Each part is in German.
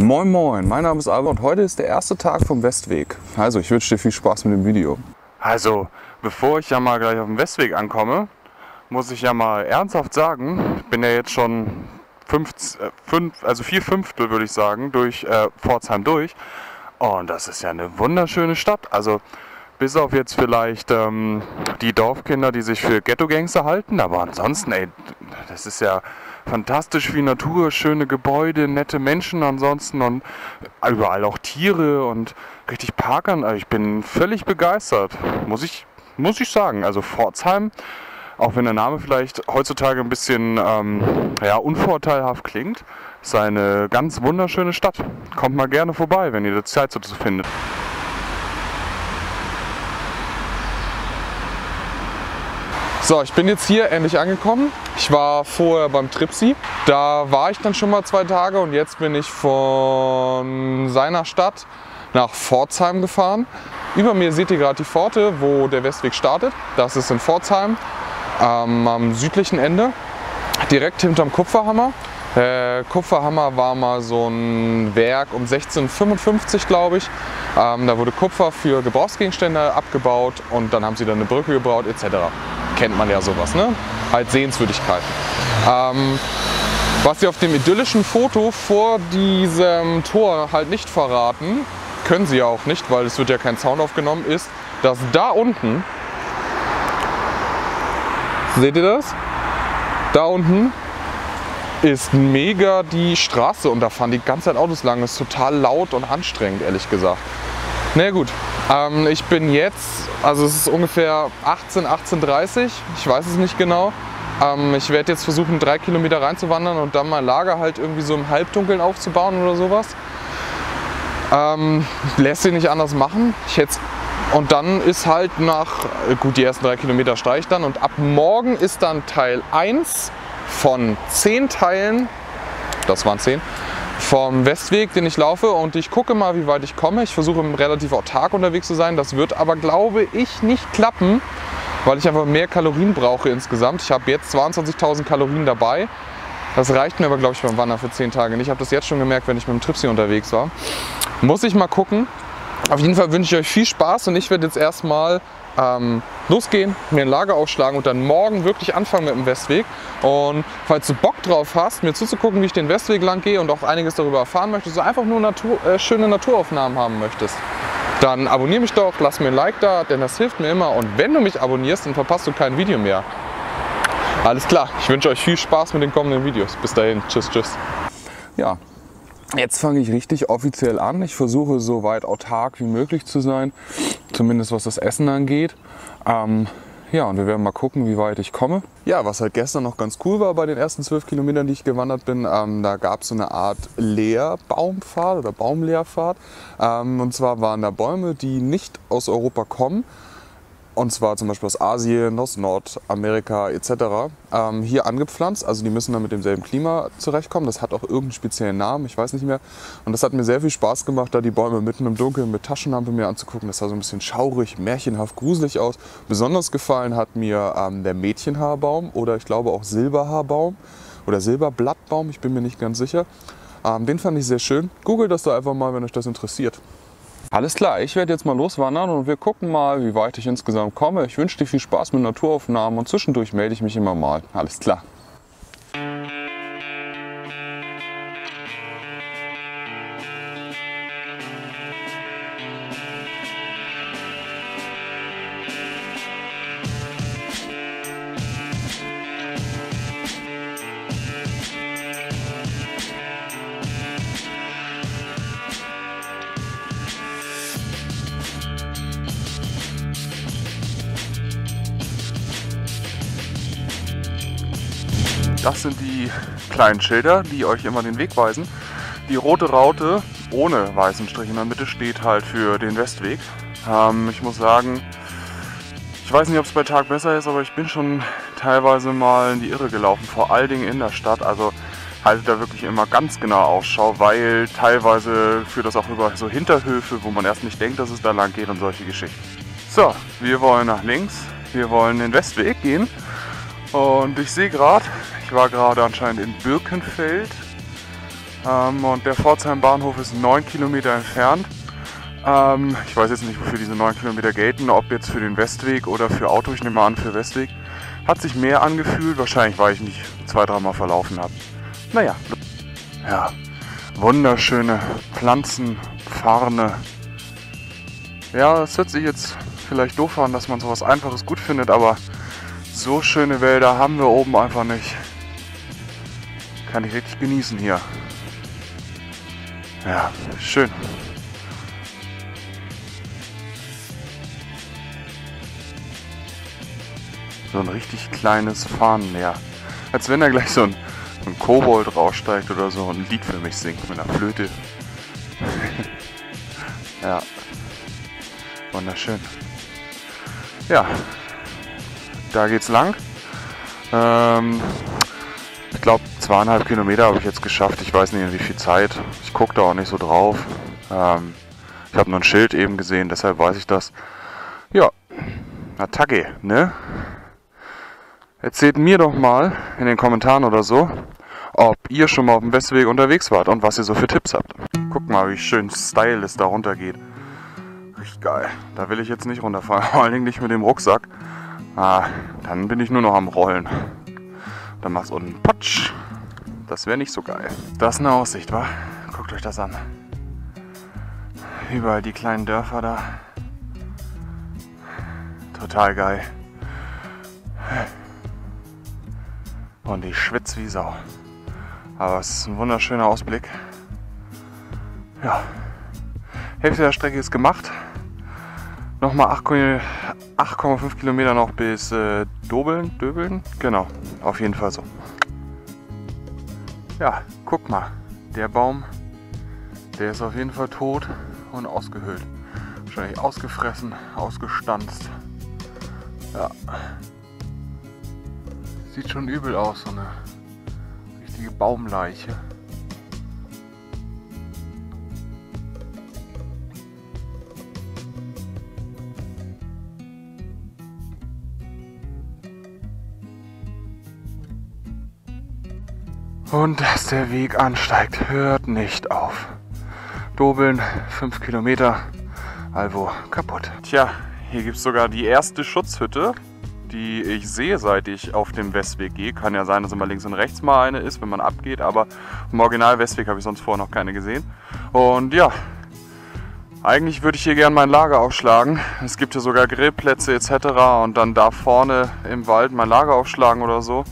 Moin Moin, mein Name ist Albert und heute ist der erste Tag vom Westweg. Also ich wünsche dir viel Spaß mit dem Video. Also, bevor ich ja mal gleich auf dem Westweg ankomme, muss ich ja mal ernsthaft sagen, ich bin ja jetzt schon fünf, äh, fünf, also vier Fünftel würde ich sagen, durch äh, Pforzheim durch. Und das ist ja eine wunderschöne Stadt. Also bis auf jetzt vielleicht ähm, die Dorfkinder, die sich für Ghetto-Gangster halten. Aber ansonsten, ey, das ist ja fantastisch wie Natur, schöne Gebäude, nette Menschen ansonsten und überall auch Tiere und richtig Parkern. Also ich bin völlig begeistert, muss ich, muss ich sagen. Also Pforzheim, auch wenn der Name vielleicht heutzutage ein bisschen ähm, ja, unvorteilhaft klingt, ist eine ganz wunderschöne Stadt. Kommt mal gerne vorbei, wenn ihr die Zeit dazu findet. So, ich bin jetzt hier endlich angekommen. Ich war vorher beim Tripsi. Da war ich dann schon mal zwei Tage und jetzt bin ich von seiner Stadt nach Pforzheim gefahren. Über mir seht ihr gerade die Pforte, wo der Westweg startet. Das ist in Pforzheim ähm, am südlichen Ende, direkt hinterm Kupferhammer. Der Kupferhammer war mal so ein Werk um 1655, glaube ich. Ähm, da wurde Kupfer für Gebrauchsgegenstände abgebaut und dann haben sie dann eine Brücke gebaut etc kennt man ja sowas, ne? Als Sehenswürdigkeiten. Ähm, was sie auf dem idyllischen Foto vor diesem Tor halt nicht verraten, können sie ja auch nicht, weil es wird ja kein Sound aufgenommen, ist, dass da unten, seht ihr das? Da unten ist mega die Straße und da fahren die ganze Zeit Autos lang. Ist total laut und anstrengend, ehrlich gesagt. Na naja, gut, ähm, ich bin jetzt, also es ist ungefähr 18, 18.30 ich weiß es nicht genau. Ähm, ich werde jetzt versuchen, drei Kilometer reinzuwandern und dann mein Lager halt irgendwie so im Halbdunkeln aufzubauen oder sowas. Ähm, lässt sich nicht anders machen. Ich hätte und dann ist halt nach, gut, die ersten drei Kilometer steige ich dann und ab morgen ist dann Teil 1 von 10 Teilen, das waren 10, vom Westweg, den ich laufe und ich gucke mal, wie weit ich komme. Ich versuche relativ autark unterwegs zu sein. Das wird aber, glaube ich, nicht klappen, weil ich einfach mehr Kalorien brauche insgesamt. Ich habe jetzt 22.000 Kalorien dabei. Das reicht mir aber, glaube ich, beim Wandern für 10 Tage nicht. Ich habe das jetzt schon gemerkt, wenn ich mit dem Tripsi unterwegs war. Muss ich mal gucken. Auf jeden Fall wünsche ich euch viel Spaß und ich werde jetzt erstmal ähm, losgehen, mir ein Lager aufschlagen und dann morgen wirklich anfangen mit dem Westweg. Und falls du Bock drauf hast, mir zuzugucken, wie ich den Westweg lang gehe und auch einiges darüber erfahren möchtest, so einfach nur Natur, äh, schöne Naturaufnahmen haben möchtest, dann abonniere mich doch, lass mir ein Like da, denn das hilft mir immer. Und wenn du mich abonnierst, dann verpasst du kein Video mehr. Alles klar, ich wünsche euch viel Spaß mit den kommenden Videos. Bis dahin, tschüss, tschüss. Ja, Jetzt fange ich richtig offiziell an. Ich versuche so weit autark wie möglich zu sein, zumindest was das Essen angeht. Ähm, ja, und wir werden mal gucken, wie weit ich komme. Ja, was halt gestern noch ganz cool war bei den ersten zwölf Kilometern, die ich gewandert bin, ähm, da gab es so eine Art Leerbaumpfad oder Baumleerpfad. Ähm, und zwar waren da Bäume, die nicht aus Europa kommen, und zwar zum Beispiel aus Asien, aus Nordamerika etc. Ähm, hier angepflanzt. Also die müssen dann mit demselben Klima zurechtkommen. Das hat auch irgendeinen speziellen Namen, ich weiß nicht mehr. Und das hat mir sehr viel Spaß gemacht, da die Bäume mitten im Dunkeln mit Taschenlampe mir anzugucken. Das sah so ein bisschen schaurig, märchenhaft, gruselig aus. Besonders gefallen hat mir ähm, der Mädchenhaarbaum oder ich glaube auch Silberhaarbaum oder Silberblattbaum, ich bin mir nicht ganz sicher. Ähm, den fand ich sehr schön. Googelt das doch einfach mal, wenn euch das interessiert. Alles klar, ich werde jetzt mal loswandern und wir gucken mal, wie weit ich insgesamt komme. Ich wünsche dir viel Spaß mit Naturaufnahmen und zwischendurch melde ich mich immer mal. Alles klar. Kleinen Schilder, die euch immer den Weg weisen. Die rote Raute ohne weißen Strich in der Mitte steht halt für den Westweg. Ähm, ich muss sagen, ich weiß nicht, ob es bei Tag besser ist, aber ich bin schon teilweise mal in die Irre gelaufen, vor allen Dingen in der Stadt. Also haltet da wirklich immer ganz genau Ausschau, weil teilweise führt das auch über so Hinterhöfe, wo man erst nicht denkt, dass es da lang geht und solche Geschichten. So, wir wollen nach links, wir wollen den Westweg gehen und ich sehe gerade, ich war gerade anscheinend in Birkenfeld Ähm, und der Pforzheim Bahnhof ist 9 Kilometer entfernt. Ähm, ich weiß jetzt nicht, wofür diese 9 Kilometer gelten, ob jetzt für den Westweg oder für Auto. Ich nehme mal an, für Westweg. Hat sich mehr angefühlt, wahrscheinlich, weil ich nicht zwei, dreimal verlaufen habe. Naja, ja, wunderschöne Pflanzen, Farne. Ja, es hört sich jetzt vielleicht doof an, dass man sowas Einfaches gut findet, aber so schöne Wälder haben wir oben einfach nicht. Kann ich richtig genießen hier. Ja, schön. So ein richtig kleines Fahnenmeer. Als wenn da gleich so ein, ein Kobold raussteigt oder so und ein Lied für mich singt mit einer Flöte. ja. Wunderschön. Ja. Da geht's lang. Ähm, ich glaube, zweieinhalb Kilometer habe ich jetzt geschafft. Ich weiß nicht in wie viel Zeit. Ich gucke da auch nicht so drauf. Ähm, ich habe nur ein Schild eben gesehen, deshalb weiß ich das. Ja, Attacke, ne? Erzählt mir doch mal in den Kommentaren oder so, ob ihr schon mal auf dem Westweg unterwegs wart und was ihr so für Tipps habt. Guck mal, wie schön Style es da runter geht. Richtig geil. Da will ich jetzt nicht runterfahren, vor allen Dingen nicht mit dem Rucksack. Ah, dann bin ich nur noch am Rollen. Dann machst du unten Patsch. Das wäre nicht so geil. Das ist eine Aussicht, wa? Guckt euch das an. Überall die kleinen Dörfer da. Total geil. Und ich schwitze wie Sau. Aber es ist ein wunderschöner Ausblick. Ja. Hälfte der Strecke ist gemacht. Nochmal 8,5 Kilometer noch bis äh, Dobeln, Döbeln. Genau, auf jeden Fall so. Ja, guck mal. Der Baum, der ist auf jeden Fall tot und ausgehöhlt. Wahrscheinlich ausgefressen, ausgestanzt. Ja. Sieht schon übel aus, so eine richtige Baumleiche. Und dass der Weg ansteigt, hört nicht auf. Dobeln, 5 Kilometer, also kaputt. Tja, hier gibt es sogar die erste Schutzhütte, die ich sehe, seit ich auf dem Westweg gehe. Kann ja sein, dass immer links und rechts mal eine ist, wenn man abgeht, aber im Original Westweg habe ich sonst vorher noch keine gesehen. Und ja, eigentlich würde ich hier gerne mein Lager aufschlagen. Es gibt hier sogar Grillplätze etc. und dann da vorne im Wald mein Lager aufschlagen oder so.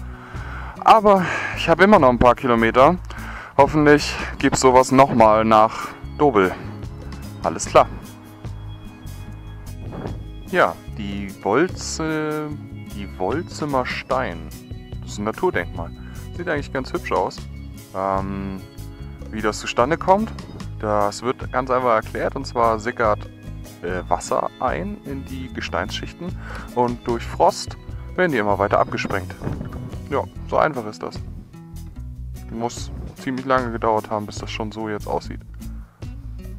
Aber ich habe immer noch ein paar Kilometer. Hoffentlich gibt es sowas nochmal nach Dobel. Alles klar. Ja, die Wolze, die Wolzemer Stein. Das ist ein Naturdenkmal. Sieht eigentlich ganz hübsch aus. Ähm, wie das zustande kommt, das wird ganz einfach erklärt. Und zwar sickert äh, Wasser ein in die Gesteinsschichten und durch Frost werden die immer weiter abgesprengt. Ja, so einfach ist das. Muss ziemlich lange gedauert haben, bis das schon so jetzt aussieht.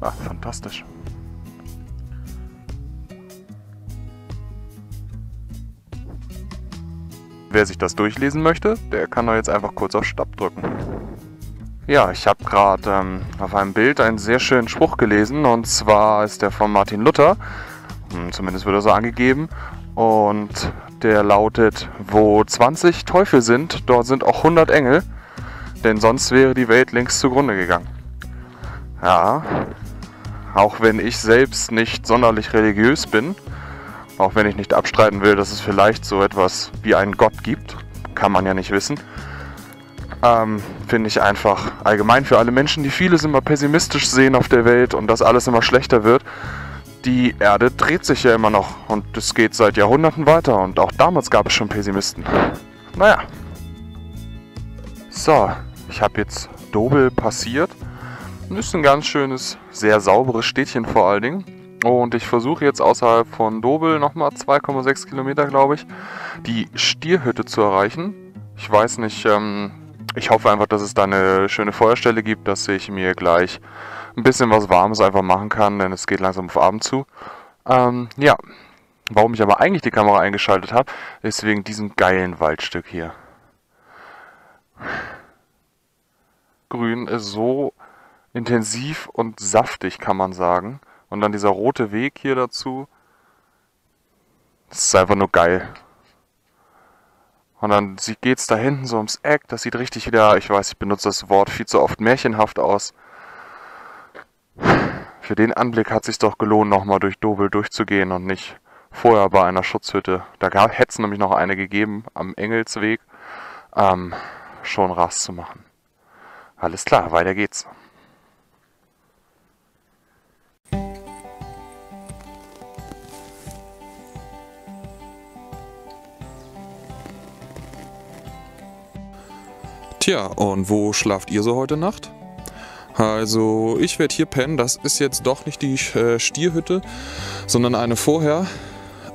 Ah, fantastisch. Wer sich das durchlesen möchte, der kann doch jetzt einfach kurz auf Stopp drücken. Ja, ich habe gerade ähm, auf einem Bild einen sehr schönen Spruch gelesen und zwar ist der von Martin Luther, hm, zumindest wird er so angegeben, und der lautet, wo 20 Teufel sind, dort sind auch 100 Engel, denn sonst wäre die Welt längst zugrunde gegangen. Ja, auch wenn ich selbst nicht sonderlich religiös bin, auch wenn ich nicht abstreiten will, dass es vielleicht so etwas wie einen Gott gibt, kann man ja nicht wissen, ähm, finde ich einfach allgemein für alle Menschen, die vieles immer pessimistisch sehen auf der Welt und dass alles immer schlechter wird, die Erde dreht sich ja immer noch und es geht seit Jahrhunderten weiter und auch damals gab es schon Pessimisten. Naja. So, ich habe jetzt Dobel passiert. Ist ein ganz schönes, sehr sauberes Städtchen vor allen Dingen. Und ich versuche jetzt außerhalb von Dobel nochmal 2,6 Kilometer, glaube ich, die Stierhütte zu erreichen. Ich weiß nicht, ähm, ich hoffe einfach, dass es da eine schöne Feuerstelle gibt, dass ich mir gleich ein bisschen was Warmes einfach machen kann, denn es geht langsam auf Abend zu. Ähm, ja, warum ich aber eigentlich die Kamera eingeschaltet habe, ist wegen diesem geilen Waldstück hier. Grün ist so intensiv und saftig, kann man sagen. Und dann dieser rote Weg hier dazu. Das ist einfach nur geil. Und dann geht es da hinten so ums Eck. Das sieht richtig wieder, ich weiß, ich benutze das Wort viel zu oft, märchenhaft aus. Für den Anblick hat es sich doch gelohnt, nochmal durch Dobel durchzugehen und nicht vorher bei einer Schutzhütte. Da hätte es nämlich noch eine gegeben am Engelsweg. Ähm, schon Rast zu machen. Alles klar, weiter geht's. Tja, und wo schlaft ihr so heute Nacht? Also ich werde hier pennen. Das ist jetzt doch nicht die äh, Stierhütte, sondern eine vorher.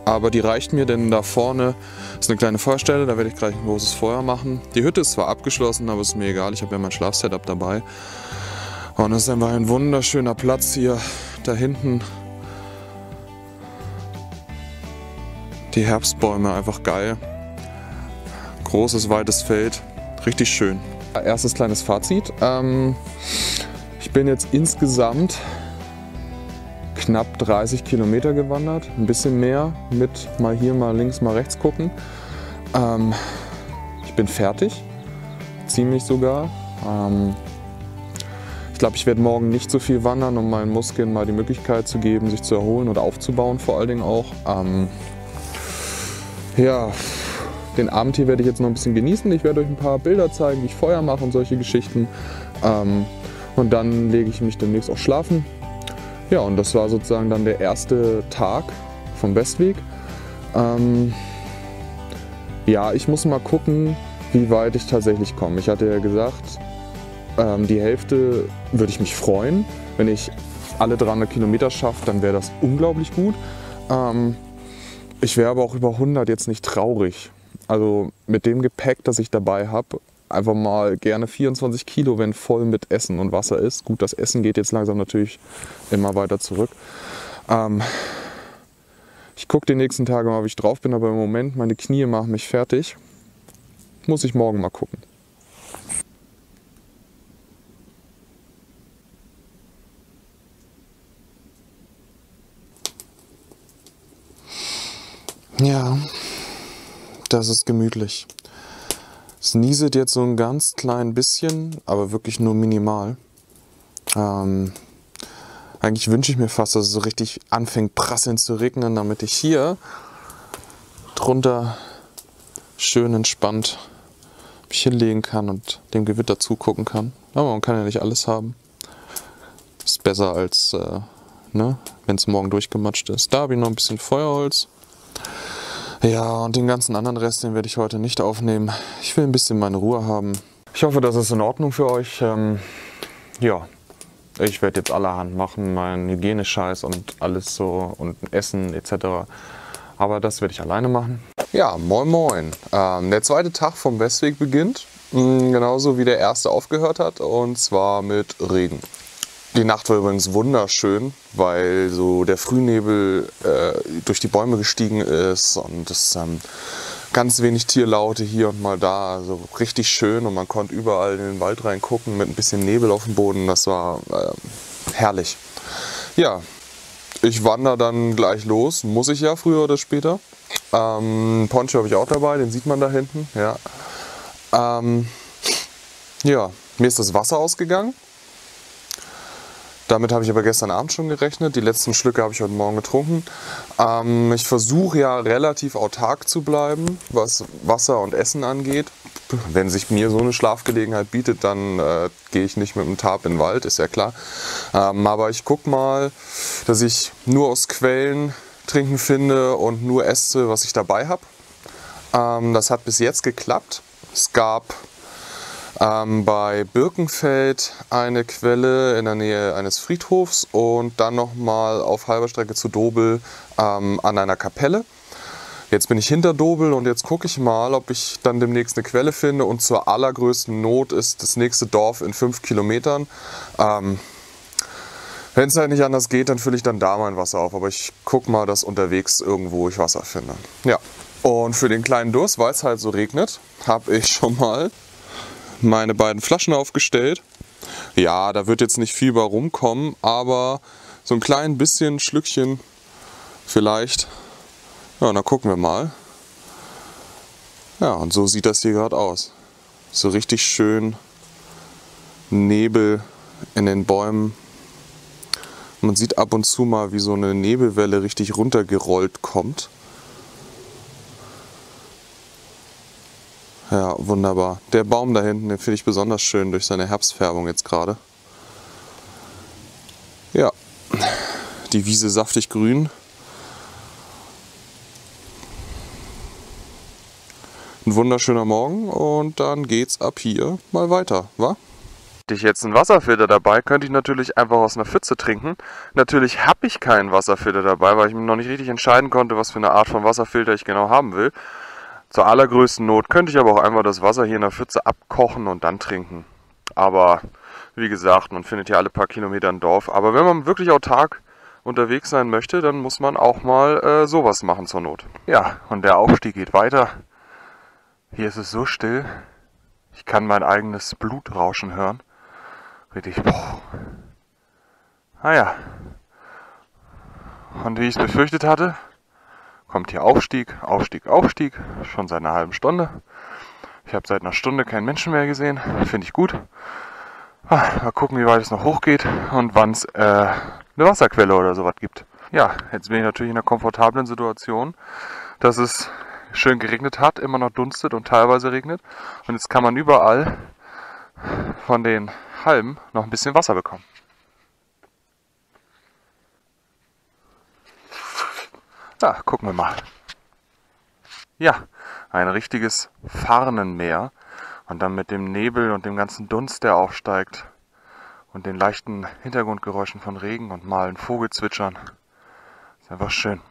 Aber die reicht mir, denn da vorne ist eine kleine Feuerstelle. Da werde ich gleich ein großes Feuer machen. Die Hütte ist zwar abgeschlossen, aber ist mir egal. Ich habe ja mein Schlafsetup dabei. Und es ist einfach ein wunderschöner Platz hier da hinten. Die Herbstbäume einfach geil. Großes, weites Feld. Richtig schön. Erstes kleines Fazit. Ähm, ich bin jetzt insgesamt knapp 30 Kilometer gewandert, ein bisschen mehr mit mal hier, mal links, mal rechts gucken. Ähm, ich bin fertig, ziemlich sogar. Ähm, ich glaube, ich werde morgen nicht so viel wandern, um meinen Muskeln mal die Möglichkeit zu geben, sich zu erholen und aufzubauen vor allen Dingen auch. Ja, den Abend hier werde ich jetzt noch ein bisschen genießen. Ich werde euch ein paar Bilder zeigen, wie ich Feuer mache und solche Geschichten. Ähm, und dann lege ich mich demnächst auch schlafen. Ja, und das war sozusagen dann der erste Tag vom Westweg. Ähm, ja, ich muss mal gucken, wie weit ich tatsächlich komme. Ich hatte ja gesagt, ähm, die Hälfte würde ich mich freuen. Wenn ich alle 300 Kilometer schaffe, dann wäre das unglaublich gut. Ähm, ich wäre aber auch über 100 jetzt nicht traurig. Also mit dem Gepäck, das ich dabei habe, einfach mal gerne 24 Kilo, wenn voll mit Essen und Wasser ist. Gut, das Essen geht jetzt langsam natürlich immer weiter zurück. Ähm, ich gucke die nächsten Tage mal, wie ich drauf bin, aber im Moment, meine Knie machen mich fertig. Muss ich morgen mal gucken. Ja, das ist gemütlich. Es nieselt jetzt so ein ganz klein bisschen, aber wirklich nur minimal. Ähm, eigentlich wünsche ich mir fast, dass es so richtig anfängt prasseln zu regnen, damit ich hier drunter schön entspannt mich hinlegen kann und dem Gewitter zugucken kann. Aber man kann ja nicht alles haben. Ist besser als äh, ne, wenn es morgen durchgematscht ist. Da habe ich noch ein bisschen Feuerholz. Ja, und den ganzen anderen Rest, den werde ich heute nicht aufnehmen. Ich will ein bisschen meine Ruhe haben. Ich hoffe, das ist in Ordnung für euch. Ähm, ja, ich werde jetzt allerhand machen, meinen Hygienescheiß und alles so und Essen etc. Aber das werde ich alleine machen. Ja, moin moin. Ähm, der zweite Tag vom Westweg beginnt, mh, mm, genauso wie der erste aufgehört hat, und zwar mit Regen. Die Nacht war übrigens wunderschön, weil so der Frühnebel äh, durch die Bäume gestiegen ist und es ähm, ganz wenig Tierlaute hier und mal da. Also richtig schön und man konnte überall in den Wald reingucken mit ein bisschen Nebel auf dem Boden. Das war äh, herrlich. Ja, ich wandere dann gleich los. Muss ich ja früher oder später. Ähm, Poncho habe ich auch dabei, den sieht man da hinten. Ja. Ähm, ja, mir ist das Wasser ausgegangen. Damit habe ich aber gestern Abend schon gerechnet. Die letzten Schlücke habe ich heute Morgen getrunken. Ähm, ich versuche ja relativ autark zu bleiben, was Wasser und Essen angeht. Wenn sich mir so eine Schlafgelegenheit bietet, dann äh, gehe ich nicht mit dem Tab in den Wald, ist ja klar. Ähm, aber ich gucke mal, dass ich nur aus Quellen trinken finde und nur esse, was ich dabei habe. Ähm, das hat bis jetzt geklappt. Es gab ähm, bei Birkenfeld eine Quelle in der Nähe eines Friedhofs und dann nochmal auf halber Strecke zu Dobel ähm, an einer Kapelle. Jetzt bin ich hinter Dobel und jetzt gucke ich mal, ob ich dann demnächst eine Quelle finde. Und zur allergrößten Not ist das nächste Dorf in fünf Kilometern. Ähm, Wenn es halt nicht anders geht, dann fülle ich dann da mein Wasser auf. Aber ich gucke mal, dass unterwegs irgendwo ich Wasser finde. Ja. Und für den kleinen Durst, weil es halt so regnet, habe ich schon mal meine beiden Flaschen aufgestellt. Ja, da wird jetzt nicht viel bei rumkommen, aber so ein klein bisschen Schlückchen vielleicht. Ja, dann gucken wir mal. Ja, und so sieht das hier gerade aus. So richtig schön Nebel in den Bäumen. Man sieht ab und zu mal, wie so eine Nebelwelle richtig runtergerollt kommt. Ja, wunderbar. Der Baum da hinten, den finde ich besonders schön durch seine Herbstfärbung jetzt gerade. Ja, die Wiese saftig grün. Ein wunderschöner Morgen und dann geht's ab hier mal weiter, wa? Hätte ich jetzt einen Wasserfilter dabei, könnte ich natürlich einfach aus einer Pfütze trinken. Natürlich habe ich keinen Wasserfilter dabei, weil ich mir noch nicht richtig entscheiden konnte, was für eine Art von Wasserfilter ich genau haben will. Zur allergrößten Not könnte ich aber auch einfach das Wasser hier in der Pfütze abkochen und dann trinken. Aber wie gesagt, man findet ja alle paar Kilometer ein Dorf. Aber wenn man wirklich autark unterwegs sein möchte, dann muss man auch mal äh, sowas machen zur Not. Ja, und der Aufstieg geht weiter. Hier ist es so still, ich kann mein eigenes Blut rauschen hören. Richtig, boah. Ah ja. Und wie ich es befürchtet hatte, kommt hier Aufstieg, Aufstieg, Aufstieg, schon seit einer halben Stunde. Ich habe seit einer Stunde keinen Menschen mehr gesehen, finde ich gut. Ah, mal gucken, wie weit es noch hochgeht und wann es äh, eine Wasserquelle oder sowas gibt. Ja, jetzt bin ich natürlich in einer komfortablen Situation, dass es schön geregnet hat, immer noch dunstet und teilweise regnet. Und jetzt kann man überall von den Halmen noch ein bisschen Wasser bekommen. Da, gucken wir mal. Ja, ein richtiges Farnenmeer. Und dann mit dem Nebel und dem ganzen Dunst, der aufsteigt. Und den leichten Hintergrundgeräuschen von Regen und malen Vogelzwitschern. Ist einfach schön.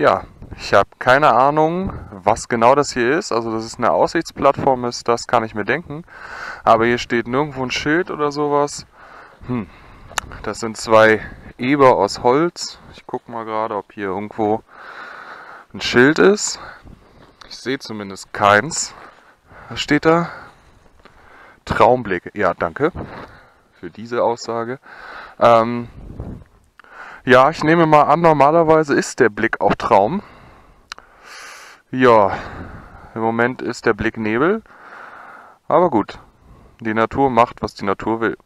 Ja, ich habe keine Ahnung, was genau das hier ist. Also, dass es eine Aussichtsplattform ist, das kann ich mir denken. Aber hier steht nirgendwo ein Schild oder sowas. Hm. Das sind zwei Eber aus Holz. Ich gucke mal gerade, ob hier irgendwo ein Schild ist. Ich sehe zumindest keins. Was steht da? Traumblick. Ja, danke für diese Aussage. Ähm, ja, ich nehme mal an, normalerweise ist der Blick auch Traum. Ja, im Moment ist der Blick Nebel. Aber gut, die Natur macht, was die Natur will.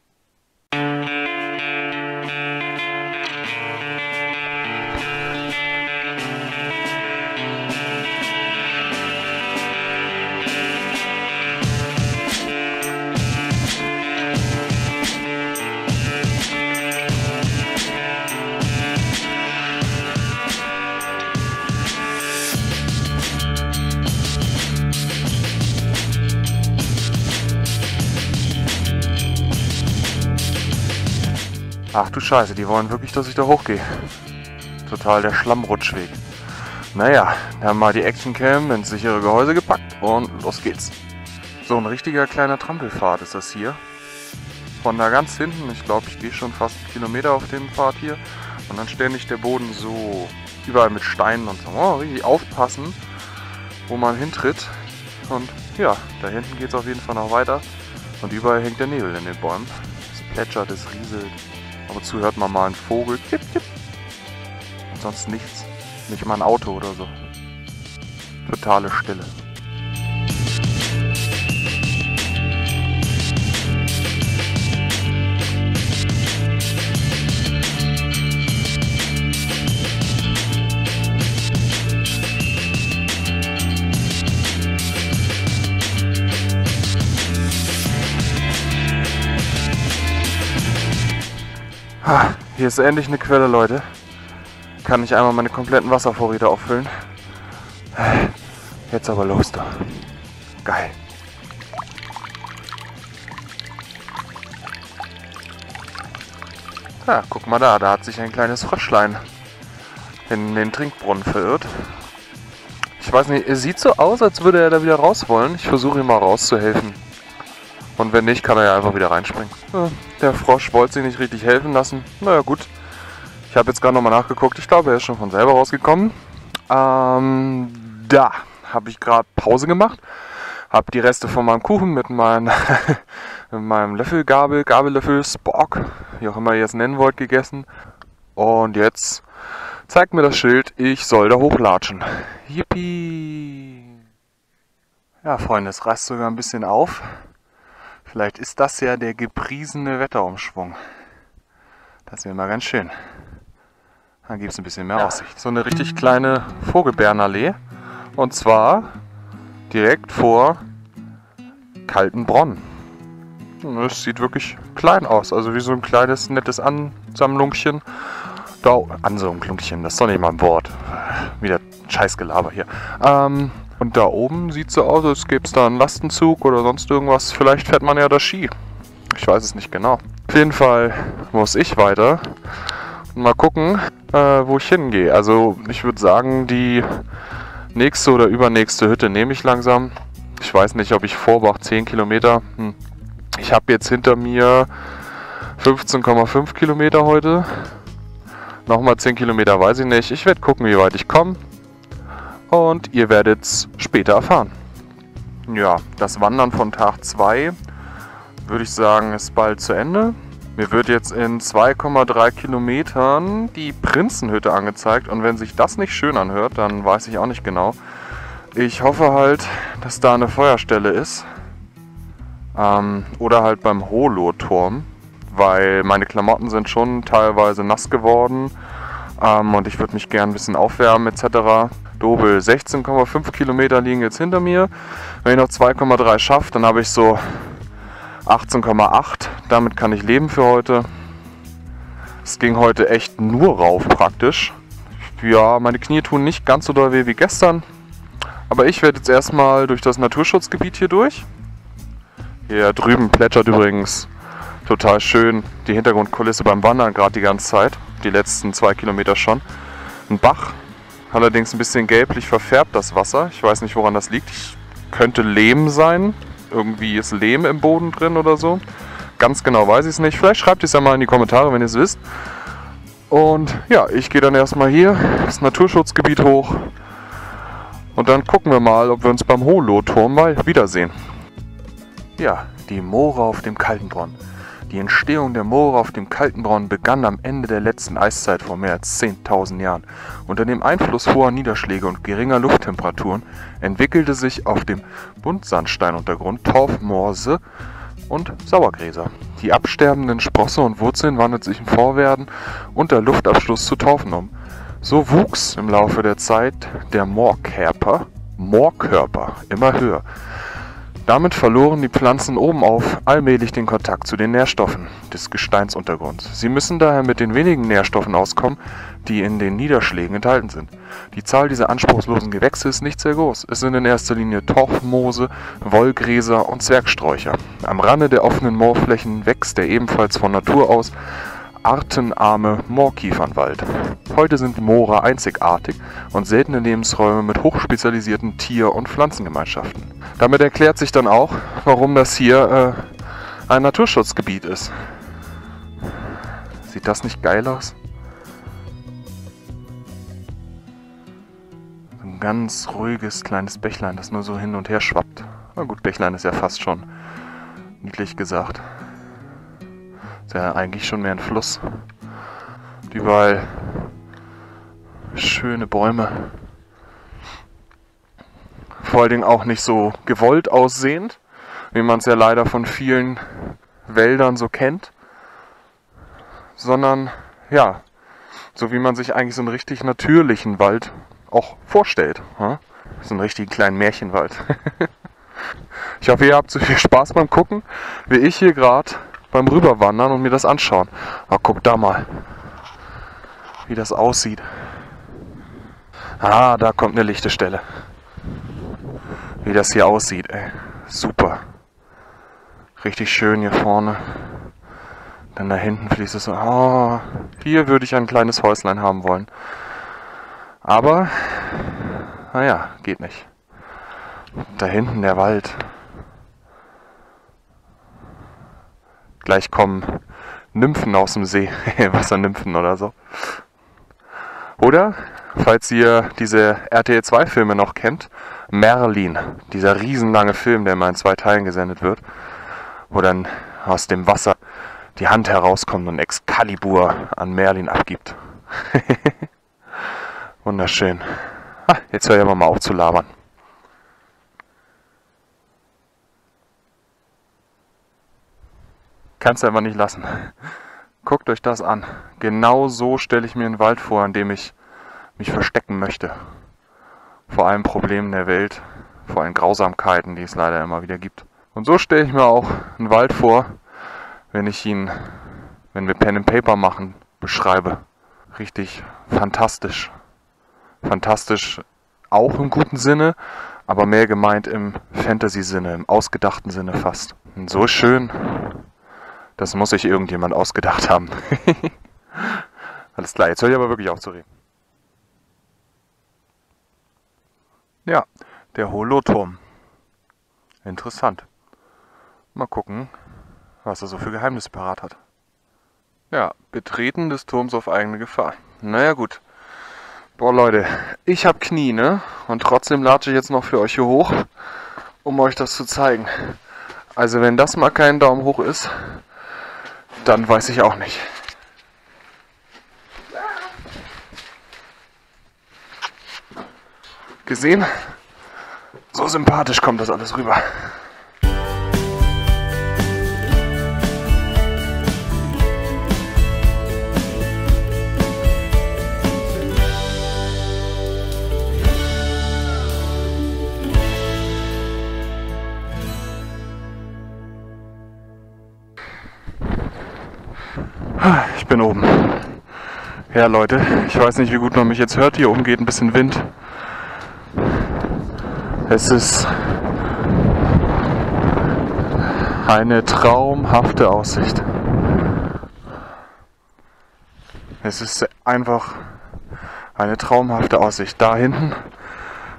Ach du Scheiße, die wollen wirklich, dass ich da hochgehe. Total der Schlammrutschweg. Naja, dann mal die Actioncam ins sichere Gehäuse gepackt und los geht's. So ein richtiger kleiner Trampelpfad ist das hier. Von da ganz hinten, ich glaube, ich gehe schon fast einen Kilometer auf dem Pfad hier. Und dann ständig der Boden so überall mit Steinen und so. Oh, richtig aufpassen, wo man hintritt. Und ja, da hinten geht es auf jeden Fall noch weiter. Und überall hängt der Nebel in den Bäumen. Es plätschert, es rieselt. Ab zu hört man mal einen Vogel. Kipp. Und sonst nichts. Nicht mal ein Auto oder so. Totale Stille. Ah, hier ist endlich eine Quelle, Leute. Kann ich einmal meine kompletten Wasservorräte auffüllen. Jetzt aber los da. Geil. Ja, guck mal da, da hat sich ein kleines Fröschlein in den Trinkbrunnen verirrt. Ich weiß nicht, es sieht so aus, als würde er da wieder raus wollen. Ich versuche ihm mal rauszuhelfen. Und wenn nicht, kann er ja einfach wieder reinspringen. Der Frosch wollte sich nicht richtig helfen lassen. Naja, gut. Ich habe jetzt gerade nochmal nachgeguckt. Ich glaube, er ist schon von selber rausgekommen. Ähm, da. habe ich gerade Pause gemacht, habe die Reste von meinem Kuchen mit, mein, mit meinem Löffelgabel, Gabellöffel, Spork, wie auch immer ihr es nennen wollt, gegessen. Und jetzt zeigt mir das Schild, ich soll da hochlatschen. Yippie! Ja, Freunde, es reißt sogar ein bisschen auf. Vielleicht ist das ja der gepriesene Wetterumschwung. Das wäre mal ganz schön. Dann gibt es ein bisschen mehr Aussicht. So eine richtig kleine Vogelbeerenallee. Und zwar direkt vor Kaltenbronn. Es sieht wirklich klein aus, also wie so ein kleines, nettes Ansammlungchen. Da, Ansammlungchen, das ist doch nicht mal ein Wort. Wieder Scheißgelaber hier. Ähm, und da oben sieht so aus, als gäbe es da einen Lastenzug oder sonst irgendwas. Vielleicht fährt man ja da Ski. Ich weiß es nicht genau. Auf jeden Fall muss ich weiter und mal gucken, äh, wo ich hingehe. Also ich würde sagen, die nächste oder übernächste Hütte nehme ich langsam. Ich weiß nicht, ob ich Vorbach 10 Kilometer. Hm. Ich habe jetzt hinter mir 15,5 Kilometer heute. Nochmal 10 Kilometer weiß ich nicht. Ich werde gucken, wie weit ich komme. Und ihr werdet es später erfahren. Ja, das Wandern von Tag 2 würde ich sagen, ist bald zu Ende. Mir wird jetzt in 2,3 Kilometern die Prinzenhütte angezeigt und wenn sich das nicht schön anhört, dann weiß ich auch nicht genau. Ich hoffe halt, dass da eine Feuerstelle ist. Ähm, oder halt beim Holo-Turm, weil meine Klamotten sind schon teilweise nass geworden ähm, und ich würde mich gern ein bisschen aufwärmen etc. Dobel 16,5 Kilometer liegen jetzt hinter mir. Wenn ich noch 2,3 schaffe, dann habe ich so 18,8. Damit kann ich leben für heute. Es ging heute echt nur rauf praktisch. Ja, meine Knie tun nicht ganz so doll weh wie gestern. Aber ich werde jetzt erstmal durch das Naturschutzgebiet hier durch. Hier drüben plätschert übrigens total schön die Hintergrundkulisse beim Wandern gerade die ganze Zeit. Die letzten zwei Kilometer schon. Ein Bach, allerdings ein bisschen gelblich verfärbt das Wasser. Ich weiß nicht, woran das liegt. Ich könnte Lehm sein, irgendwie ist Lehm im Boden drin oder so. Ganz genau weiß ich es nicht. Vielleicht schreibt es ja mal in die Kommentare, wenn ihr es wisst. Und ja, ich gehe dann erstmal hier das Naturschutzgebiet hoch. Und dann gucken wir mal, ob wir uns beim Holo-Turm mal wiedersehen. Ja, die Moore auf dem Kaltenbronn. Die Entstehung der Moore auf dem Kaltenbronn begann am Ende der letzten Eiszeit vor mehr als 10.000 Jahren. Unter dem Einfluss hoher Niederschläge und geringer Lufttemperaturen entwickelte sich auf dem Buntsandsteinuntergrund Torfmoose und Sauergräser. Die absterbenden Sprosse und Wurzeln wandelten sich im Vorwerden und der Luftabschluss zu Torfen um. So wuchs im Laufe der Zeit der Moorkörper immer höher. Damit verloren die Pflanzen obenauf allmählich den Kontakt zu den Nährstoffen des Gesteinsuntergrunds. Sie müssen daher mit den wenigen Nährstoffen auskommen, die in den Niederschlägen enthalten sind. Die Zahl dieser anspruchslosen Gewächse ist nicht sehr groß. Es sind in erster Linie Torfmoose, Wollgräser und Zwergsträucher. Am Rande der offenen Moorflächen wächst der ebenfalls von Natur aus artenarme Moorkiefernwald. Heute sind Moore einzigartig und seltene Lebensräume mit hochspezialisierten Tier- und Pflanzengemeinschaften. Damit erklärt sich dann auch, warum das hier äh, ein Naturschutzgebiet ist. Sieht das nicht geil aus? Ein ganz ruhiges kleines Bächlein, das nur so hin und her schwappt. Na gut, Bächlein ist ja fast schon niedlich gesagt. Ist ja eigentlich schon mehr ein Fluss. Überall schöne Bäume. Vor allen Dingen auch nicht so gewollt aussehend, wie man es ja leider von vielen Wäldern so kennt, sondern ja, so wie man sich eigentlich so einen richtig natürlichen Wald auch vorstellt. So einen richtigen kleinen Märchenwald. ich hoffe, ihr habt so viel Spaß beim Gucken, wie ich hier gerade beim Rüberwandern und mir das anschauen. Aber guck da mal, wie das aussieht. Ah, da kommt eine lichte Stelle. Wie das hier aussieht, ey. Super. Richtig schön hier vorne. Dann da hinten fließt es. Oh, hier würde ich ein kleines Häuslein haben wollen. Aber, naja, geht nicht. Da hinten der Wald. Gleich kommen Nymphen aus dem See, Wassernymphen oder so. Oder falls ihr diese RTL 2 Filme noch kennt, Merlin, dieser riesenlange Film, der mal in zwei Teilen gesendet wird, wo dann aus dem Wasser die Hand herauskommt und Excalibur an Merlin abgibt. Wunderschön. Ah, jetzt höre ich aber mal auf zu labern. Kannst du einfach nicht lassen. Guckt euch das an. Genau so stelle ich mir einen Wald vor, in dem ich mich verstecken möchte. Vor allen Problemen der Welt, vor allen Grausamkeiten, die es leider immer wieder gibt. Und so stelle ich mir auch einen Wald vor, wenn ich ihn, wenn wir Pen and Paper machen, beschreibe. Richtig fantastisch. Fantastisch auch im guten Sinne, aber mehr gemeint im Fantasy-Sinne, im ausgedachten Sinne fast. Und so schön. Das muss sich irgendjemand ausgedacht haben. Alles klar, jetzt höre ich aber wirklich auf zu reden. Ja, der Holoturm. Interessant. Mal gucken, was er so für Geheimnisse parat hat. Ja, Betreten des Turms auf eigene Gefahr. Naja gut. Boah Leute, ich hab Knie, ne? Und trotzdem latsche ich jetzt noch für euch hier hoch, um euch das zu zeigen. Also wenn das mal kein Daumen hoch ist, dann weiß ich auch nicht. Gesehen? So sympathisch kommt das alles rüber. Ich bin oben. Ja, Leute, ich weiß nicht, wie gut man mich jetzt hört. Hier oben geht ein bisschen Wind. Es ist eine traumhafte Aussicht. Es ist einfach eine traumhafte Aussicht. Da hinten,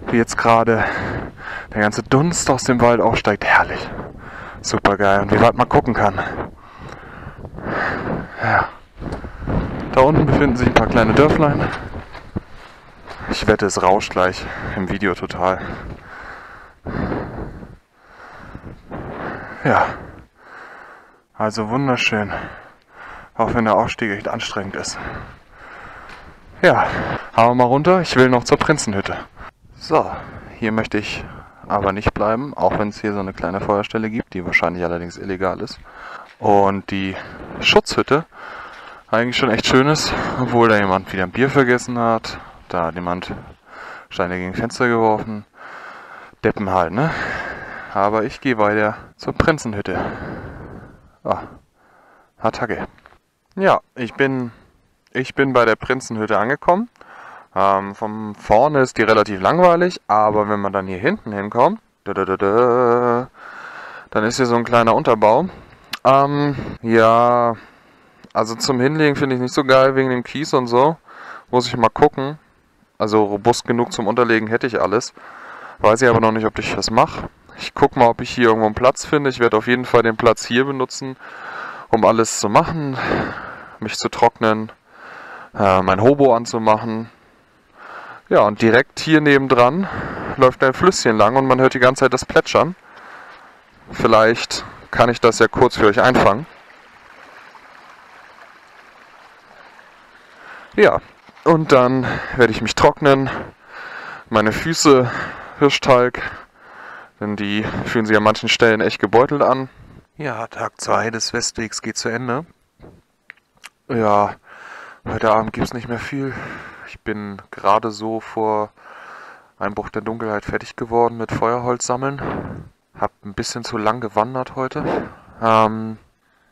wie jetzt gerade der ganze Dunst aus dem Wald aufsteigt, herrlich. Super geil. Und wie weit man gucken kann. Ja. Da unten befinden sich ein paar kleine Dörflein. Ich wette, es rauscht gleich im Video total. Ja. Also wunderschön. Auch wenn der Aufstieg echt anstrengend ist. Ja, hauen wir mal runter. Ich will noch zur Prinzenhütte. So, hier möchte ich aber nicht bleiben, auch wenn es hier so eine kleine Feuerstelle gibt, die wahrscheinlich allerdings illegal ist. Und die Schutzhütte eigentlich schon echt schön ist, obwohl da jemand wieder ein Bier vergessen hat. Da hat jemand Steine gegen Fenster geworfen. Deppen halt, ne? Aber ich gehe weiter zur Prinzenhütte. Ah, Attacke. Ja, ich bin, ich bin bei der Prinzenhütte angekommen. Ähm, von vorne ist die relativ langweilig, aber wenn man dann hier hinten hinkommt, da, da, da, dann ist hier so ein kleiner Unterbau. Ähm, ja, also zum Hinlegen finde ich nicht so geil wegen dem Kies und so. Muss ich mal gucken. Also robust genug zum Unterlegen hätte ich alles. Weiß ich aber noch nicht, ob ich das mache. Ich gucke mal, ob ich hier irgendwo einen Platz finde. Ich werde auf jeden Fall den Platz hier benutzen, um alles zu machen. Mich zu trocknen, äh, mein Hobo anzumachen. Ja, und direkt hier nebendran läuft ein Flüsschen lang und man hört die ganze Zeit das Plätschern. Vielleicht kann ich das ja kurz für euch einfangen. Ja, und dann werde ich mich trocknen, meine Füße Hirschtalg, denn die fühlen sich an manchen Stellen echt gebeutelt an. Ja, Tag 2 des Westwegs geht zu Ende. Ja, heute Abend gibt es nicht mehr viel. Ich bin gerade so vor Einbruch der Dunkelheit fertig geworden mit Feuerholz sammeln. Hab ein bisschen zu lang gewandert heute. Ähm,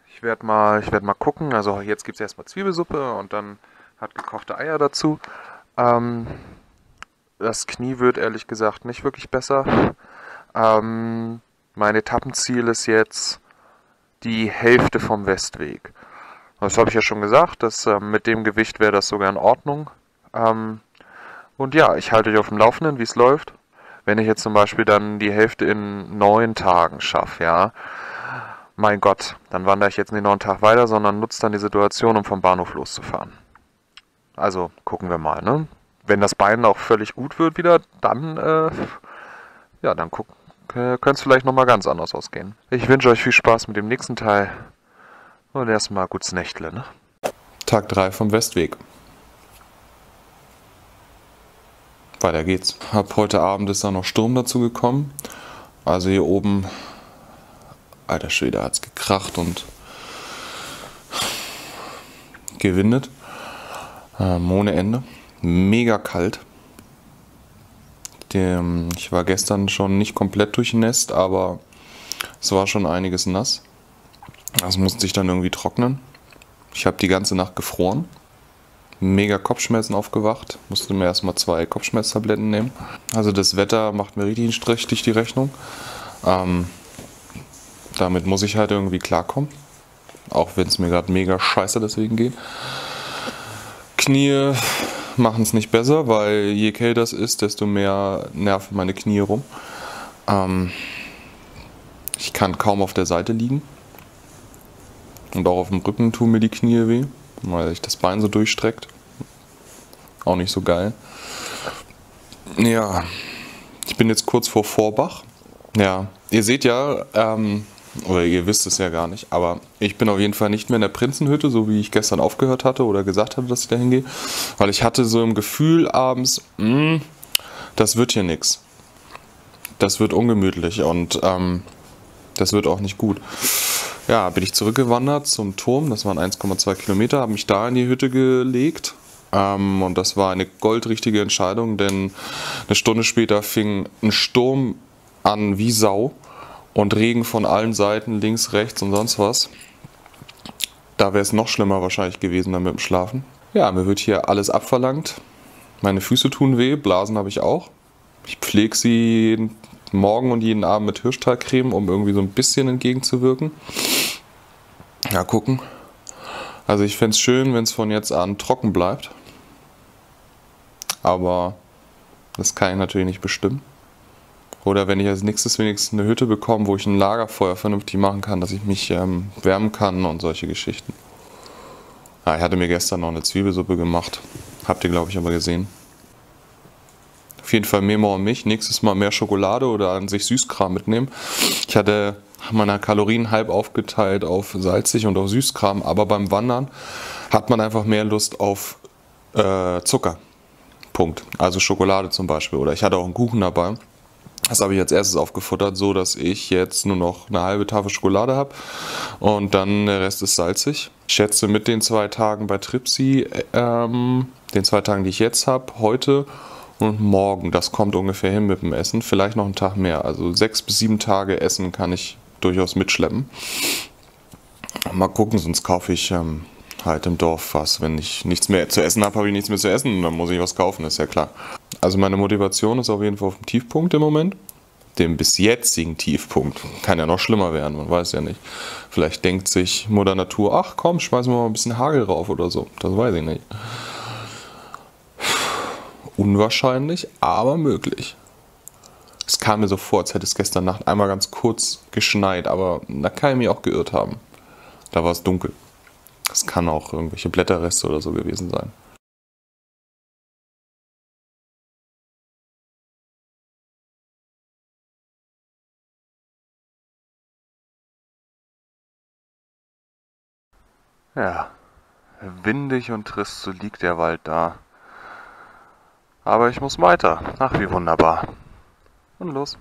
ich werde mal, werd mal gucken. Also jetzt gibt es erstmal Zwiebelsuppe und dann hat gekochte Eier dazu. Ähm, das Knie wird ehrlich gesagt nicht wirklich besser. Ähm, mein Etappenziel ist jetzt die Hälfte vom Westweg. Das habe ich ja schon gesagt, dass äh, mit dem Gewicht wäre das sogar in Ordnung. Ähm, und ja, ich halte euch auf dem Laufenden, wie es läuft. Wenn ich jetzt zum Beispiel dann die Hälfte in neun Tagen schaffe, ja, mein Gott, dann wandere ich jetzt nicht noch einen Tag weiter, sondern nutze dann die Situation, um vom Bahnhof loszufahren. Also gucken wir mal, ne? wenn das Bein auch völlig gut wird wieder, dann, äh, ja, dann guck, äh, könnte es vielleicht nochmal ganz anders ausgehen. Ich wünsche euch viel Spaß mit dem nächsten Teil und erstmal gutes Nächtle, ne? Tag 3 vom Westweg. Weiter geht's. Ab heute Abend ist da noch Sturm dazu gekommen. Also hier oben, alter Schwede, hat's gekracht und gewindet. Ähm, ohne Ende. Mega kalt. Dem, ich war gestern schon nicht komplett durchnässt, aber es war schon einiges nass. Das musste sich dann irgendwie trocknen. Ich habe die ganze Nacht gefroren. Mega Kopfschmerzen aufgewacht. Musste mir erstmal zwei Kopfschmerztabletten nehmen. Also das Wetter macht mir richtig durch die Rechnung. Ähm, damit muss ich halt irgendwie klarkommen. Auch wenn es mir gerade mega scheiße deswegen geht. Knie machen es nicht besser, weil je kälter es ist, desto mehr nerven meine Knie rum. Ähm, ich kann kaum auf der Seite liegen. Und auch auf dem Rücken tun mir die Knie weh, weil sich das Bein so durchstreckt. Auch nicht so geil. Ja, ich bin jetzt kurz vor Vorbach. Ja, ihr seht ja, ähm, oder ihr wisst es ja gar nicht, aber ich bin auf jeden Fall nicht mehr in der Prinzenhütte, so wie ich gestern aufgehört hatte oder gesagt hatte, dass ich da hingehe. Weil ich hatte so im Gefühl abends, mh, hm, das wird hier nichts. Das wird ungemütlich und ähm, das wird auch nicht gut. Ja, bin ich zurückgewandert zum Turm, das waren 1,2 Kilometer, habe mich da in die Hütte gelegt. Ähm, und das war eine goldrichtige Entscheidung, denn eine Stunde später fing ein Sturm an wie Sau und Regen von allen Seiten, links, rechts und sonst was. Da wäre es noch schlimmer wahrscheinlich gewesen dann mit dem Schlafen. Ja, mir wird hier alles abverlangt. Meine Füße tun weh, Blasen habe ich auch. Ich pflege sie jeden Morgen und jeden Abend mit Hirschtalcreme, um irgendwie so ein bisschen entgegenzuwirken. Ja, gucken. Also ich fände es schön, wenn es von jetzt an trocken bleibt. Aber das kann ich natürlich nicht bestimmen. Oder wenn ich als nächstes wenigstens eine Hütte bekomme, wo ich ein Lagerfeuer vernünftig machen kann, dass ich mich ähm, wärmen kann und solche Geschichten. Ja, ich hatte mir gestern noch eine Zwiebelsuppe gemacht. Habt ihr, glaube ich, aber gesehen. Auf jeden Fall Memo an mich. Nächstes Mal mehr Schokolade oder an sich Süßkram mitnehmen. Ich hatte meine Kalorien halb aufgeteilt auf salzig und auf Süßkram, aber beim Wandern hat man einfach mehr Lust auf äh, Zucker. Punkt. Also Schokolade zum Beispiel. Oder ich hatte auch einen Kuchen dabei. Das habe ich als erstes aufgefuttert, so dass ich jetzt nur noch eine halbe Tafel Schokolade habe und dann der Rest ist salzig. Ich schätze mit den zwei Tagen bei Tripsi, ähm, den zwei Tagen, die ich jetzt habe, heute und morgen, das kommt ungefähr hin mit dem Essen, vielleicht noch einen Tag mehr. Also sechs bis sieben Tage Essen kann ich durchaus mitschleppen. Mal gucken, sonst kaufe ich ähm, halt im Dorf was. Wenn ich nichts mehr zu essen habe, habe ich nichts mehr zu essen und dann muss ich was kaufen, ist ja klar. Also meine Motivation ist auf jeden Fall auf dem Tiefpunkt im Moment. Dem bis jetzigen Tiefpunkt. Kann ja noch schlimmer werden, man weiß ja nicht. Vielleicht denkt sich Mutter Natur, ach komm, schmeißen wir mal ein bisschen Hagel rauf oder so. Das weiß ich nicht. Unwahrscheinlich, aber möglich. Es kam mir so vor, als hätte es gestern Nacht einmal ganz kurz geschneit, aber da kann ich mich auch geirrt haben. Da war es dunkel. Das kann auch irgendwelche Blätterreste oder so gewesen sein. Ja, windig und trist, so liegt der Wald da. Aber ich muss weiter. Ach, wie wunderbar. Und los.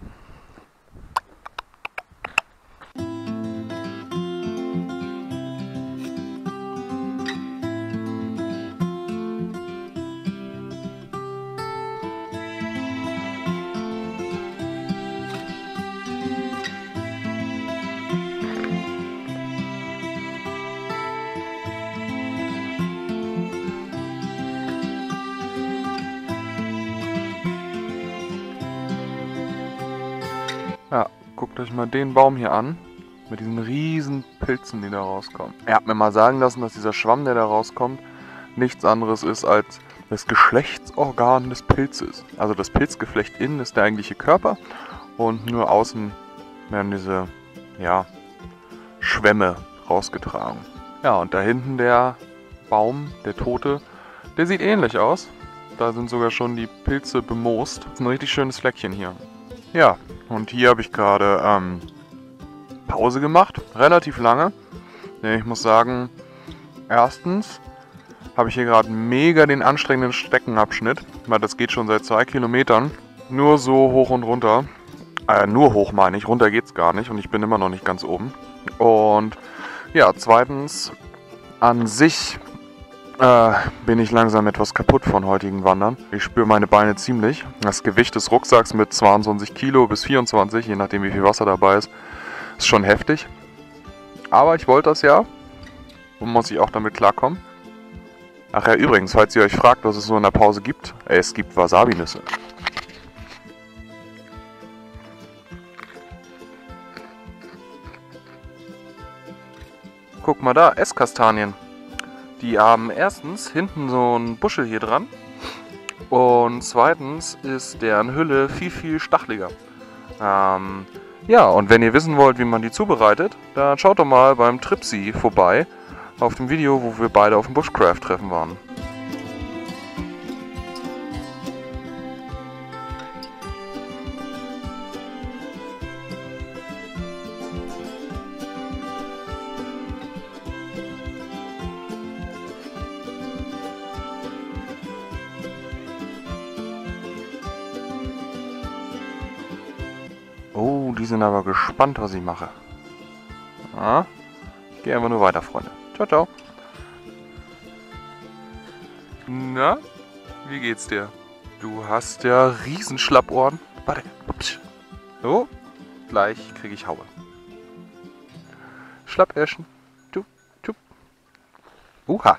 Ja, guckt euch mal den Baum hier an. Mit diesen riesen Pilzen, die da rauskommen. Er hat mir mal sagen lassen, dass dieser Schwamm, der da rauskommt, nichts anderes ist als das Geschlechtsorgan des Pilzes. Also das Pilzgeflecht innen ist der eigentliche Körper und nur außen werden diese, ja, Schwämme rausgetragen. Ja, und da hinten der Baum, der Tote, der sieht ähnlich aus. Da sind sogar schon die Pilze bemoost. Das ist ein richtig schönes Fleckchen hier. Ja, und hier habe ich gerade ähm, Pause gemacht. Relativ lange. Ich muss sagen, erstens habe ich hier gerade mega den anstrengenden Streckenabschnitt, weil das geht schon seit zwei Kilometern. Nur so hoch und runter. Äh, nur hoch meine ich, runter geht's gar nicht und ich bin immer noch nicht ganz oben. Und ja, zweitens, an sich äh, bin ich langsam etwas kaputt von heutigen Wandern. Ich spüre meine Beine ziemlich. Das Gewicht des Rucksacks mit 22 Kilo bis 24, je nachdem wie viel Wasser dabei ist, ist schon heftig. Aber ich wollte das ja und muss ich auch damit klarkommen. Ach ja, übrigens, falls ihr euch fragt, was es so in der Pause gibt, es gibt Wasabi-Nüsse. Guck mal da, Esskastanien. Die haben erstens hinten so einen Buschel hier dran und zweitens ist deren Hülle viel, viel stacheliger. Ähm, ja, und wenn ihr wissen wollt, wie man die zubereitet, dann schaut doch mal beim Tripsy vorbei auf dem Video, wo wir beide auf dem Bushcraft-Treffen waren. Sind aber gespannt, was ich mache. Ah, ich gehe einfach nur weiter, Freunde. Ciao, ciao. Na, wie geht's dir? Du hast ja Riesenschlappohren. Warte. Ups. So, gleich kriege ich Haue. Schlappärschen. Du, tu. Uha.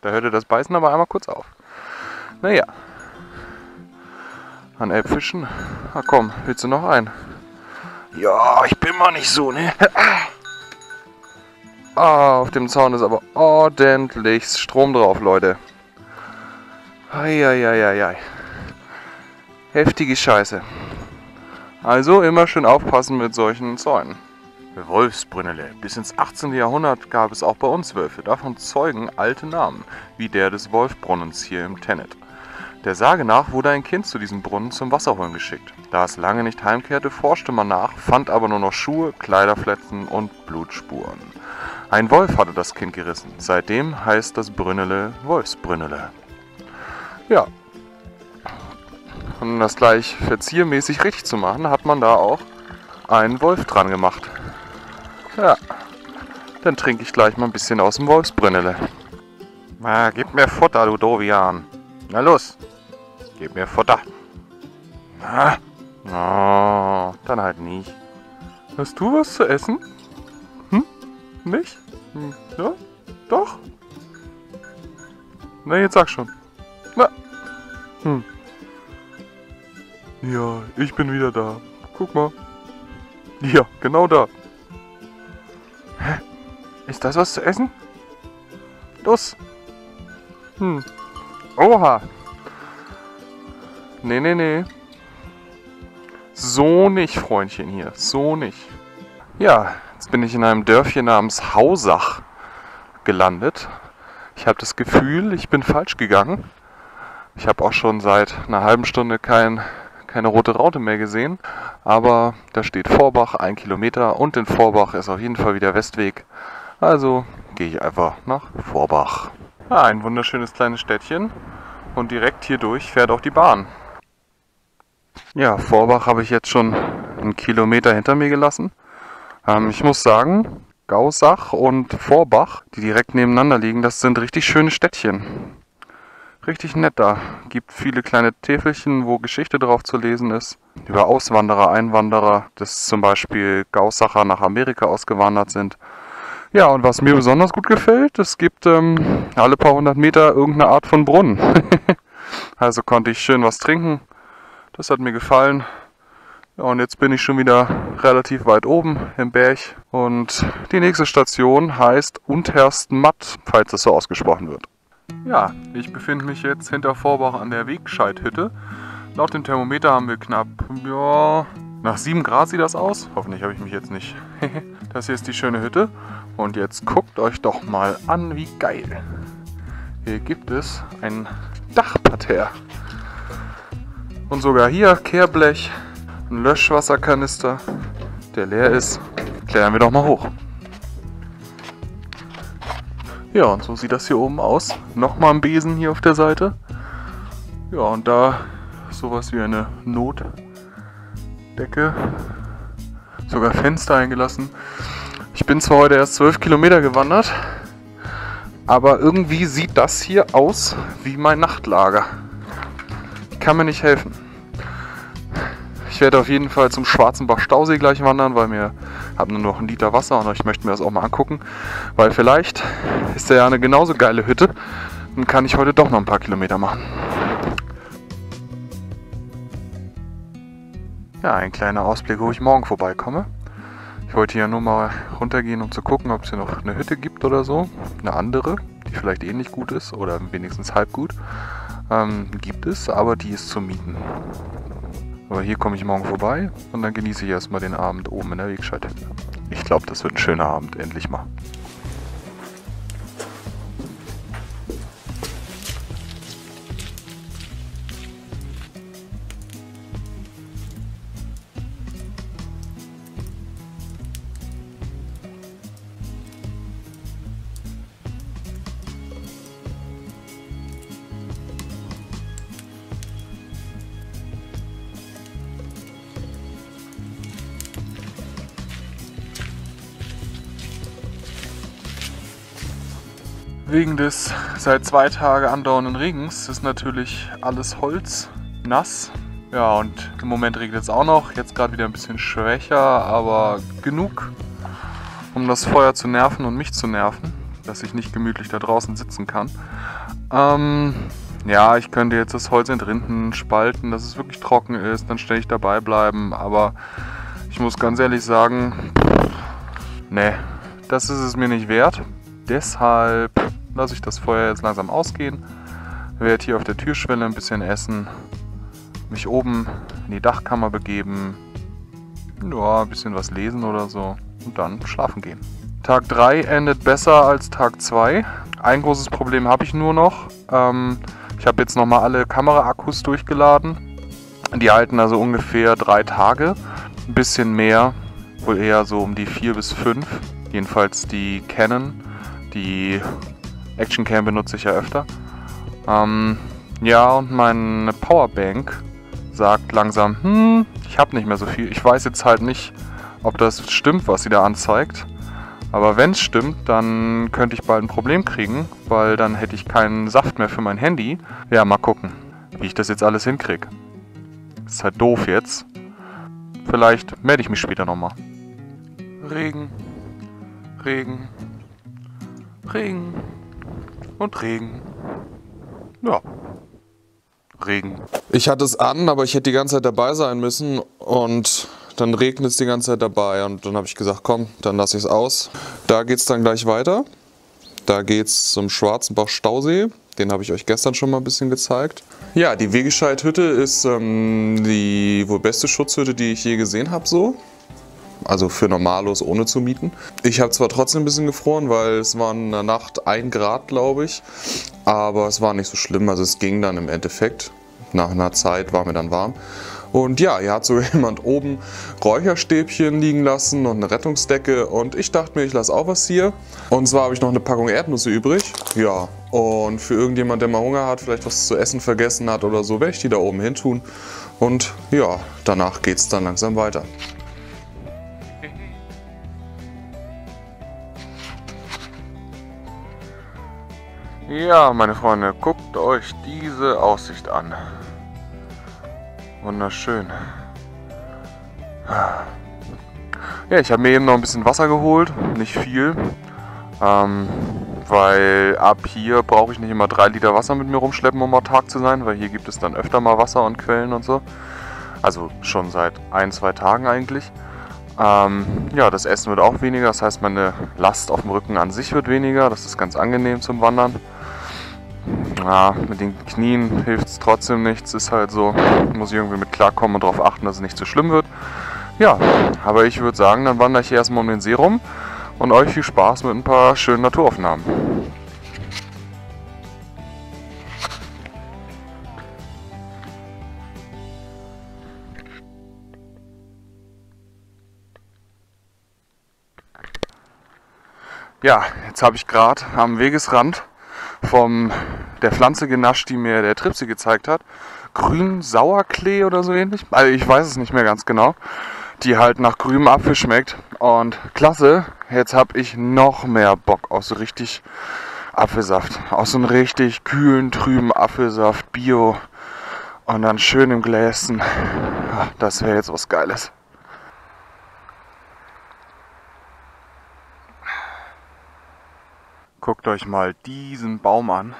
Da hörte das Beißen aber einmal kurz auf. Naja. An Elbfischen. Ah komm, willst du noch ein? Ja, ich bin mal nicht so, ne? Ah, auf dem Zaun ist aber ordentlich Strom drauf, Leute. Eieieiei. Heftige Scheiße. Also immer schön aufpassen mit solchen Zäunen. Wolfsbrünnele. Bis ins 18. Jahrhundert gab es auch bei uns Wölfe. Davon zeugen alte Namen, wie der des Wolfbrunnens hier im Tennet. Der Sage nach wurde ein Kind zu diesem Brunnen zum Wasserholen geschickt. Da es lange nicht heimkehrte, forschte man nach, fand aber nur noch Schuhe, Kleiderfletzen und Blutspuren. Ein Wolf hatte das Kind gerissen. Seitdem heißt das Brünnele Wolfsbrünnele. Ja. Um das gleich verziermäßig richtig zu machen, hat man da auch einen Wolf dran gemacht. Ja. Dann trinke ich gleich mal ein bisschen aus dem Wolfsbrünnele. Na, gib mir Futter, du Dovian. Na los. Gib mir Futter. Na? Oh, dann halt nicht. Hast du was zu essen? Hm? Nicht? Hm, ja? Doch? Na, jetzt sag schon. Na. Hm. Ja, ich bin wieder da. Guck mal. Ja, genau da. Hä? Ist das was zu essen? Los. Hm. Oha. Nee, nee, nee. So nicht, Freundchen hier. So nicht. Ja, jetzt bin ich in einem Dörfchen namens Hausach gelandet. Ich habe das Gefühl, ich bin falsch gegangen. Ich habe auch schon seit einer halben Stunde kein, keine rote Raute mehr gesehen. Aber da steht Vorbach, ein Kilometer. Und in Vorbach ist auf jeden Fall wieder Westweg. Also gehe ich einfach nach Vorbach. Ah, ein wunderschönes kleines Städtchen. Und direkt hier durch fährt auch die Bahn. Ja, Vorbach habe ich jetzt schon einen Kilometer hinter mir gelassen. Ähm, ich muss sagen, Gausach und Vorbach, die direkt nebeneinander liegen, das sind richtig schöne Städtchen. Richtig nett da. Gibt viele kleine Täfelchen, wo Geschichte drauf zu lesen ist. Über Auswanderer, Einwanderer, dass zum Beispiel Gaussacher nach Amerika ausgewandert sind. Ja, und was mir besonders gut gefällt, es gibt ähm, alle paar hundert Meter irgendeine Art von Brunnen. also konnte ich schön was trinken. Das hat mir gefallen. Ja, und jetzt bin ich schon wieder relativ weit oben im Berg. Und die nächste Station heißt Unterstmatt, falls es so ausgesprochen wird. Ja, ich befinde mich jetzt hinter Vorbach an der Wegscheidhütte. Laut dem Thermometer haben wir knapp, ja, nach 7 Grad sieht das aus. Hoffentlich habe ich mich jetzt nicht. das hier ist die schöne Hütte. Und jetzt guckt euch doch mal an, wie geil. Hier gibt es ein Dachparterre. Und sogar hier Kehrblech, ein Löschwasserkanister, der leer ist. Klären wir doch mal hoch. Ja, und so sieht das hier oben aus. Nochmal ein Besen hier auf der Seite. Ja, und da sowas wie eine Notdecke. Sogar Fenster eingelassen. Ich bin zwar heute erst 12 Kilometer gewandert, aber irgendwie sieht das hier aus wie mein Nachtlager. Ich kann mir nicht helfen. Ich werde auf jeden Fall zum Schwarzenbach Stausee gleich wandern, weil wir haben nur noch einen Liter Wasser und ich möchte mir das auch mal angucken, weil vielleicht ist da ja eine genauso geile Hütte und kann ich heute doch noch ein paar Kilometer machen. Ja, ein kleiner Ausblick, wo ich morgen vorbeikomme. Ich wollte hier nur mal runtergehen, um zu gucken, ob es hier noch eine Hütte gibt oder so. Eine andere, die vielleicht ähnlich gut ist oder wenigstens halb gut. Ähm, gibt es, aber die ist zu mieten. Aber hier komme ich morgen vorbei und dann genieße ich erstmal den Abend oben in der Wegscheide. Ich glaube, das wird ein schöner Abend, endlich mal. Wegen des seit zwei Tagen andauernden Regens ist natürlich alles Holz nass. Ja, und im Moment regnet es auch noch. Jetzt gerade wieder ein bisschen schwächer, aber genug, um das Feuer zu nerven und mich zu nerven, dass ich nicht gemütlich da draußen sitzen kann. Ähm, ja, ich könnte jetzt das Holz entrinden, spalten, dass es wirklich trocken ist, dann ständig dabei bleiben, aber ich muss ganz ehrlich sagen, nee, das ist es mir nicht wert. Deshalb lasse ich das Feuer jetzt langsam ausgehen. Werde hier auf der Türschwelle ein bisschen essen, mich oben in die Dachkammer begeben, ja, ein bisschen was lesen oder so und dann schlafen gehen. Tag 3 endet besser als Tag 2. Ein großes Problem habe ich nur noch. Ähm, ich habe jetzt nochmal alle Kameraakkus durchgeladen. Die halten also ungefähr drei Tage. Ein bisschen mehr, wohl eher so um die 4 bis 5. Jedenfalls die Canon. Die Actioncam benutze ich ja öfter. Ähm, ja, und meine Powerbank sagt langsam, hm, ich habe nicht mehr so viel. Ich weiß jetzt halt nicht, ob das stimmt, was sie da anzeigt. Aber wenn es stimmt, dann könnte ich bald ein Problem kriegen, weil dann hätte ich keinen Saft mehr für mein Handy. Ja, mal gucken, wie ich das jetzt alles hinkriege. Ist halt doof jetzt. Vielleicht melde ich mich später nochmal. Regen, Regen, Regen und Regen. Ja. Regen. Ich hatte es an, aber ich hätte die ganze Zeit dabei sein müssen und dann regnet es die ganze Zeit dabei und dann habe ich gesagt, komm, dann lasse ich es aus. Da geht es dann gleich weiter. Da geht es zum Schwarzenbach Stausee. Den habe ich euch gestern schon mal ein bisschen gezeigt. Ja, die Wegescheid-Hütte ist ähm, die wohl beste Schutzhütte, die ich je gesehen habe so also für Normalos ohne zu mieten. Ich habe zwar trotzdem ein bisschen gefroren, weil es war in der Nacht ein Grad, glaube ich, aber es war nicht so schlimm, also es ging dann im Endeffekt. Nach einer Zeit war mir dann warm. Und ja, hier hat sogar jemand oben Räucherstäbchen liegen lassen und eine Rettungsdecke. Und ich dachte mir, ich lasse auch was hier. Und zwar habe ich noch eine Packung Erdnüsse übrig. Ja, und für irgendjemand, der mal Hunger hat, vielleicht was zu essen vergessen hat oder so, werde ich die da oben hin tun. Und ja, danach geht es dann langsam weiter. Ja, meine Freunde, guckt euch diese Aussicht an. Wunderschön. Ja, ich habe mir eben noch ein bisschen Wasser geholt, nicht viel, ähm, weil ab hier brauche ich nicht immer drei Liter Wasser mit mir rumschleppen, um autark zu sein, weil hier gibt es dann öfter mal Wasser und Quellen und so. Also schon seit ein, zwei Tagen eigentlich. Ähm, ja, das Essen wird auch weniger, das heißt meine Last auf dem Rücken an sich wird weniger, das ist ganz angenehm zum Wandern ja, mit den Knien hilft es trotzdem nichts, ist halt so. Muss ich irgendwie mit klarkommen und darauf achten, dass es nicht zu so schlimm wird. Ja, aber ich würde sagen, dann wandere ich erstmal um den See rum und euch viel Spaß mit ein paar schönen Naturaufnahmen. Ja, jetzt habe ich gerade am Wegesrand von der Pflanze genascht, die mir der Tripsi gezeigt hat. Grün Sauerklee oder so ähnlich. Also ich weiß es nicht mehr ganz genau. Die halt nach grünem Apfel schmeckt. Und klasse, jetzt habe ich noch mehr Bock auf so richtig Apfelsaft. Aus so einem richtig kühlen, trüben Apfelsaft, Bio. Und dann schön im Gläschen. Das wäre jetzt was Geiles. Guckt euch mal diesen Baum an.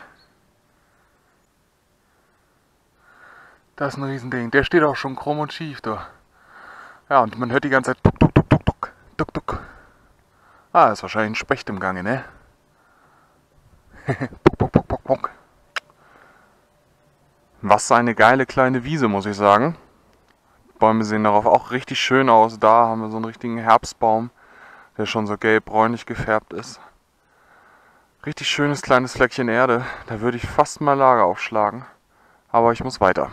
Das ist ein Riesending. Der steht auch schon krumm und schief, du. Ja, und man hört die ganze Zeit tuk, tuk, tuk, tuk, tuk, tuk, tuk. Ah, ist wahrscheinlich ein Specht im Gange, ne? puck, puck, puck, puck, puck. Was eine geile kleine Wiese, muss ich sagen. Bäume sehen darauf auch richtig schön aus. Da haben wir so einen richtigen Herbstbaum, der schon so gelb-bräunlich gefärbt ist. Richtig schönes kleines Fleckchen Erde. Da würde ich fast mal Lager aufschlagen. Aber ich muss weiter.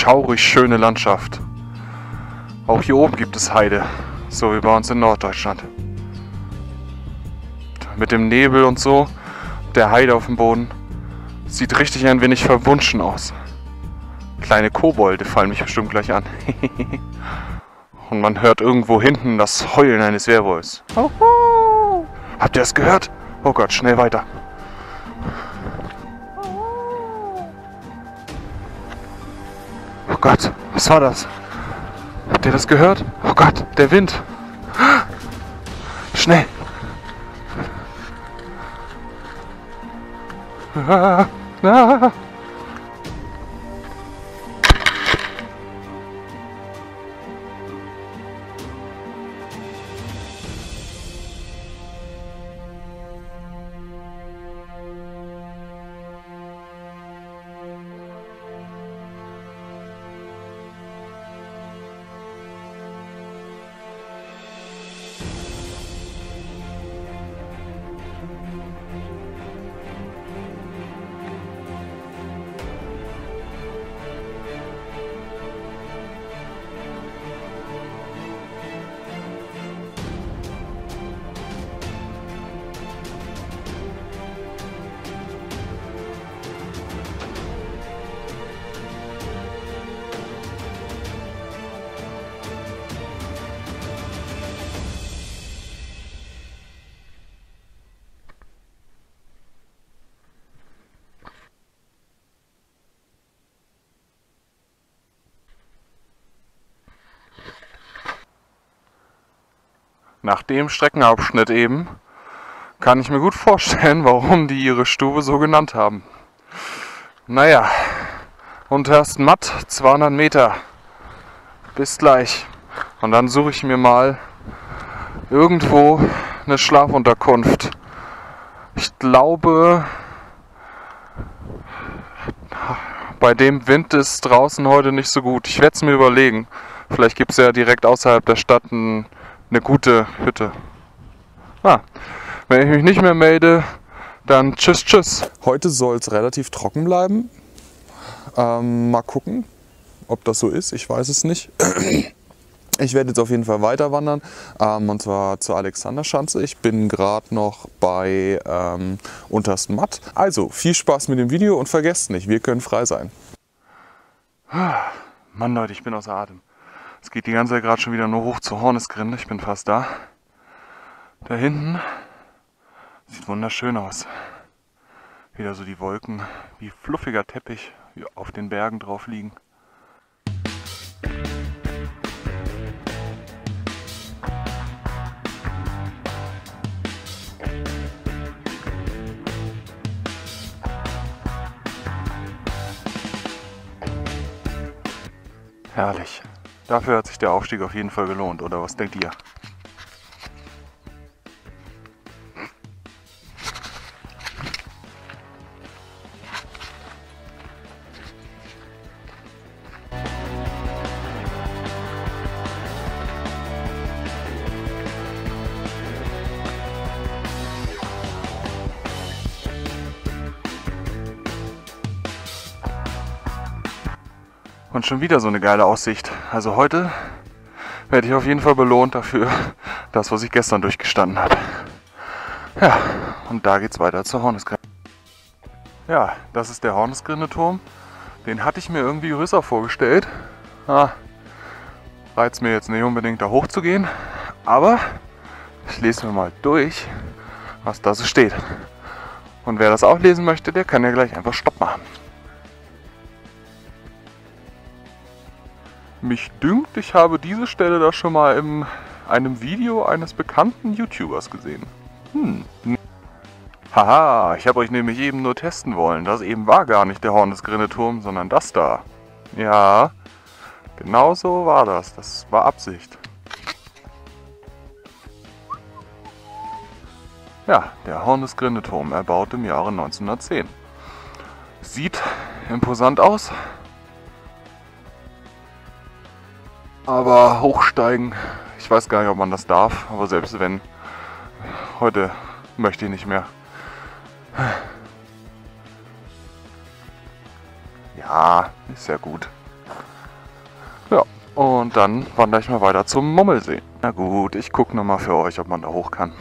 Schaurig schöne Landschaft. Auch hier oben gibt es Heide, so wie bei uns in Norddeutschland. Mit dem Nebel und so, der Heide auf dem Boden, sieht richtig ein wenig verwunschen aus. Kleine Kobolde fallen mich bestimmt gleich an. und man hört irgendwo hinten das Heulen eines Werwolfs. Habt ihr das gehört? Oh Gott, schnell weiter. Gott, was war das? Habt ihr das gehört? Oh Gott, der Wind. Schnell. Ah, ah. Nach dem Streckenabschnitt eben kann ich mir gut vorstellen, warum die ihre Stube so genannt haben. Naja, und erst matt 200 Meter. Bis gleich. Und dann suche ich mir mal irgendwo eine Schlafunterkunft. Ich glaube, bei dem Wind ist draußen heute nicht so gut. Ich werde es mir überlegen. Vielleicht gibt es ja direkt außerhalb der Stadt ein eine gute Hütte. Ah, wenn ich mich nicht mehr melde, dann tschüss, tschüss. Heute soll es relativ trocken bleiben. Ähm, mal gucken, ob das so ist. Ich weiß es nicht. Ich werde jetzt auf jeden Fall weiter wandern ähm, und zwar zur Alexanderschanze. Ich bin gerade noch bei ähm, Untersten Matt. Also viel Spaß mit dem Video und vergesst nicht, wir können frei sein. Mann Leute, ich bin außer Atem. Es geht die ganze Zeit gerade schon wieder nur hoch zur Hornesgrinde. Ich bin fast da. Da hinten sieht wunderschön aus. Wieder so die Wolken wie fluffiger Teppich auf den Bergen drauf liegen. Herrlich. Dafür hat sich der Aufstieg auf jeden Fall gelohnt, oder was denkt ihr? Und schon wieder so eine geile Aussicht. Also heute werde ich auf jeden Fall belohnt dafür, das, was ich gestern durchgestanden habe. Ja, und da geht's weiter zur Hornesgrinne. Ja, das ist der Hornesgrinne-Turm. Den hatte ich mir irgendwie größer vorgestellt. Ah, reizt mir jetzt nicht unbedingt da hoch zu gehen, aber ich lese mir mal durch, was da so steht. Und wer das auch lesen möchte, der kann ja gleich einfach Stopp machen. Mich dünkt, ich habe diese Stelle da schon mal in einem Video eines bekannten YouTubers gesehen. Hm. Haha, ich habe euch nämlich eben nur testen wollen. Das eben war gar nicht der Horn des Grinneturm, sondern das da. Ja, genau so war das. Das war Absicht. Ja, der Horn des Grindeturm, erbaut im Jahre 1910. Sieht imposant aus, Aber hochsteigen, ich weiß gar nicht, ob man das darf, aber selbst wenn, heute möchte ich nicht mehr. Ja, ist ja gut. Ja, und dann wandere ich mal weiter zum Mummelsee. Na gut, ich gucke nochmal für euch, ob man da hoch kann.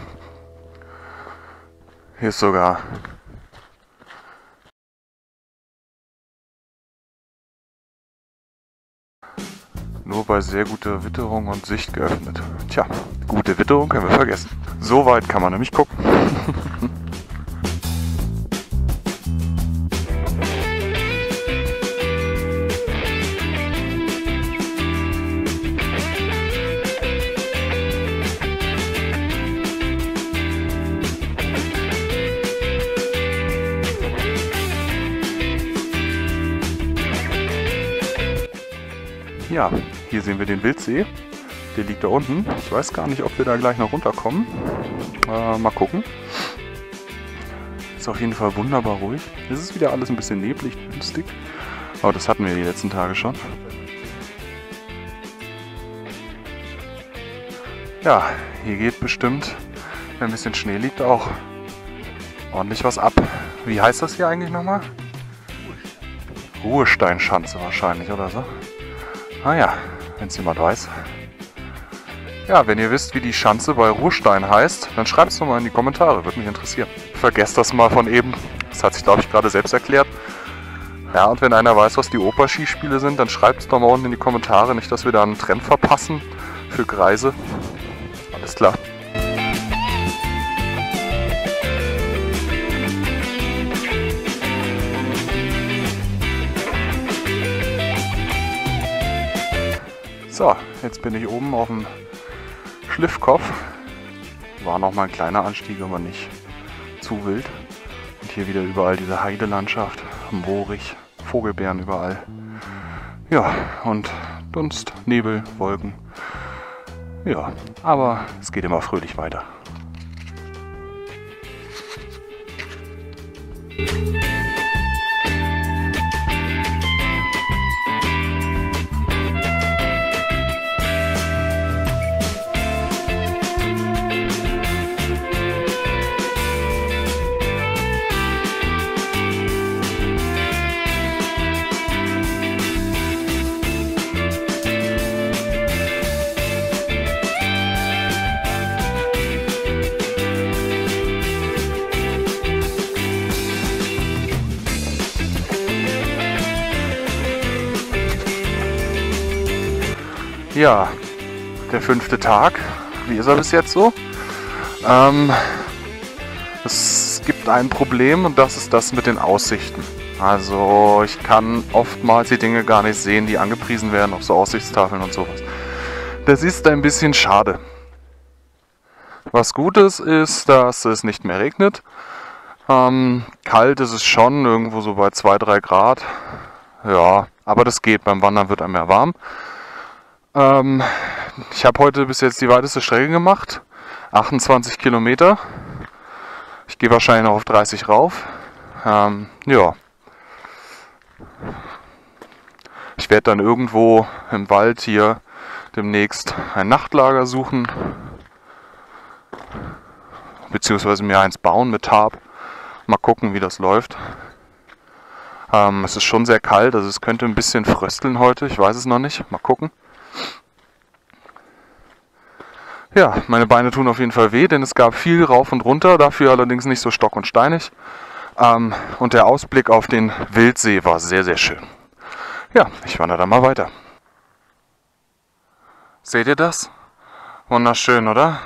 Hier ist sogar nur bei sehr guter Witterung und Sicht geöffnet. Tja, gute Witterung können wir vergessen. So weit kann man nämlich gucken. hier sehen wir den Wildsee. Der liegt da unten. Ich weiß gar nicht, ob wir da gleich noch runterkommen. Äh, mal gucken. Ist auf jeden Fall wunderbar ruhig. Es ist wieder alles ein bisschen neblig, günstig. Aber das hatten wir die letzten Tage schon. Ja, hier geht bestimmt, wenn ein bisschen Schnee liegt, auch ordentlich was ab. Wie heißt das hier eigentlich nochmal? Ruhesteinschanze wahrscheinlich oder so. Ah ja, wenn es jemand weiß. Ja, wenn ihr wisst, wie die Schanze bei Ruhstein heißt, dann schreibt es doch mal in die Kommentare, würde mich interessieren. Vergesst das mal von eben, das hat sich glaube ich gerade selbst erklärt. Ja, und wenn einer weiß, was die Operskispiele sind, dann schreibt es doch mal unten in die Kommentare, nicht, dass wir da einen Trend verpassen für Kreise. Alles klar. So, jetzt bin ich oben auf dem Schliffkopf. War noch mal ein kleiner Anstieg, aber nicht zu wild. Und hier wieder überall diese Heidelandschaft, moorig, Vogelbeeren überall. Ja, und Dunst, Nebel, Wolken. Ja, aber es geht immer fröhlich weiter. Ja, der fünfte Tag. Wie ist er bis jetzt so? Ähm, es gibt ein Problem und das ist das mit den Aussichten. Also ich kann oftmals die Dinge gar nicht sehen, die angepriesen werden auf so Aussichtstafeln und sowas. Das ist ein bisschen schade. Was gut ist, dass es nicht mehr regnet. Ähm, kalt ist es schon, irgendwo so bei 2-3 Grad. Ja, aber das geht. Beim Wandern wird einem mehr warm. Ähm, ich habe heute bis jetzt die weiteste Strecke gemacht. 28 Kilometer. Ich gehe wahrscheinlich noch auf 30 rauf. Ähm, ja. Ich werde dann irgendwo im Wald hier demnächst ein Nachtlager suchen. Beziehungsweise mir eins bauen mit Tarp. Mal gucken, wie das läuft. Ähm, es ist schon sehr kalt, also es könnte ein bisschen frösteln heute. Ich weiß es noch nicht. Mal gucken. Ja, meine Beine tun auf jeden Fall weh, denn es gab viel rauf und runter, dafür allerdings nicht so stock und steinig. Ähm, und der Ausblick auf den Wildsee war sehr, sehr schön. Ja, ich wandere dann mal weiter. Seht ihr das? Wunderschön, oder?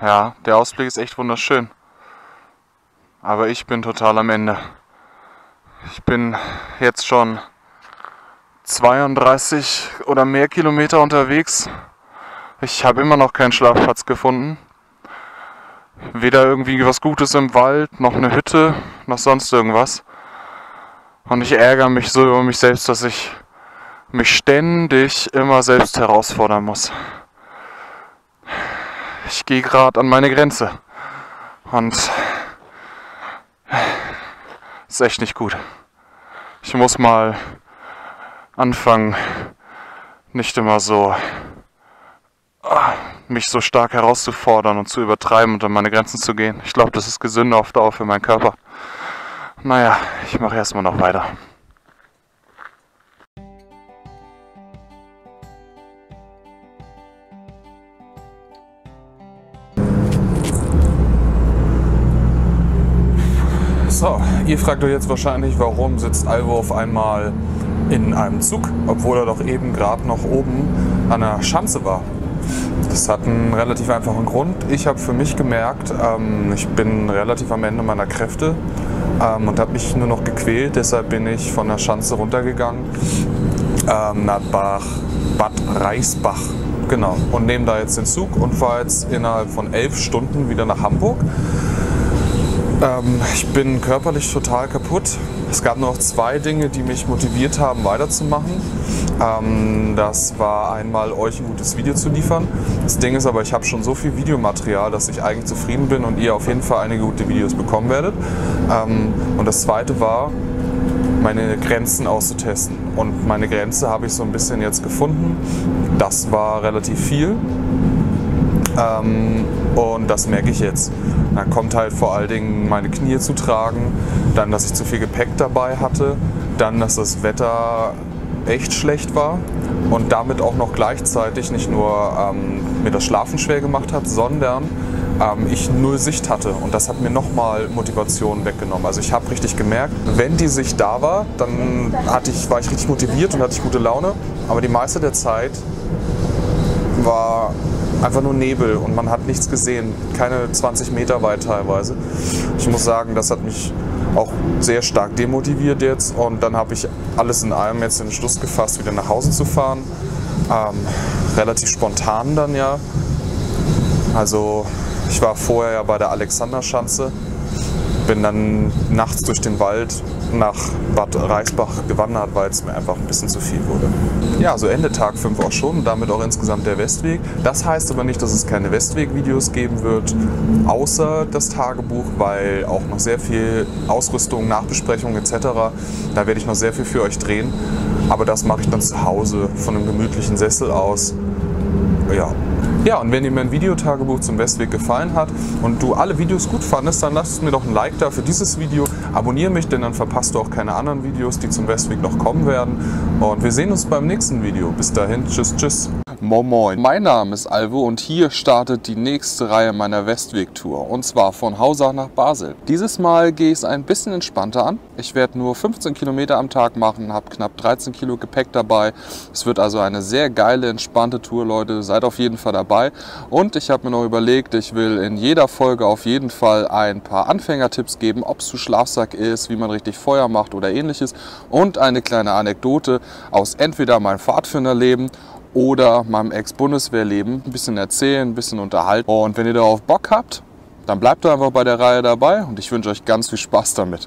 Ja, der Ausblick ist echt wunderschön. Aber ich bin total am Ende. Ich bin jetzt schon 32 oder mehr Kilometer unterwegs. Ich habe immer noch keinen Schlafplatz gefunden. Weder irgendwie was Gutes im Wald, noch eine Hütte, noch sonst irgendwas. Und ich ärgere mich so über mich selbst, dass ich mich ständig immer selbst herausfordern muss. Ich gehe gerade an meine Grenze. Und ist echt nicht gut. Ich muss mal anfangen, nicht immer so ah, mich so stark herauszufordern und zu übertreiben und an meine Grenzen zu gehen. Ich glaube, das ist gesünder auf Dauer für meinen Körper. Naja, ich mache erstmal noch weiter. So, ihr fragt euch jetzt wahrscheinlich, warum sitzt Alvo auf einmal in einem Zug, obwohl er doch eben gerade noch oben an der Schanze war. Das hat einen relativ einfachen Grund. Ich habe für mich gemerkt, ähm, ich bin relativ am Ende meiner Kräfte ähm, und habe mich nur noch gequält. Deshalb bin ich von der Schanze runtergegangen ähm, nach Bad, Bad Reichsbach. Genau. Und nehme da jetzt den Zug und fahre jetzt innerhalb von elf Stunden wieder nach Hamburg. Ähm, ich bin körperlich total kaputt. Es gab noch zwei Dinge, die mich motiviert haben, weiterzumachen. Ähm, das war einmal, euch ein gutes Video zu liefern. Das Ding ist aber, ich habe schon so viel Videomaterial, dass ich eigentlich zufrieden bin und ihr auf jeden Fall einige gute Videos bekommen werdet. Ähm, und das zweite war, meine Grenzen auszutesten. Und meine Grenze habe ich so ein bisschen jetzt gefunden. Das war relativ viel. Ähm, und das merke ich jetzt. Dann kommt halt vor allen Dingen meine Knie zu tragen, dann, dass ich zu viel Gepäck dabei hatte, dann, dass das Wetter echt schlecht war und damit auch noch gleichzeitig nicht nur ähm, mir das Schlafen schwer gemacht hat, sondern ähm, ich null Sicht hatte und das hat mir nochmal Motivation weggenommen. Also ich habe richtig gemerkt, wenn die Sicht da war, dann hatte ich, war ich richtig motiviert und hatte ich gute Laune, aber die meiste der Zeit war einfach nur Nebel und man hat nichts gesehen, keine 20 Meter weit teilweise. Ich muss sagen, das hat mich auch sehr stark demotiviert jetzt und dann habe ich alles in allem jetzt den Schluss gefasst, wieder nach Hause zu fahren. Ähm, relativ spontan dann ja. Also ich war vorher ja bei der Alexanderschanze, bin dann nachts durch den Wald nach Bad Reichsbach gewandert, weil es mir einfach ein bisschen zu viel wurde. Ja, so Ende Tag 5 auch schon damit auch insgesamt der Westweg. Das heißt aber nicht, dass es keine Westweg-Videos geben wird, außer das Tagebuch, weil auch noch sehr viel Ausrüstung, Nachbesprechung etc. Da werde ich noch sehr viel für euch drehen. Aber das mache ich dann zu Hause von einem gemütlichen Sessel aus. Ja, ja, und wenn dir mein Videotagebuch zum Westweg gefallen hat und du alle Videos gut fandest, dann lass mir doch ein Like da für dieses Video. Abonniere mich, denn dann verpasst du auch keine anderen Videos, die zum Westweg noch kommen werden. Und wir sehen uns beim nächsten Video. Bis dahin, tschüss, tschüss. Moin Moin. Mein Name ist Alvo und hier startet die nächste Reihe meiner Westweg-Tour und zwar von Hausach nach Basel. Dieses Mal gehe ich es ein bisschen entspannter an. Ich werde nur 15 Kilometer am Tag machen, habe knapp 13 Kilo Gepäck dabei. Es wird also eine sehr geile, entspannte Tour, Leute. Seid auf jeden Fall dabei. Und ich habe mir noch überlegt, ich will in jeder Folge auf jeden Fall ein paar Anfängertipps geben, ob es zu Schlafsack ist, wie man richtig Feuer macht oder ähnliches. Und eine kleine Anekdote aus entweder meinem Pfadfinderleben oder meinem Ex-Bundeswehrleben ein bisschen erzählen, ein bisschen unterhalten. Und wenn ihr darauf Bock habt, dann bleibt doch einfach bei der Reihe dabei und ich wünsche euch ganz viel Spaß damit.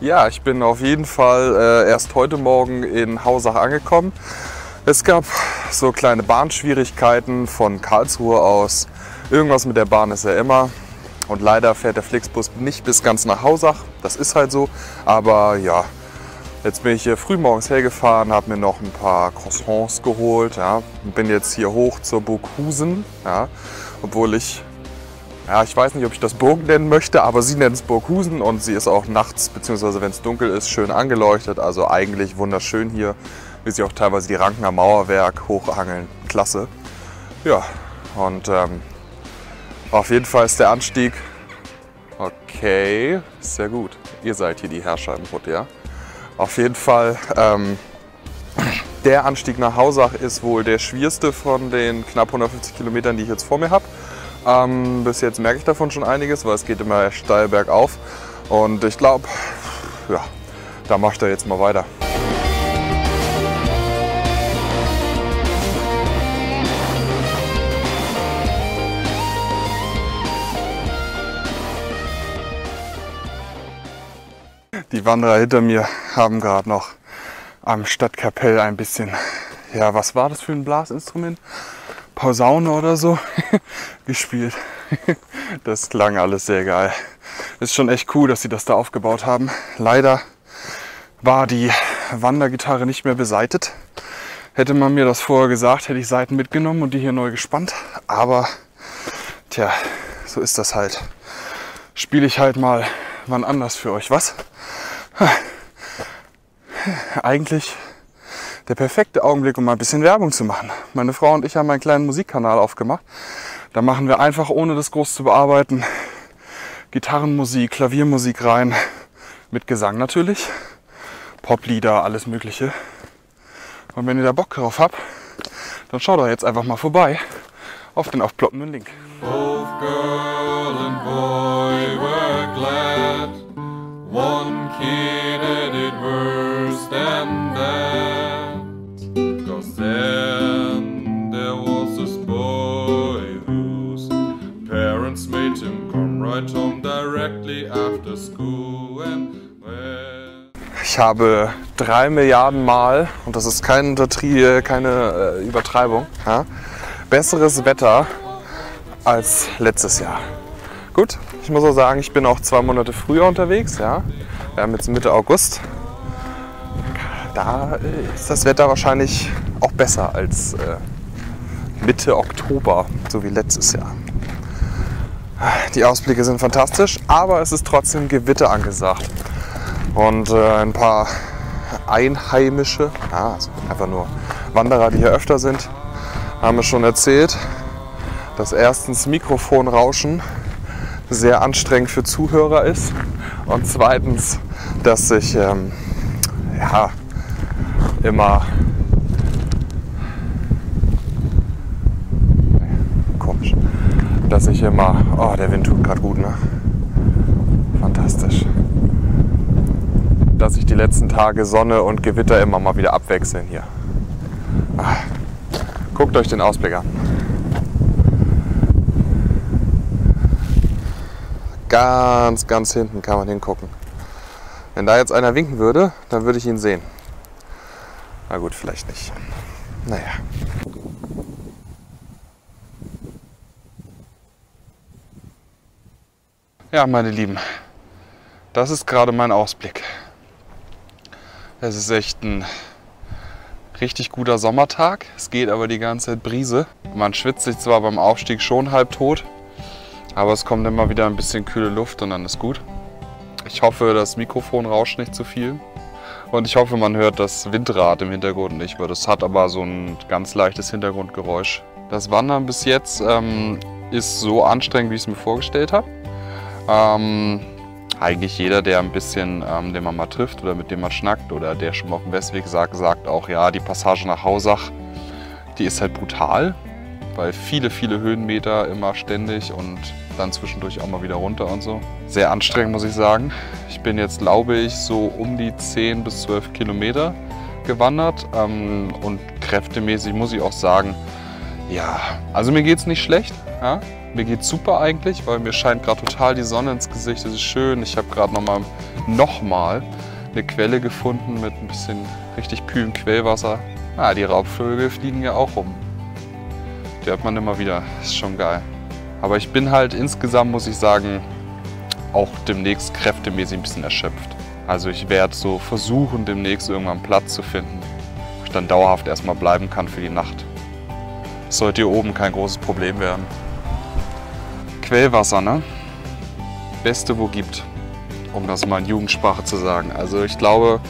Ja, ich bin auf jeden Fall äh, erst heute Morgen in Hausach angekommen. Es gab so kleine Bahnschwierigkeiten von Karlsruhe aus. Irgendwas mit der Bahn ist ja immer. Und leider fährt der Flixbus nicht bis ganz nach Hausach. Das ist halt so. Aber ja, jetzt bin ich hier früh morgens hergefahren, habe mir noch ein paar Croissants geholt. Ja, und bin jetzt hier hoch zur Burg Husen. Ja, obwohl ich, ja, ich weiß nicht, ob ich das Burg nennen möchte, aber sie nennt es Burg Husen und sie ist auch nachts, beziehungsweise wenn es dunkel ist, schön angeleuchtet. Also eigentlich wunderschön hier, wie sie auch teilweise die Ranken am Mauerwerk hochhangeln. Klasse. Ja, und ähm, auf jeden Fall ist der Anstieg okay, sehr gut. Ihr seid hier die Herrscher im Hut, ja? Auf jeden Fall, ähm, der Anstieg nach Hausach ist wohl der schwierigste von den knapp 150 Kilometern, die ich jetzt vor mir habe. Ähm, bis jetzt merke ich davon schon einiges, weil es geht immer steil bergauf. Und ich glaube, ja, da ich da jetzt mal weiter. Die Wanderer hinter mir haben gerade noch am Stadtkapell ein bisschen, ja, was war das für ein Blasinstrument? Posaune oder so gespielt. Das klang alles sehr geil. Ist schon echt cool, dass sie das da aufgebaut haben. Leider war die Wandergitarre nicht mehr beseitet. Hätte man mir das vorher gesagt, hätte ich Seiten mitgenommen und die hier neu gespannt. Aber tja, so ist das halt. Spiele ich halt mal wann anders für euch, was? Eigentlich der perfekte Augenblick, um mal ein bisschen Werbung zu machen. Meine Frau und ich haben einen kleinen Musikkanal aufgemacht. Da machen wir einfach, ohne das groß zu bearbeiten, Gitarrenmusik, Klaviermusik rein. Mit Gesang natürlich. Poplieder, alles Mögliche. Und wenn ihr da Bock drauf habt, dann schaut doch jetzt einfach mal vorbei auf den aufploppenden Link. Both girl and boy were glad. One ich habe drei Milliarden Mal, und das ist kein Untertrie keine äh, Übertreibung, ja, besseres Wetter als letztes Jahr. Gut, ich muss auch sagen, ich bin auch zwei Monate früher unterwegs. Ja. Wir haben jetzt Mitte August. Da ist das Wetter wahrscheinlich auch besser als äh, Mitte Oktober, so wie letztes Jahr. Die Ausblicke sind fantastisch, aber es ist trotzdem Gewitter angesagt. Und äh, ein paar Einheimische, ja, also einfach nur Wanderer, die hier öfter sind, haben mir schon erzählt, dass erstens Mikrofonrauschen sehr anstrengend für Zuhörer ist und zweitens, dass ich ähm, ja, immer komisch, dass ich immer, oh, der Wind tut gerade gut, ne? Fantastisch. Dass sich die letzten Tage Sonne und Gewitter immer mal wieder abwechseln hier. Ah. Guckt euch den Ausblick an. Ganz, ganz hinten kann man hingucken. Wenn da jetzt einer winken würde, dann würde ich ihn sehen. Na gut, vielleicht nicht. Naja. Ja, meine Lieben, das ist gerade mein Ausblick. Es ist echt ein richtig guter Sommertag. Es geht aber die ganze Zeit Brise. Man schwitzt sich zwar beim Aufstieg schon halb tot, aber es kommt immer wieder ein bisschen kühle Luft und dann ist gut. Ich hoffe, das Mikrofon rauscht nicht zu viel. Und ich hoffe, man hört das Windrad im Hintergrund nicht, weil das hat aber so ein ganz leichtes Hintergrundgeräusch. Das Wandern bis jetzt ähm, ist so anstrengend, wie ich es mir vorgestellt habe. Ähm, eigentlich jeder, der ein bisschen, ähm, den man mal trifft oder mit dem man schnackt oder der schon mal auf dem Westweg sagt, sagt auch, ja, die Passage nach Hausach, die ist halt brutal, weil viele, viele Höhenmeter immer ständig und dann zwischendurch auch mal wieder runter und so. Sehr anstrengend, muss ich sagen. Ich bin jetzt, glaube ich, so um die 10 bis 12 Kilometer gewandert ähm, und kräftemäßig muss ich auch sagen, ja, also mir geht es nicht schlecht. Ja? Mir geht super eigentlich, weil mir scheint gerade total die Sonne ins Gesicht. Es ist schön. Ich habe gerade nochmal noch mal eine Quelle gefunden mit ein bisschen richtig kühlem Quellwasser. Ah, die Raubvögel fliegen ja auch rum. Die hört man immer wieder. Ist schon geil. Aber ich bin halt insgesamt, muss ich sagen, auch demnächst kräftemäßig ein bisschen erschöpft. Also ich werde so versuchen, demnächst irgendwann Platz zu finden, wo ich dann dauerhaft erstmal bleiben kann für die Nacht. Das sollte hier oben kein großes Problem werden. Quellwasser, ne? Beste, wo gibt, um das mal in Jugendsprache zu sagen. Also ich glaube,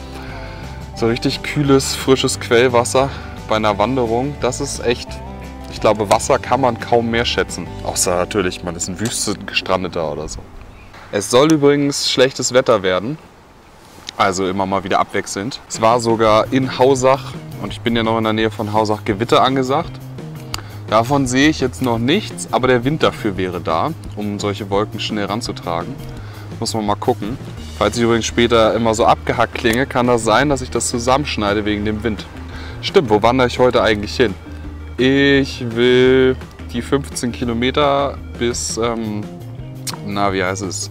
so richtig kühles, frisches Quellwasser bei einer Wanderung, das ist echt glaube, Wasser kann man kaum mehr schätzen. Außer natürlich, man ist in Wüste gestrandeter oder so. Es soll übrigens schlechtes Wetter werden. Also immer mal wieder abwechselnd. Es war sogar in Hausach, und ich bin ja noch in der Nähe von Hausach, Gewitter angesagt. Davon sehe ich jetzt noch nichts, aber der Wind dafür wäre da, um solche Wolken schnell ranzutragen. Muss man mal gucken. Falls ich übrigens später immer so abgehackt klinge, kann das sein, dass ich das zusammenschneide wegen dem Wind. Stimmt, wo wandere ich heute eigentlich hin? Ich will die 15 Kilometer bis, ähm, na wie heißt es,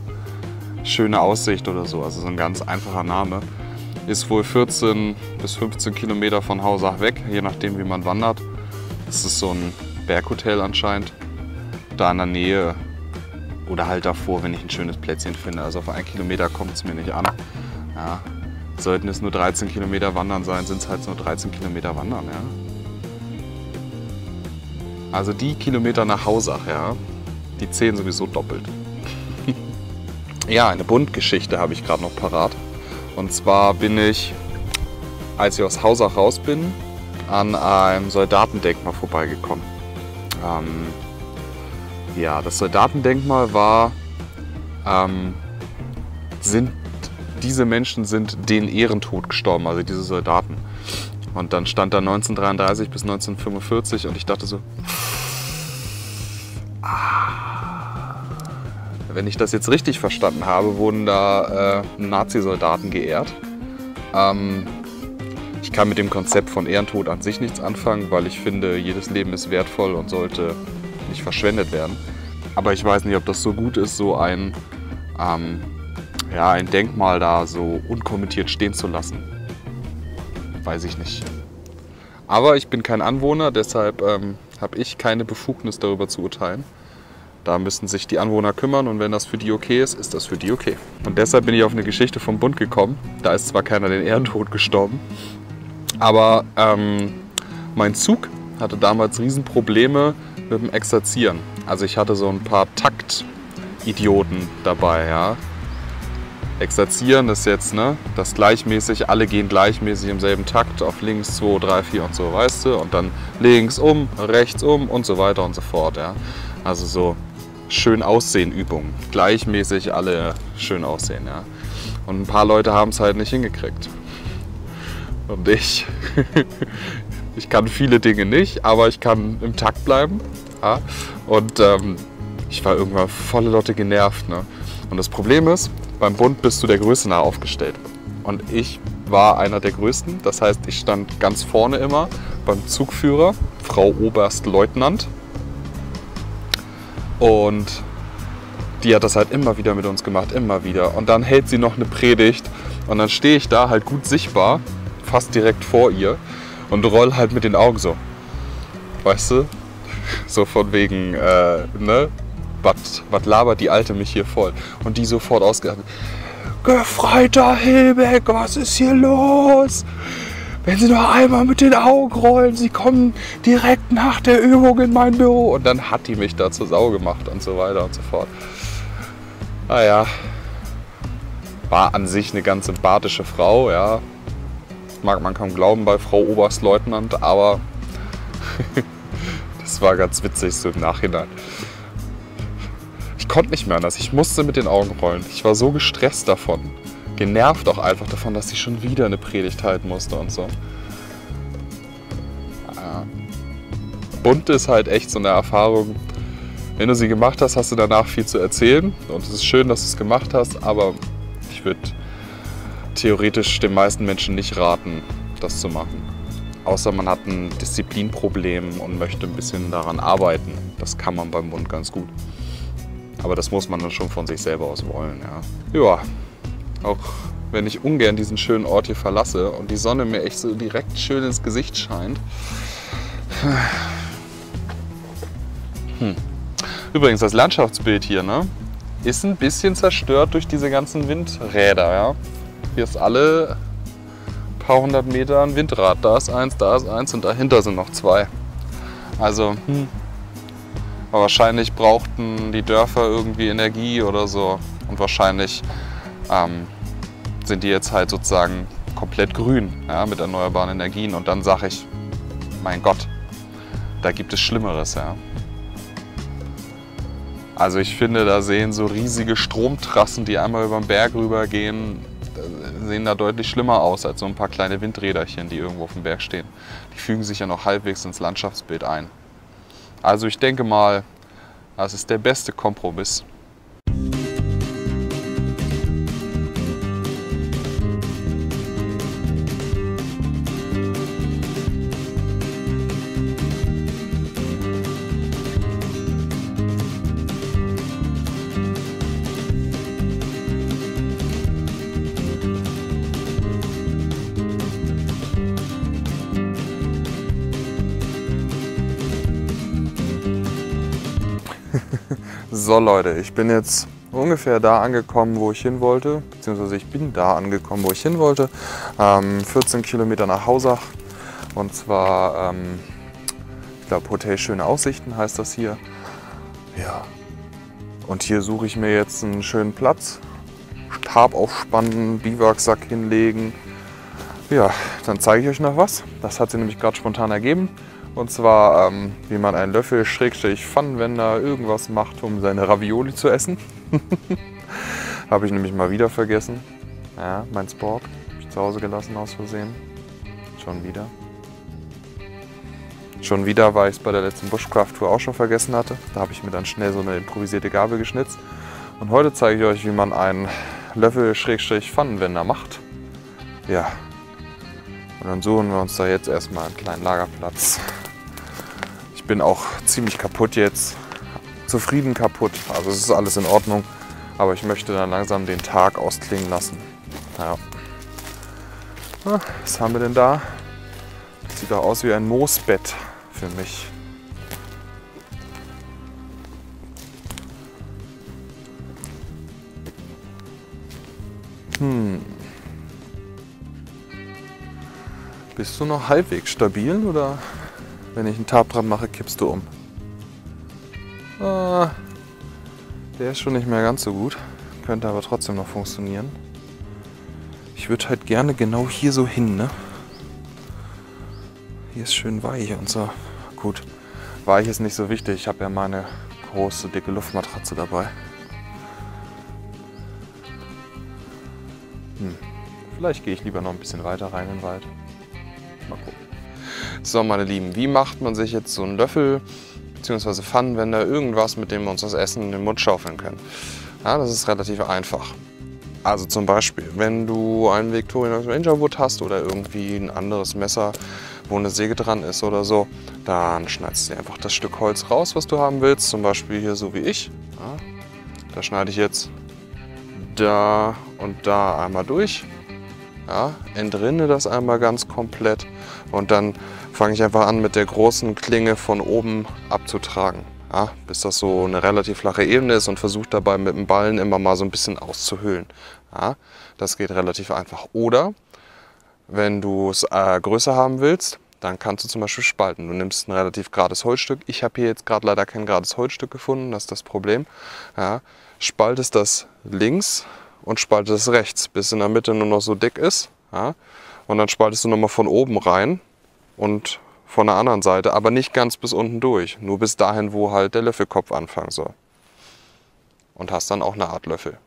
schöne Aussicht oder so, also so ein ganz einfacher Name. Ist wohl 14 bis 15 Kilometer von Hausach weg, je nachdem wie man wandert. Das ist so ein Berghotel anscheinend. Da in der Nähe oder halt davor, wenn ich ein schönes Plätzchen finde. Also auf einen Kilometer kommt es mir nicht an. Ja. Sollten es nur 13 Kilometer wandern sein, sind es halt nur 13 Kilometer wandern. Ja. Also die Kilometer nach Hausach, ja, die zählen sowieso doppelt. ja, eine Bundgeschichte habe ich gerade noch parat. Und zwar bin ich, als ich aus Hausach raus bin, an einem Soldatendenkmal vorbeigekommen. Ähm, ja, das Soldatendenkmal war, ähm, sind, diese Menschen sind den Ehrentod gestorben, also diese Soldaten. Und dann stand da 1933 bis 1945 und ich dachte so, ah, wenn ich das jetzt richtig verstanden habe, wurden da äh, Nazi-Soldaten geehrt. Ähm, ich kann mit dem Konzept von Ehrentod an sich nichts anfangen, weil ich finde, jedes Leben ist wertvoll und sollte nicht verschwendet werden. Aber ich weiß nicht, ob das so gut ist, so ein, ähm, ja, ein Denkmal da so unkommentiert stehen zu lassen weiß ich nicht. Aber ich bin kein Anwohner, deshalb ähm, habe ich keine Befugnis darüber zu urteilen. Da müssen sich die Anwohner kümmern und wenn das für die okay ist, ist das für die okay. Und deshalb bin ich auf eine Geschichte vom Bund gekommen. Da ist zwar keiner den Ehrentod gestorben, aber ähm, mein Zug hatte damals Riesenprobleme mit dem Exerzieren. Also ich hatte so ein paar Taktidioten dabei, ja. Exerzieren ist jetzt, ne, das gleichmäßig, alle gehen gleichmäßig im selben Takt auf links, 2, 3, 4 und so, weißt du? Und dann links um, rechts um und so weiter und so fort, ja. Also so schön aussehen Übungen. Gleichmäßig alle schön aussehen, ja. Und ein paar Leute haben es halt nicht hingekriegt. Und ich, ich kann viele Dinge nicht, aber ich kann im Takt bleiben. Ja? Und ähm, ich war irgendwann volle Lotte genervt. Ne? Und das Problem ist, beim Bund bist du der Größe nach aufgestellt. Und ich war einer der Größten. Das heißt, ich stand ganz vorne immer beim Zugführer, Frau Oberstleutnant. Und die hat das halt immer wieder mit uns gemacht, immer wieder. Und dann hält sie noch eine Predigt und dann stehe ich da halt gut sichtbar, fast direkt vor ihr und roll halt mit den Augen so. Weißt du? So von wegen, äh, ne? was labert die Alte mich hier voll? Und die sofort ausgegangen. Gefreiter Hilbeck, was ist hier los? Wenn Sie noch einmal mit den Augen rollen, Sie kommen direkt nach der Übung in mein Büro. Und dann hat die mich da zur Sau gemacht und so weiter und so fort. Naja, War an sich eine ganz sympathische Frau, ja. Mag man kaum glauben bei Frau Oberstleutnant, aber das war ganz witzig so im Nachhinein. Ich konnte nicht mehr anders, ich musste mit den Augen rollen. Ich war so gestresst davon. Genervt auch einfach davon, dass sie schon wieder eine Predigt halten musste und so. Bunt ist halt echt so eine Erfahrung. Wenn du sie gemacht hast, hast du danach viel zu erzählen. Und es ist schön, dass du es gemacht hast, aber ich würde theoretisch den meisten Menschen nicht raten, das zu machen. Außer man hat ein Disziplinproblem und möchte ein bisschen daran arbeiten. Das kann man beim Bund ganz gut. Aber das muss man dann schon von sich selber aus wollen. Ja, ja auch wenn ich ungern diesen schönen Ort hier verlasse und die Sonne mir echt so direkt schön ins Gesicht scheint. Hm. Übrigens, das Landschaftsbild hier ne, ist ein bisschen zerstört durch diese ganzen Windräder. Ja? Hier ist alle paar hundert Meter ein Windrad. Da ist eins, da ist eins und dahinter sind noch zwei. Also, hm. aber wahrscheinlich brauchten die Dörfer irgendwie Energie oder so. Und wahrscheinlich ähm, sind die jetzt halt sozusagen komplett grün ja, mit erneuerbaren Energien. Und dann sage ich, mein Gott, da gibt es Schlimmeres. Ja. Also ich finde, da sehen so riesige Stromtrassen, die einmal über den Berg rübergehen, sehen da deutlich schlimmer aus als so ein paar kleine Windräderchen, die irgendwo auf dem Berg stehen. Die fügen sich ja noch halbwegs ins Landschaftsbild ein. Also ich denke mal, das ist der beste Kompromiss. So Leute, ich bin jetzt ungefähr da angekommen, wo ich hin wollte, beziehungsweise ich bin da angekommen, wo ich hin wollte. Ähm, 14 Kilometer nach Hausach und zwar, ähm, ich glaube, Hotel Schöne Aussichten heißt das hier. Ja, und hier suche ich mir jetzt einen schönen Platz, Stab aufspannen, Biwaksack hinlegen. Ja, dann zeige ich euch noch was. Das hat sich nämlich gerade spontan ergeben. Und zwar, ähm, wie man einen Löffel, Schrägstrich, Pfannenwender, irgendwas macht, um seine Ravioli zu essen. Habe ich nämlich mal wieder vergessen. Ja, mein Sport. Habe ich zu Hause gelassen aus Versehen. Schon wieder. Schon wieder, weil ich es bei der letzten Bushcraft-Tour auch schon vergessen hatte. Da habe ich mir dann schnell so eine improvisierte Gabel geschnitzt. Und heute zeige ich euch, wie man einen Löffel, Schrägstrich, Pfannenwender macht. Ja. Und dann suchen wir uns da jetzt erstmal einen kleinen Lagerplatz bin auch ziemlich kaputt jetzt. Zufrieden kaputt. Also es ist alles in Ordnung. Aber ich möchte dann langsam den Tag ausklingen lassen. Ja. Na, was haben wir denn da? Das sieht doch aus wie ein Moosbett für mich. Hm. Bist du noch halbwegs stabil oder wenn ich einen Tab dran mache, kippst du um. Ah, der ist schon nicht mehr ganz so gut. Könnte aber trotzdem noch funktionieren. Ich würde halt gerne genau hier so hin, ne? Hier ist schön weich und so. Gut, weich ist nicht so wichtig. Ich habe ja meine große, dicke Luftmatratze dabei. Hm. Vielleicht gehe ich lieber noch ein bisschen weiter rein in den Wald. Mal gucken. So, meine Lieben, wie macht man sich jetzt so einen Löffel bzw. Pfannenwender, irgendwas, mit dem wir uns das Essen in den Mund schaufeln können? Ja, das ist relativ einfach. Also zum Beispiel, wenn du einen Victorinox Ranger Wood hast oder irgendwie ein anderes Messer, wo eine Säge dran ist oder so, dann schneidest du einfach das Stück Holz raus, was du haben willst. Zum Beispiel hier so wie ich. Ja, da schneide ich jetzt da und da einmal durch. Ja, entrinne das einmal ganz komplett und dann fange ich einfach an mit der großen Klinge von oben abzutragen. Ja, bis das so eine relativ flache Ebene ist und versuche dabei mit dem Ballen immer mal so ein bisschen auszuhöhlen. Ja, das geht relativ einfach. Oder wenn du es äh, größer haben willst, dann kannst du zum Beispiel spalten. Du nimmst ein relativ gerades Holzstück. Ich habe hier jetzt gerade leider kein gerades Holzstück gefunden, das ist das Problem. Ja, spaltest das links und spaltest es rechts, bis in der Mitte nur noch so dick ist. Ja? Und dann spaltest du nochmal von oben rein und von der anderen Seite, aber nicht ganz bis unten durch. Nur bis dahin, wo halt der Löffelkopf anfangen soll. Und hast dann auch eine Art Löffel.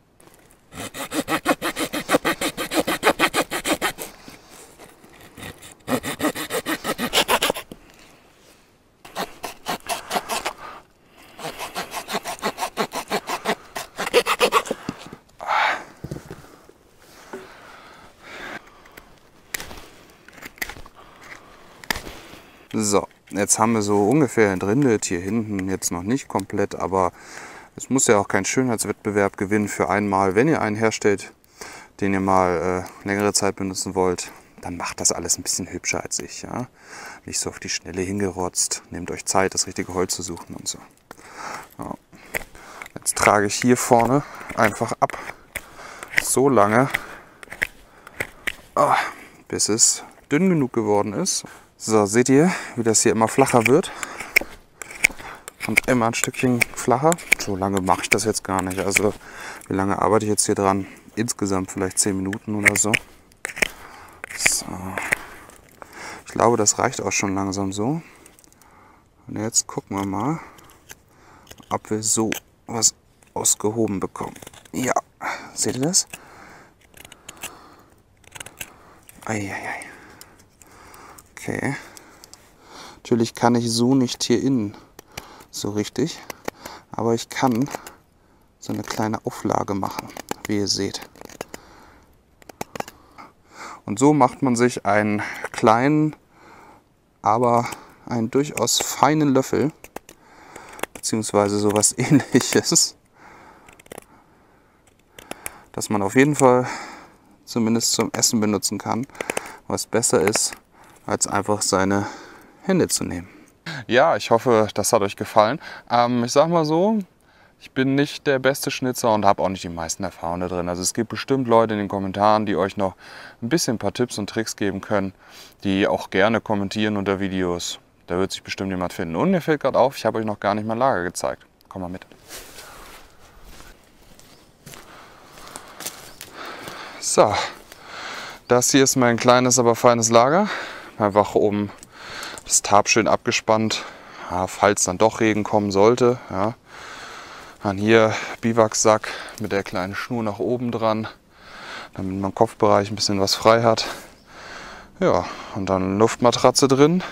So, jetzt haben wir so ungefähr ein Drittel hier hinten, jetzt noch nicht komplett, aber es muss ja auch kein Schönheitswettbewerb gewinnen für einmal. Wenn ihr einen herstellt, den ihr mal äh, längere Zeit benutzen wollt, dann macht das alles ein bisschen hübscher als ich. Ja? Nicht so auf die Schnelle hingerotzt. Nehmt euch Zeit, das richtige Holz zu suchen und so. Ja. Jetzt trage ich hier vorne einfach ab. So lange, oh, bis es dünn genug geworden ist. So, seht ihr, wie das hier immer flacher wird? Und immer ein Stückchen flacher. So lange mache ich das jetzt gar nicht. Also, wie lange arbeite ich jetzt hier dran? Insgesamt vielleicht 10 Minuten oder so. So. Ich glaube, das reicht auch schon langsam so. Und jetzt gucken wir mal, ob wir so was ausgehoben bekommen. Ja, seht ihr das? Eieiei. Okay. Natürlich kann ich so nicht hier innen so richtig, aber ich kann so eine kleine Auflage machen, wie ihr seht. Und so macht man sich einen kleinen, aber einen durchaus feinen Löffel, beziehungsweise sowas ähnliches, dass man auf jeden Fall zumindest zum Essen benutzen kann, was besser ist als einfach seine Hände zu nehmen. Ja, ich hoffe, das hat euch gefallen. Ähm, ich sag mal so, ich bin nicht der beste Schnitzer und habe auch nicht die meisten Erfahrungen da drin. Also es gibt bestimmt Leute in den Kommentaren, die euch noch ein bisschen ein paar Tipps und Tricks geben können, die auch gerne kommentieren unter Videos. Da wird sich bestimmt jemand finden. Und mir fällt gerade auf, ich habe euch noch gar nicht mein Lager gezeigt. Komm mal mit. So, das hier ist mein kleines, aber feines Lager einfach um das Tarp schön abgespannt, ja, falls dann doch Regen kommen sollte. Ja. Dann hier Biwaksack mit der kleinen Schnur nach oben dran, damit man im Kopfbereich ein bisschen was frei hat. Ja, und dann Luftmatratze drin,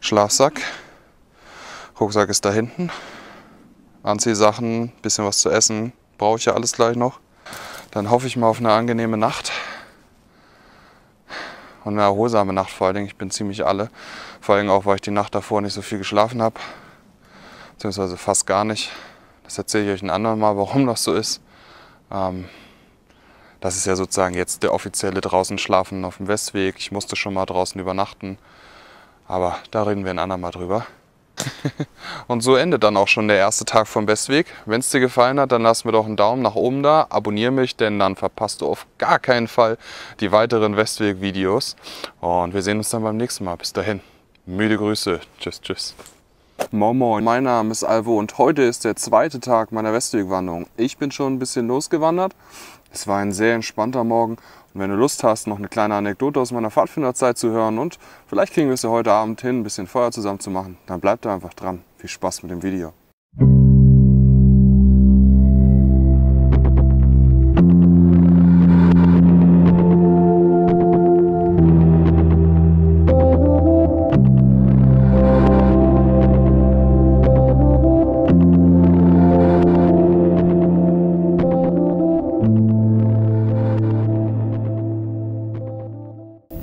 Schlafsack, Rucksack ist da hinten, Anziehsachen, bisschen was zu essen, brauche ich ja alles gleich noch. Dann hoffe ich mal auf eine angenehme Nacht und eine erholsame Nacht vor allen Dingen. Ich bin ziemlich alle. Vor allem auch, weil ich die Nacht davor nicht so viel geschlafen habe. Beziehungsweise fast gar nicht. Das erzähle ich euch ein andermal, warum das so ist. Ähm, das ist ja sozusagen jetzt der offizielle draußen schlafen auf dem Westweg. Ich musste schon mal draußen übernachten. Aber da reden wir ein andermal drüber. und so endet dann auch schon der erste Tag vom Westweg. Wenn es dir gefallen hat, dann lass mir doch einen Daumen nach oben da, abonniere mich, denn dann verpasst du auf gar keinen Fall die weiteren Westweg-Videos. Und wir sehen uns dann beim nächsten Mal. Bis dahin, müde Grüße. Tschüss, tschüss. Moin Moin, mein Name ist Alvo und heute ist der zweite Tag meiner Westwegwanderung. Ich bin schon ein bisschen losgewandert. Es war ein sehr entspannter Morgen und wenn du Lust hast, noch eine kleine Anekdote aus meiner Pfadfinderzeit zu hören und vielleicht kriegen wir es ja heute Abend hin, ein bisschen Feuer zusammen zu machen, dann bleib da einfach dran. Viel Spaß mit dem Video.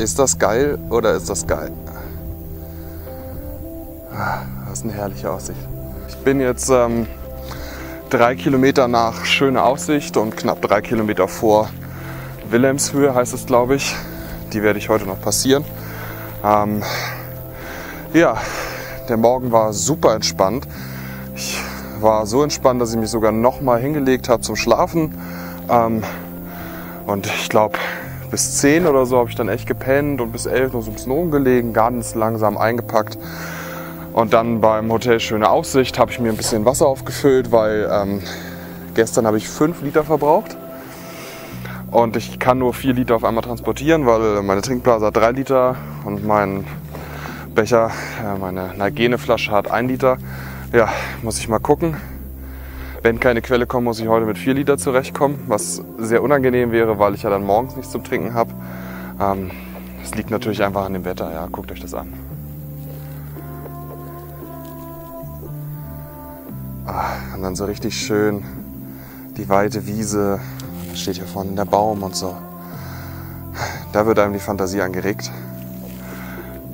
Ist das geil oder ist das geil? Das ist eine herrliche Aussicht. Ich bin jetzt ähm, drei Kilometer nach Schöne Aussicht und knapp drei Kilometer vor Wilhelmshöhe heißt es, glaube ich. Die werde ich heute noch passieren. Ähm, ja, der Morgen war super entspannt. Ich war so entspannt, dass ich mich sogar noch mal hingelegt habe zum Schlafen. Ähm, und ich glaube, bis 10 oder so habe ich dann echt gepennt und bis 11 noch so ein bisschen rumgelegen, ganz langsam eingepackt. Und dann beim Hotel Schöne Aussicht habe ich mir ein bisschen Wasser aufgefüllt, weil ähm, gestern habe ich 5 Liter verbraucht. Und ich kann nur 4 Liter auf einmal transportieren, weil meine Trinkblase hat 3 Liter und mein Becher, äh, meine Nagene-Flasche hat 1 Liter. Ja, muss ich mal gucken. Wenn keine Quelle kommt, muss ich heute mit 4 Liter zurechtkommen, was sehr unangenehm wäre, weil ich ja dann morgens nichts zum Trinken habe. Ähm, das liegt natürlich einfach an dem Wetter, ja, guckt euch das an. Ah, und dann so richtig schön die weite Wiese, steht hier vorne der Baum und so. Da wird einem die Fantasie angeregt.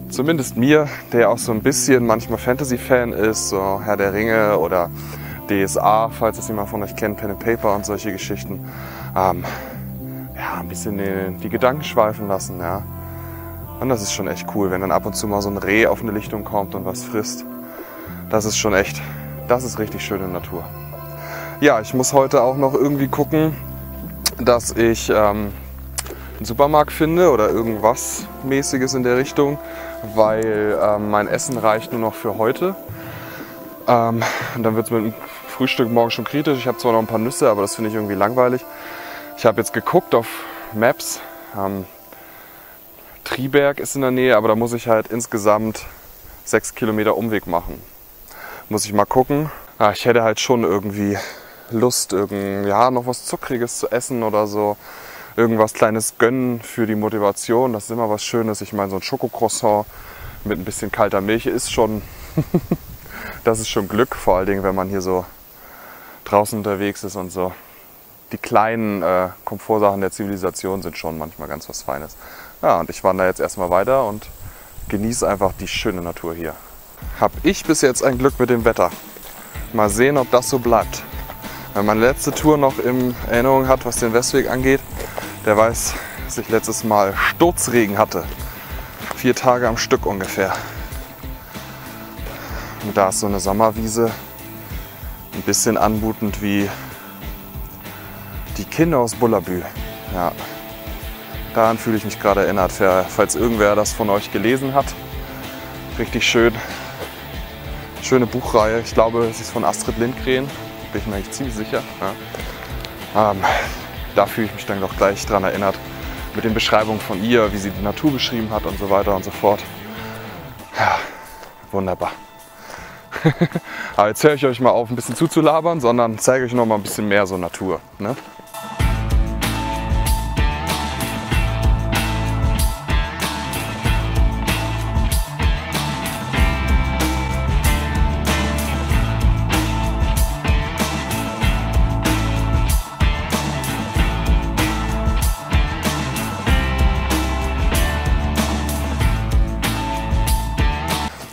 Zumindest mir, der auch so ein bisschen manchmal Fantasy-Fan ist, so Herr der Ringe oder DSA, falls es jemand von euch kennt, Pen and Paper und solche Geschichten. Ähm, ja, ein bisschen die, die Gedanken schweifen lassen, ja. Und das ist schon echt cool, wenn dann ab und zu mal so ein Reh auf eine Lichtung kommt und was frisst. Das ist schon echt, das ist richtig schöne Natur. Ja, ich muss heute auch noch irgendwie gucken, dass ich ähm, einen Supermarkt finde oder irgendwas mäßiges in der Richtung, weil ähm, mein Essen reicht nur noch für heute. Ähm, und dann wird es mit Frühstück morgen schon kritisch. Ich habe zwar noch ein paar Nüsse, aber das finde ich irgendwie langweilig. Ich habe jetzt geguckt auf Maps. Ähm, Triberg ist in der Nähe, aber da muss ich halt insgesamt sechs Kilometer Umweg machen. Muss ich mal gucken. Ja, ich hätte halt schon irgendwie Lust, irgend, ja, noch was Zuckriges zu essen oder so. Irgendwas Kleines gönnen für die Motivation. Das ist immer was Schönes. Ich meine, so ein Schokocroissant mit ein bisschen kalter Milch ist schon, das ist schon Glück. Vor allen Dingen, wenn man hier so draußen unterwegs ist und so. Die kleinen äh, Komfortsachen der Zivilisation sind schon manchmal ganz was Feines. Ja, und ich wandere jetzt erstmal weiter und genieße einfach die schöne Natur hier. Hab ich bis jetzt ein Glück mit dem Wetter. Mal sehen, ob das so bleibt. Wenn man letzte Tour noch in Erinnerung hat, was den Westweg angeht, der weiß, dass ich letztes Mal Sturzregen hatte. Vier Tage am Stück ungefähr. Und da ist so eine Sommerwiese ein bisschen anmutend wie die Kinder aus Bullabü. Ja, daran fühle ich mich gerade erinnert. Falls irgendwer das von euch gelesen hat, richtig schön. Schöne Buchreihe. Ich glaube, es ist von Astrid Lindgren. Bin ich mir eigentlich ziemlich sicher. Ja. Ähm, da fühle ich mich dann doch gleich daran erinnert. Mit den Beschreibungen von ihr, wie sie die Natur beschrieben hat und so weiter und so fort. Ja, wunderbar. Aber jetzt höre ich euch mal auf, ein bisschen zuzulabern, sondern zeige euch noch mal ein bisschen mehr so Natur. Ne?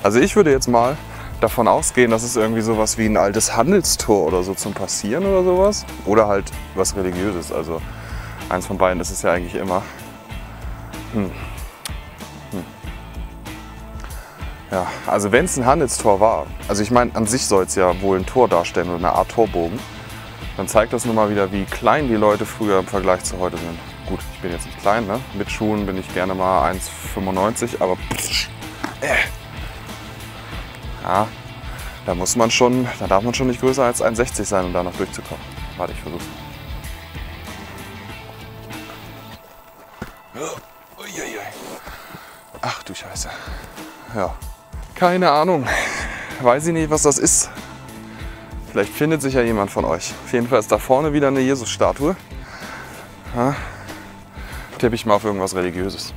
Also ich würde jetzt mal davon ausgehen, dass es irgendwie sowas wie ein altes Handelstor oder so zum Passieren oder sowas. Oder halt was Religiöses. Also eins von beiden ist es ja eigentlich immer. Hm. Hm. Ja, also wenn es ein Handelstor war, also ich meine, an sich soll es ja wohl ein Tor darstellen oder eine Art Torbogen, dann zeigt das nun mal wieder, wie klein die Leute früher im Vergleich zu heute sind. Gut, ich bin jetzt nicht klein, ne? Mit Schuhen bin ich gerne mal 1,95, aber äh, ja, da muss man schon, da darf man schon nicht größer als 1,60 sein, um da noch durchzukommen. Warte, ich versuch's. Ach du Scheiße. Ja. Keine Ahnung. Weiß ich nicht, was das ist. Vielleicht findet sich ja jemand von euch. Auf jeden Fall ist da vorne wieder eine Jesus-Statue. Ja. Tippe ich mal auf irgendwas Religiöses.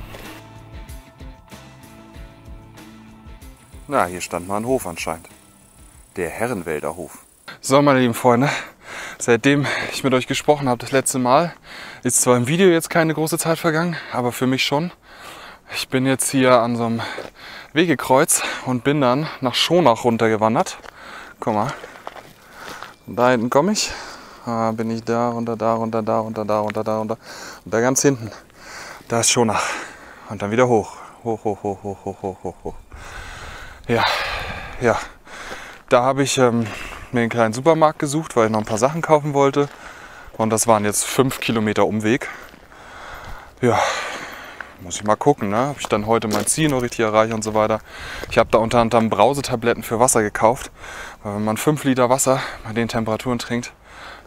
Na, hier stand mal ein Hof anscheinend. Der Herrenwälder Hof. So, meine lieben Freunde, seitdem ich mit euch gesprochen habe das letzte Mal, ist zwar im Video jetzt keine große Zeit vergangen, aber für mich schon. Ich bin jetzt hier an so einem Wegekreuz und bin dann nach Schonach runtergewandert. Guck mal. Da hinten komme ich. Da bin ich da, runter, da, runter, da, runter, da, runter, da, runter. Und da ganz hinten, da ist Schonach. Und dann wieder hoch. Hoch, hoch, hoch, hoch, hoch, hoch, hoch, hoch. Ja, ja. Da habe ich ähm, mir einen kleinen Supermarkt gesucht, weil ich noch ein paar Sachen kaufen wollte. Und das waren jetzt fünf Kilometer Umweg. Ja, muss ich mal gucken, ne? ob ich dann heute mein Ziel noch richtig erreiche und so weiter. Ich habe da unter anderem Brausetabletten für Wasser gekauft. Weil wenn man fünf Liter Wasser bei den Temperaturen trinkt,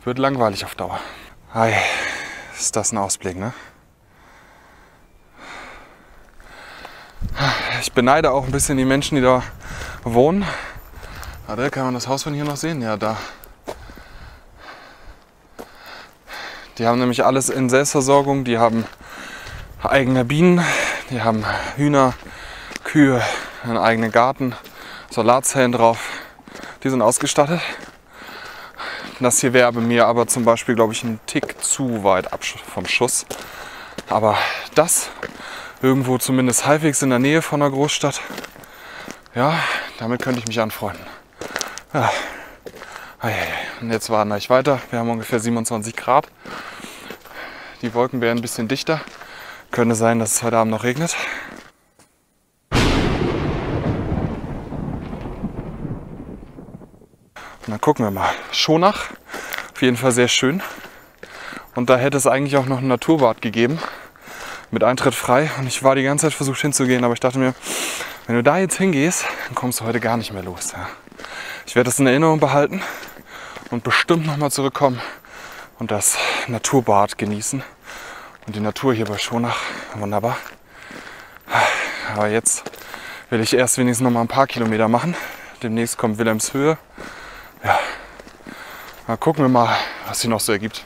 wird langweilig auf Dauer. Ei, ist das ein Ausblick, ne? Ich beneide auch ein bisschen die Menschen, die da wohnen. Warte, kann man das Haus von hier noch sehen? Ja, da. Die haben nämlich alles in Selbstversorgung. Die haben eigene Bienen, die haben Hühner, Kühe, einen eigenen Garten, Solarzellen drauf. Die sind ausgestattet. Das hier wäre mir aber zum Beispiel, glaube ich, ein Tick zu weit ab vom Schuss. Aber das irgendwo zumindest halbwegs in der Nähe von einer Großstadt, ja, damit könnte ich mich anfreunden. Ja. Und jetzt wandere ich weiter. Wir haben ungefähr 27 Grad. Die Wolken werden ein bisschen dichter. Könnte sein, dass es heute Abend noch regnet. Und dann gucken wir mal. Schonach, auf jeden Fall sehr schön. Und da hätte es eigentlich auch noch ein Naturbad gegeben. Mit Eintritt frei. Und ich war die ganze Zeit versucht hinzugehen, aber ich dachte mir, wenn du da jetzt hingehst, dann kommst du heute gar nicht mehr los. Ja. Ich werde das in Erinnerung behalten und bestimmt nochmal zurückkommen und das Naturbad genießen. Und die Natur hier bei Schonach, wunderbar. Aber jetzt will ich erst wenigstens noch mal ein paar Kilometer machen. Demnächst kommt Wilhelmshöhe. Ja, mal gucken wir mal, was sich noch so ergibt.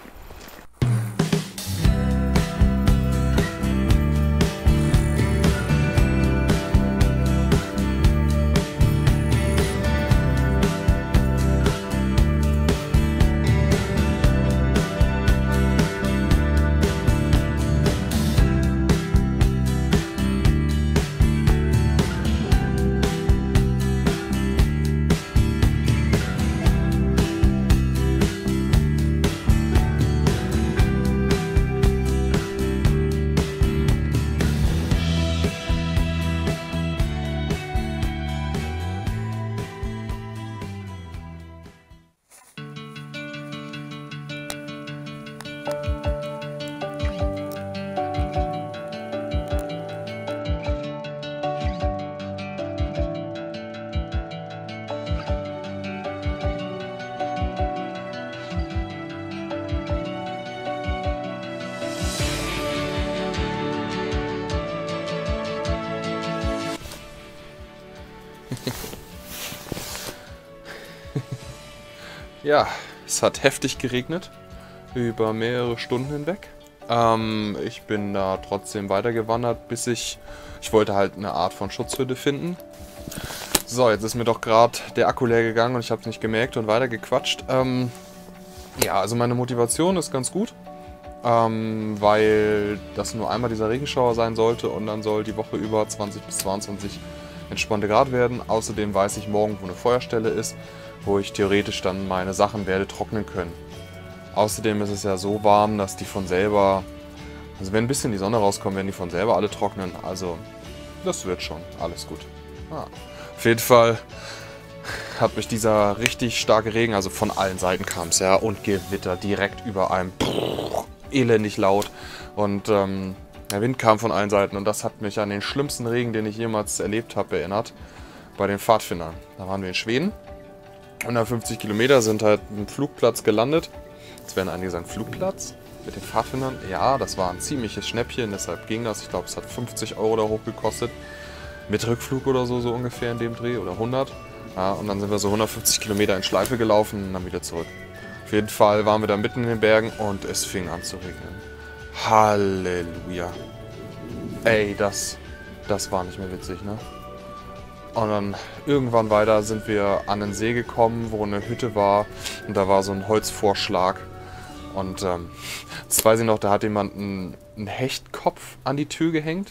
Es hat heftig geregnet über mehrere Stunden hinweg. Ähm, ich bin da trotzdem weitergewandert, bis ich... Ich wollte halt eine Art von Schutzhütte finden. So, jetzt ist mir doch gerade der Akku leer gegangen und ich habe es nicht gemerkt und weitergequatscht. Ähm, ja, also meine Motivation ist ganz gut, ähm, weil das nur einmal dieser Regenschauer sein sollte und dann soll die Woche über 20 bis 22 entspannte Grad werden. Außerdem weiß ich morgen, wo eine Feuerstelle ist wo ich theoretisch dann meine Sachen werde trocknen können. Außerdem ist es ja so warm, dass die von selber, also wenn ein bisschen die Sonne rauskommt, werden die von selber alle trocknen. Also das wird schon, alles gut. Ah. Auf jeden Fall hat mich dieser richtig starke Regen, also von allen Seiten kam es ja, und Gewitter direkt über einem elendig laut. Und ähm, der Wind kam von allen Seiten und das hat mich an den schlimmsten Regen, den ich jemals erlebt habe, erinnert. Bei den Pfadfindern. Da waren wir in Schweden 150 Kilometer sind halt im Flugplatz gelandet. Jetzt werden einige sagen, Flugplatz? Mit den Pfadfindern? Ja, das war ein ziemliches Schnäppchen, deshalb ging das. Ich glaube, es hat 50 Euro da hoch gekostet. Mit Rückflug oder so, so ungefähr in dem Dreh oder 100. Ja, und dann sind wir so 150 Kilometer in Schleife gelaufen und dann wieder zurück. Auf jeden Fall waren wir da mitten in den Bergen und es fing an zu regnen. Halleluja. Ey, das, das war nicht mehr witzig, ne? Und dann irgendwann weiter sind wir an den See gekommen, wo eine Hütte war. Und da war so ein Holzvorschlag. Und ähm, das weiß ich noch, da hat jemand einen, einen Hechtkopf an die Tür gehängt.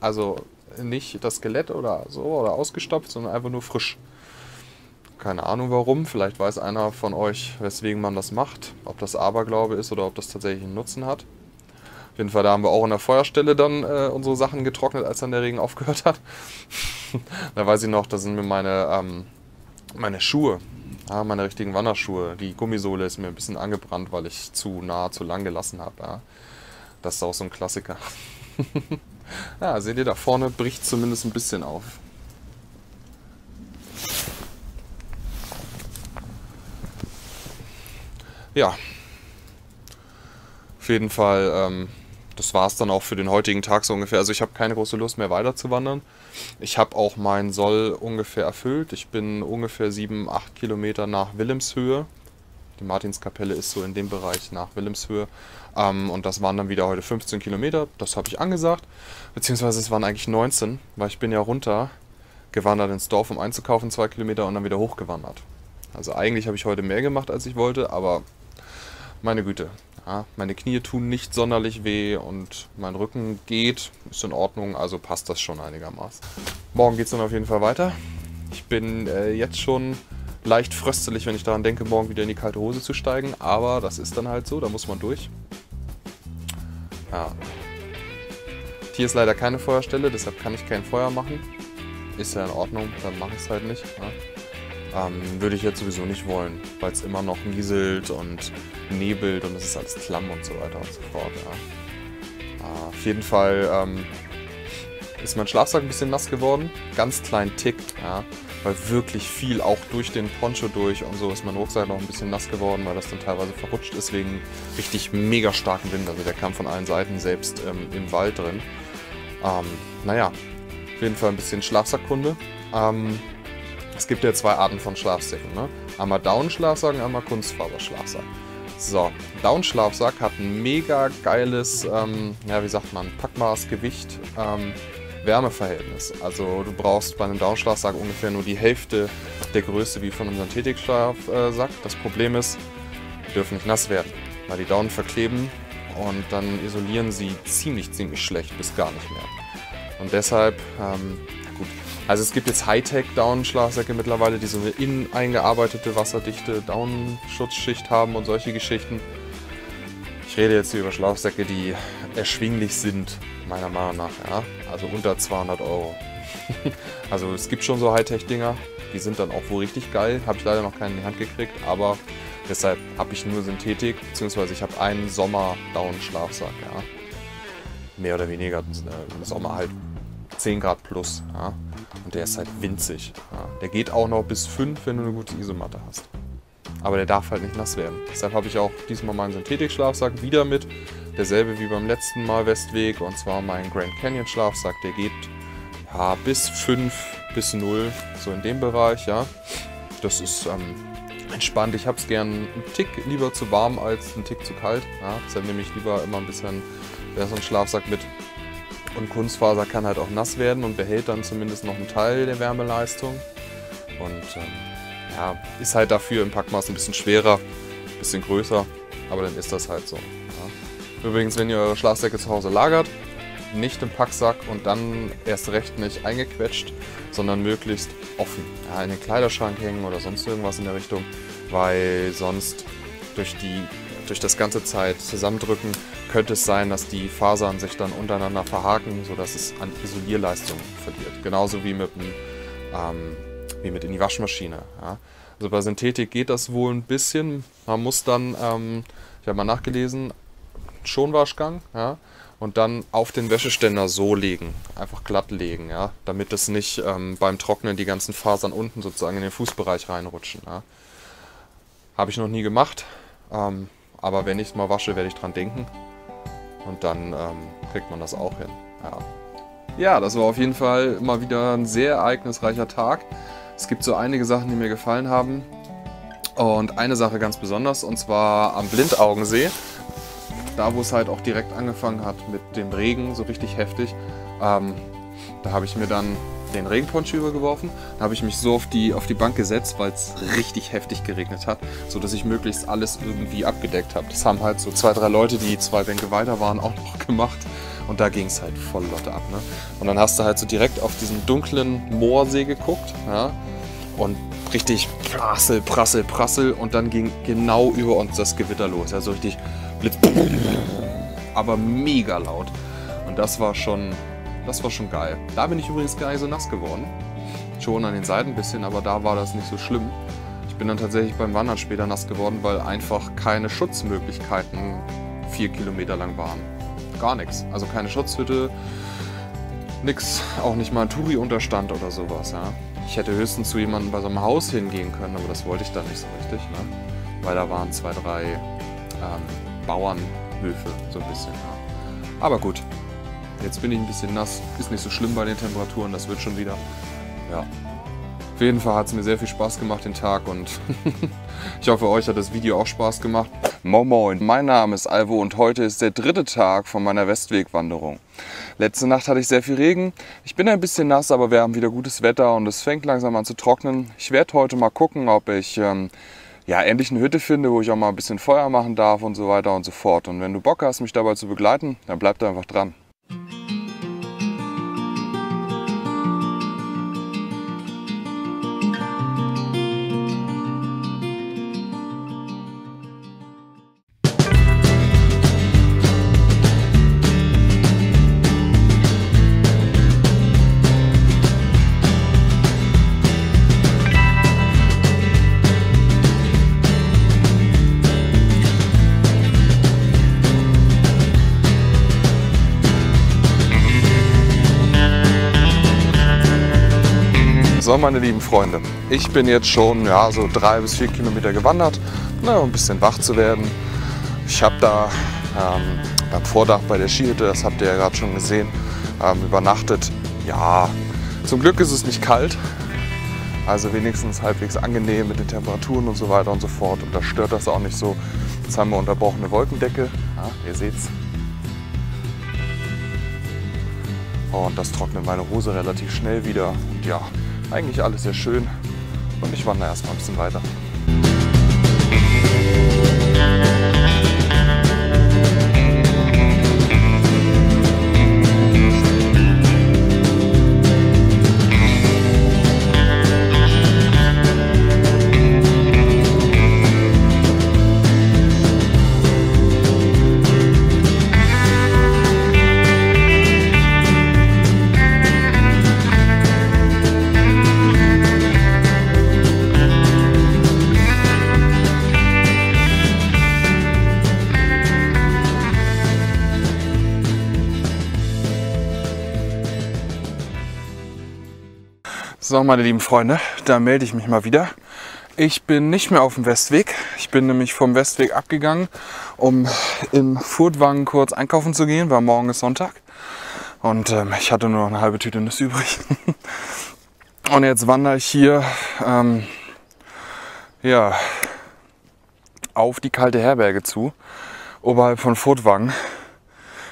Also nicht das Skelett oder so oder ausgestopft, sondern einfach nur frisch. Keine Ahnung warum. Vielleicht weiß einer von euch, weswegen man das macht. Ob das Aberglaube ist oder ob das tatsächlich einen Nutzen hat. Auf jeden Fall, da haben wir auch an der Feuerstelle dann äh, unsere Sachen getrocknet, als dann der Regen aufgehört hat. da weiß ich noch, da sind mir meine, ähm, meine Schuhe, ja, meine richtigen Wanderschuhe, die Gummisohle ist mir ein bisschen angebrannt, weil ich zu nah, zu lang gelassen habe. Ja. Das ist auch so ein Klassiker. ja, seht ihr, da vorne bricht zumindest ein bisschen auf. Ja, Auf jeden Fall, ähm, das war es dann auch für den heutigen Tag so ungefähr. Also ich habe keine große Lust mehr weiter zu wandern. Ich habe auch meinen Soll ungefähr erfüllt. Ich bin ungefähr 7, 8 Kilometer nach Wilhelmshöhe. Die Martinskapelle ist so in dem Bereich nach Wilhelmshöhe. Ähm, und das waren dann wieder heute 15 Kilometer. Das habe ich angesagt. Beziehungsweise es waren eigentlich 19, weil ich bin ja runter gewandert ins Dorf, um einzukaufen, zwei Kilometer und dann wieder hochgewandert. Also eigentlich habe ich heute mehr gemacht, als ich wollte, aber meine Güte, ja, meine Knie tun nicht sonderlich weh und mein Rücken geht, ist in Ordnung, also passt das schon einigermaßen. Morgen geht es dann auf jeden Fall weiter. Ich bin äh, jetzt schon leicht fröstelig, wenn ich daran denke, morgen wieder in die kalte Hose zu steigen, aber das ist dann halt so, da muss man durch. Ja. Hier ist leider keine Feuerstelle, deshalb kann ich kein Feuer machen. Ist ja in Ordnung, dann mache ich es halt nicht. Ja. Ähm, würde ich jetzt sowieso nicht wollen, weil es immer noch nieselt und nebelt und es ist alles klamm und so weiter und so fort. Ja. Äh, auf jeden Fall ähm, ist mein Schlafsack ein bisschen nass geworden. Ganz klein tickt, ja. Weil wirklich viel auch durch den Poncho durch und so ist mein Rucksack noch ein bisschen nass geworden, weil das dann teilweise verrutscht ist wegen richtig mega starken Wind. Also der kam von allen Seiten, selbst ähm, im Wald drin. Ähm, naja, auf jeden Fall ein bisschen Schlafsackkunde. Ähm, es gibt ja zwei Arten von Schlafsäcken. Ne? Einmal Down-Schlafsack und einmal Kunstfaserschlafsack. So, Down-Schlafsack hat ein mega geiles, ähm, ja, wie sagt man, Packmaß, Gewicht, ähm, Wärmeverhältnis. Also du brauchst bei einem Down-Schlafsack ungefähr nur die Hälfte der Größe wie von unserem Tätigschlafsack. Das Problem ist, die dürfen nicht nass werden, weil die Daunen verkleben und dann isolieren sie ziemlich, ziemlich schlecht bis gar nicht mehr. Und deshalb, ähm, gut. Also es gibt jetzt Hightech-Down-Schlafsäcke mittlerweile, die so eine innen eingearbeitete, wasserdichte Down-Schutzschicht haben und solche Geschichten. Ich rede jetzt hier über Schlafsäcke, die erschwinglich sind, meiner Meinung nach. Ja? Also unter 200 Euro. also es gibt schon so Hightech-Dinger, die sind dann auch wohl richtig geil. Habe ich leider noch keinen in die Hand gekriegt, aber deshalb habe ich nur Synthetik, beziehungsweise ich habe einen Sommer-Down-Schlafsack. Ja? Mehr oder weniger im Sommer halt 10 Grad plus. Ja? Und der ist halt winzig. Ja? Der geht auch noch bis 5, wenn du eine gute Isomatte hast. Aber der darf halt nicht nass werden. Deshalb habe ich auch diesmal meinen Synthetik-Schlafsack wieder mit. Derselbe wie beim letzten Mal Westweg. Und zwar mein Grand Canyon Schlafsack. Der geht ja, bis 5 bis 0. So in dem Bereich, ja. Das ist ähm, entspannt. Ich habe es gern einen Tick lieber zu warm als einen Tick zu kalt. Ja. Deshalb nehme ich lieber immer ein bisschen besseren Schlafsack mit. Und Kunstfaser kann halt auch nass werden und behält dann zumindest noch einen Teil der Wärmeleistung. Und ähm, ja, ist halt dafür im Packmaß ein bisschen schwerer, ein bisschen größer, aber dann ist das halt so. Ja. Übrigens, wenn ihr eure Schlafsäcke zu Hause lagert, nicht im Packsack und dann erst recht nicht eingequetscht, sondern möglichst offen. Ja, in den Kleiderschrank hängen oder sonst irgendwas in der Richtung, weil sonst durch, die, durch das ganze Zeit zusammendrücken könnte es sein, dass die Fasern sich dann untereinander verhaken, sodass es an Isolierleistung verliert. Genauso wie mit dem ähm, wie mit in die Waschmaschine. Ja. Also bei Synthetik geht das wohl ein bisschen. Man muss dann, ähm, ich habe mal nachgelesen, Schonwaschgang, ja, und dann auf den Wäscheständer so legen, einfach glatt legen, ja, damit es nicht ähm, beim Trocknen die ganzen Fasern unten sozusagen in den Fußbereich reinrutschen. Ja. Habe ich noch nie gemacht, ähm, aber wenn ich es mal wasche, werde ich dran denken und dann ähm, kriegt man das auch hin. Ja. ja, das war auf jeden Fall mal wieder ein sehr ereignisreicher Tag. Es gibt so einige Sachen, die mir gefallen haben. Und eine Sache ganz besonders, und zwar am Blindaugensee. Da, wo es halt auch direkt angefangen hat mit dem Regen, so richtig heftig. Ähm, da habe ich mir dann den Regenponcho übergeworfen. Da habe ich mich so auf die, auf die Bank gesetzt, weil es richtig heftig geregnet hat, sodass ich möglichst alles irgendwie abgedeckt habe. Das haben halt so zwei, drei Leute, die zwei Bänke weiter waren, auch noch gemacht. Und da ging es halt voll Lotte ab. Ne? Und dann hast du halt so direkt auf diesen dunklen Moorsee geguckt. Ja? Und richtig prassel, prassel, prassel. Und dann ging genau über uns das Gewitter los. Also richtig Blitz. Aber mega laut. Und das war schon, das war schon geil. Da bin ich übrigens gar nicht so nass geworden. Schon an den Seiten ein bisschen, aber da war das nicht so schlimm. Ich bin dann tatsächlich beim Wandern später nass geworden, weil einfach keine Schutzmöglichkeiten vier Kilometer lang waren gar nichts. Also keine Schutzhütte, nix, auch nicht mal ein Touri-Unterstand oder sowas. Ja. Ich hätte höchstens zu jemandem bei so einem Haus hingehen können, aber das wollte ich dann nicht so richtig. Ne? Weil da waren zwei, drei ähm, Bauern, Höfe, so ein bisschen. Ja. Aber gut, jetzt bin ich ein bisschen nass, ist nicht so schlimm bei den Temperaturen, das wird schon wieder. Ja, auf jeden Fall hat es mir sehr viel Spaß gemacht den Tag und ich hoffe, euch hat das Video auch Spaß gemacht. Moin Moin, mein Name ist Alvo und heute ist der dritte Tag von meiner Westwegwanderung. Letzte Nacht hatte ich sehr viel Regen. Ich bin ein bisschen nass, aber wir haben wieder gutes Wetter und es fängt langsam an zu trocknen. Ich werde heute mal gucken, ob ich ähm, ja, endlich eine Hütte finde, wo ich auch mal ein bisschen Feuer machen darf und so weiter und so fort. Und wenn du Bock hast, mich dabei zu begleiten, dann bleib da einfach dran. So, meine lieben Freunde, ich bin jetzt schon ja, so drei bis vier Kilometer gewandert, na, um ein bisschen wach zu werden. Ich habe da ähm, beim Vordach bei der Skihütte, das habt ihr ja gerade schon gesehen, ähm, übernachtet. Ja, zum Glück ist es nicht kalt, also wenigstens halbwegs angenehm mit den Temperaturen und so weiter und so fort. Und da stört das auch nicht so. Jetzt haben wir unterbrochene Wolkendecke, ja, ihr seht's. Und das trocknet meine Hose relativ schnell wieder. Und ja, eigentlich alles sehr schön und ich wandere erstmal ein bisschen weiter. So, meine lieben Freunde, da melde ich mich mal wieder. Ich bin nicht mehr auf dem Westweg. Ich bin nämlich vom Westweg abgegangen, um in Furtwangen kurz einkaufen zu gehen, weil morgen ist Sonntag. Und ähm, ich hatte nur noch eine halbe Tüte Nüsse übrig. Und jetzt wandere ich hier ähm, ja, auf die kalte Herberge zu, oberhalb von Furtwangen.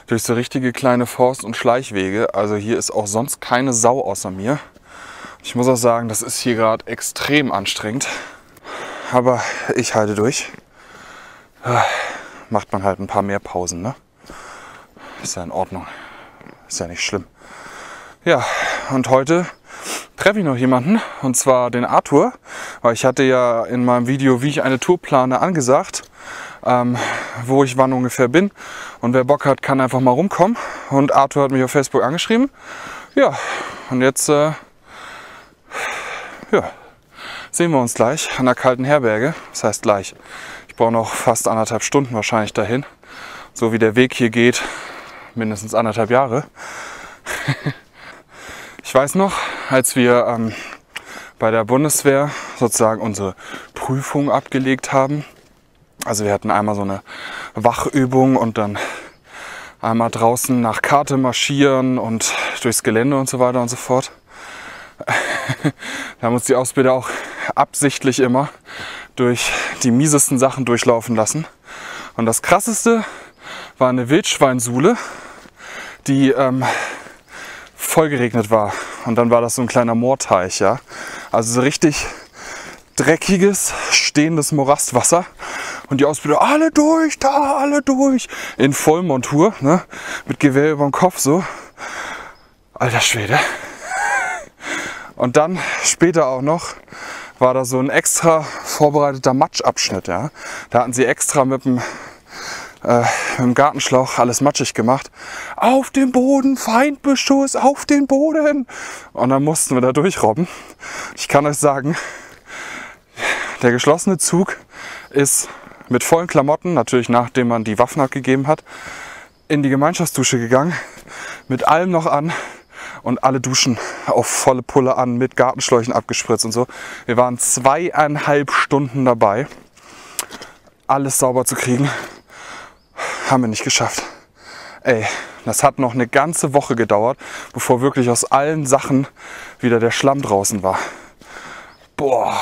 Durch so richtige kleine Forst- und Schleichwege. Also hier ist auch sonst keine Sau außer mir. Ich muss auch sagen, das ist hier gerade extrem anstrengend. Aber ich halte durch. Ah, macht man halt ein paar mehr Pausen, ne? Ist ja in Ordnung. Ist ja nicht schlimm. Ja, und heute treffe ich noch jemanden, und zwar den Arthur. Weil ich hatte ja in meinem Video, wie ich eine Tour plane, angesagt, ähm, wo ich wann ungefähr bin. Und wer Bock hat, kann einfach mal rumkommen. Und Arthur hat mich auf Facebook angeschrieben. Ja, und jetzt äh, ja, sehen wir uns gleich an der kalten Herberge. Das heißt gleich. Ich brauche noch fast anderthalb Stunden wahrscheinlich dahin. So wie der Weg hier geht, mindestens anderthalb Jahre. ich weiß noch, als wir ähm, bei der Bundeswehr sozusagen unsere Prüfung abgelegt haben. Also wir hatten einmal so eine Wachübung und dann einmal draußen nach Karte marschieren und durchs Gelände und so weiter und so fort. da haben uns die Ausbilder auch absichtlich immer durch die miesesten Sachen durchlaufen lassen. Und das krasseste war eine Wildschweinsule, die ähm, voll geregnet war. Und dann war das so ein kleiner Moorteich, ja. Also so richtig dreckiges, stehendes Morastwasser. Und die Ausbilder, alle durch, da, alle durch. In Vollmontur, ne? Mit Gewehr über dem Kopf, so. Alter Schwede. Und dann später auch noch war da so ein extra vorbereiteter Matschabschnitt. Ja. Da hatten sie extra mit dem, äh, mit dem Gartenschlauch alles matschig gemacht. Auf den Boden, Feindbeschuss, auf den Boden. Und dann mussten wir da durchrobben. Ich kann euch sagen, der geschlossene Zug ist mit vollen Klamotten, natürlich nachdem man die Waffen abgegeben hat, in die Gemeinschaftsdusche gegangen, mit allem noch an, und alle duschen auf volle Pulle an mit Gartenschläuchen abgespritzt und so. Wir waren zweieinhalb Stunden dabei, alles sauber zu kriegen. haben wir nicht geschafft. Ey, das hat noch eine ganze Woche gedauert, bevor wirklich aus allen Sachen wieder der Schlamm draußen war. Boah.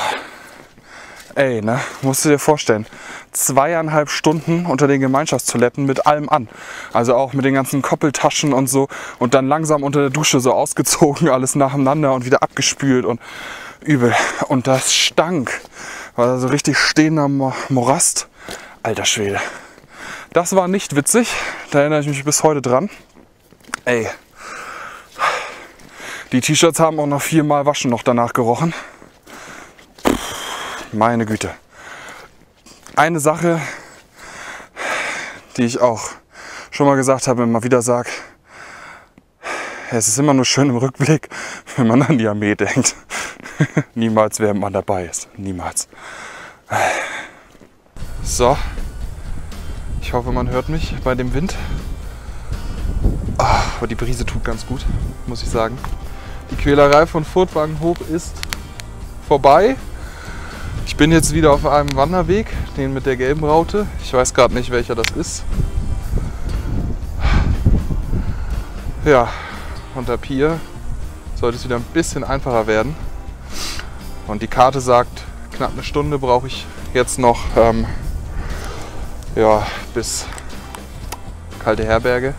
Ey, ne? Musst du dir vorstellen. Zweieinhalb Stunden unter den Gemeinschaftstoiletten mit allem an. Also auch mit den ganzen Koppeltaschen und so. Und dann langsam unter der Dusche so ausgezogen, alles nacheinander und wieder abgespült und übel. Und das stank. War so richtig stehender Morast. Alter Schwede. Das war nicht witzig. Da erinnere ich mich bis heute dran. Ey. Die T-Shirts haben auch noch viermal waschen noch danach gerochen. Meine Güte. Eine Sache, die ich auch schon mal gesagt habe, immer wieder sage, es ist immer nur schön im Rückblick, wenn man an die Armee denkt. Niemals, während man dabei ist. Niemals. So. Ich hoffe, man hört mich bei dem Wind. Ah, aber die Brise tut ganz gut, muss ich sagen. Die Quälerei von Furtwagen hoch ist vorbei. Ich bin jetzt wieder auf einem Wanderweg, den mit der gelben Raute. Ich weiß gerade nicht, welcher das ist. Ja, und ab hier sollte es wieder ein bisschen einfacher werden. Und die Karte sagt, knapp eine Stunde brauche ich jetzt noch ähm, ja, bis kalte Herberge.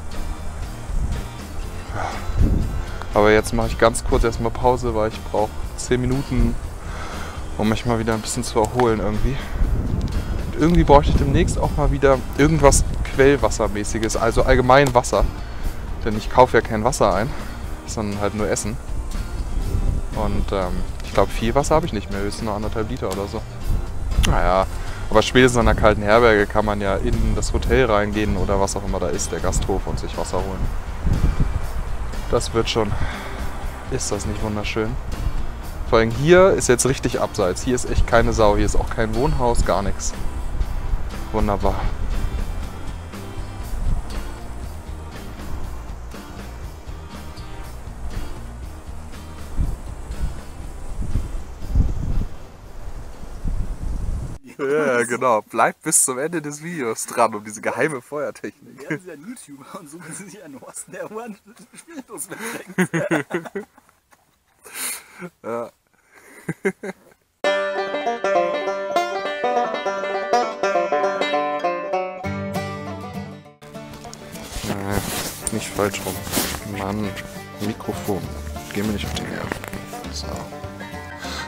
Aber jetzt mache ich ganz kurz erstmal Pause, weil ich brauche 10 Minuten, um mich mal wieder ein bisschen zu erholen irgendwie. Und irgendwie bräuchte ich demnächst auch mal wieder irgendwas Quellwassermäßiges, also allgemein Wasser. Denn ich kaufe ja kein Wasser ein, sondern halt nur Essen. Und ähm, ich glaube, viel Wasser habe ich nicht mehr, höchstens noch anderthalb Liter oder so. Naja, aber spätestens an der kalten Herberge kann man ja in das Hotel reingehen oder was auch immer da ist, der Gasthof und sich Wasser holen. Das wird schon. Ist das nicht wunderschön? Vor allem hier ist jetzt richtig abseits. Hier ist echt keine Sau. Hier ist auch kein Wohnhaus, gar nichts. Wunderbar. Ja, genau. Bleibt bis zum Ende des Videos dran um diese geheime Feuertechnik. Werden Sie ein YouTuber und suchen Sie sich einen Horsten, der Ohren spiellos wegdenkt. ja. Nicht falsch rum. Mann, Mikrofon. Gehen wir nicht auf die Nerven. So.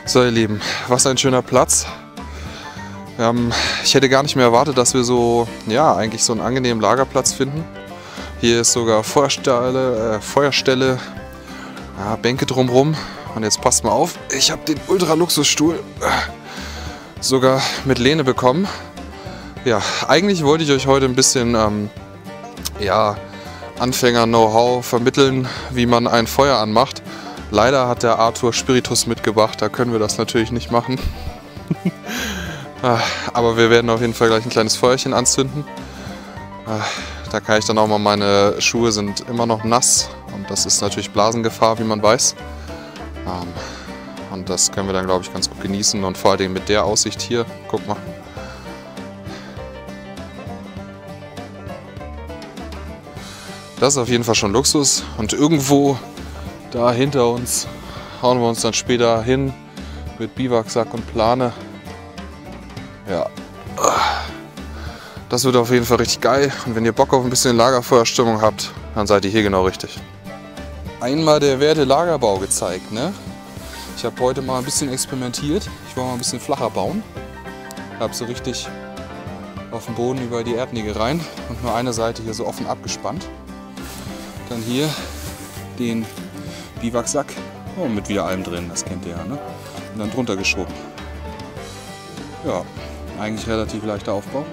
so, ihr Lieben, was ein schöner Platz. Ähm, ich hätte gar nicht mehr erwartet, dass wir so, ja, eigentlich so einen angenehmen Lagerplatz finden. Hier ist sogar Feuerstelle, äh, Feuerstelle ja, Bänke drumrum. Und jetzt passt mal auf, ich habe den Ultra-Luxusstuhl äh, sogar mit Lehne bekommen. Ja, eigentlich wollte ich euch heute ein bisschen ähm, ja, Anfänger-Know-how vermitteln, wie man ein Feuer anmacht. Leider hat der Arthur Spiritus mitgebracht, da können wir das natürlich nicht machen. Ah, aber wir werden auf jeden Fall gleich ein kleines Feuerchen anzünden. Ah, da kann ich dann auch mal, meine Schuhe sind immer noch nass und das ist natürlich Blasengefahr, wie man weiß. Und das können wir dann, glaube ich, ganz gut genießen und vor allem mit der Aussicht hier, guck mal. Das ist auf jeden Fall schon Luxus und irgendwo da hinter uns hauen wir uns dann später hin mit Biwaksack und Plane ja. Das wird auf jeden Fall richtig geil. Und wenn ihr Bock auf ein bisschen Lagerfeuerstimmung habt, dann seid ihr hier genau richtig. Einmal der Werte Lagerbau gezeigt. Ne? Ich habe heute mal ein bisschen experimentiert. Ich wollte mal ein bisschen flacher bauen. Habe so richtig auf dem Boden über die Erdnägel rein und nur eine Seite hier so offen abgespannt. Dann hier den Biwaksack oh, mit wieder allem drin, das kennt ihr ja. Ne? Und dann drunter geschoben. Ja, eigentlich relativ leichter Aufbau.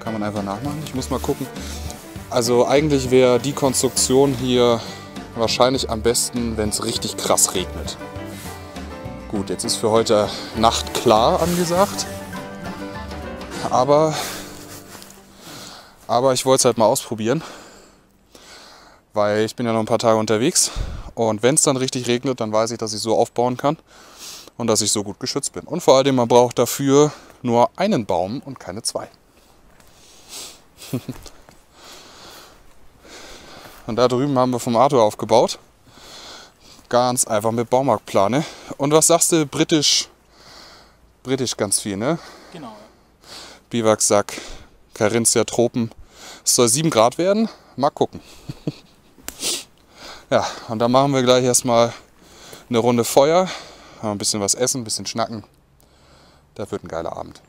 Kann man einfach nachmachen. Ich muss mal gucken. Also eigentlich wäre die Konstruktion hier wahrscheinlich am besten, wenn es richtig krass regnet. Gut, jetzt ist für heute Nacht klar angesagt. Aber, aber ich wollte es halt mal ausprobieren. Weil ich bin ja noch ein paar Tage unterwegs. Und wenn es dann richtig regnet, dann weiß ich, dass ich so aufbauen kann und dass ich so gut geschützt bin. Und vor allem, man braucht dafür nur einen Baum und keine zwei. Und da drüben haben wir vom Arthur aufgebaut. Ganz einfach mit Baumarktplane. Und was sagst du? Britisch. Britisch ganz viel, ne? Genau. Biwaksack, Carinthia Tropen. Es soll 7 Grad werden. Mal gucken. ja, und dann machen wir gleich erstmal eine Runde Feuer. Ein bisschen was essen, ein bisschen schnacken. Das wird ein geiler Abend.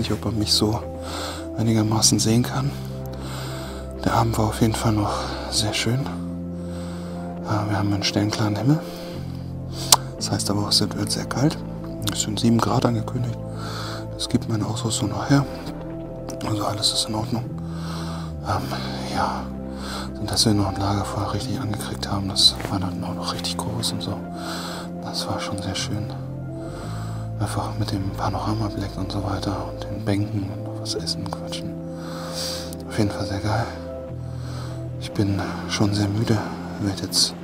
Nicht, ob man mich so einigermaßen sehen kann. Der Abend war auf jeden Fall noch sehr schön. Äh, Wir haben einen sternklaren Himmel. Das heißt aber auch, es wird sehr kalt. Es sind 7 Grad angekündigt. Das gibt meine Ausrüstung noch her. Also alles ist in Ordnung. Ähm, ja, und dass wir noch ein Lagerfeuer richtig angekriegt haben, das war dann auch noch richtig groß und so. Das war schon sehr schön. Einfach mit dem Panoramablick und so weiter und den Bänken und noch was essen, quatschen. Auf jeden Fall sehr geil. Ich bin schon sehr müde, werde jetzt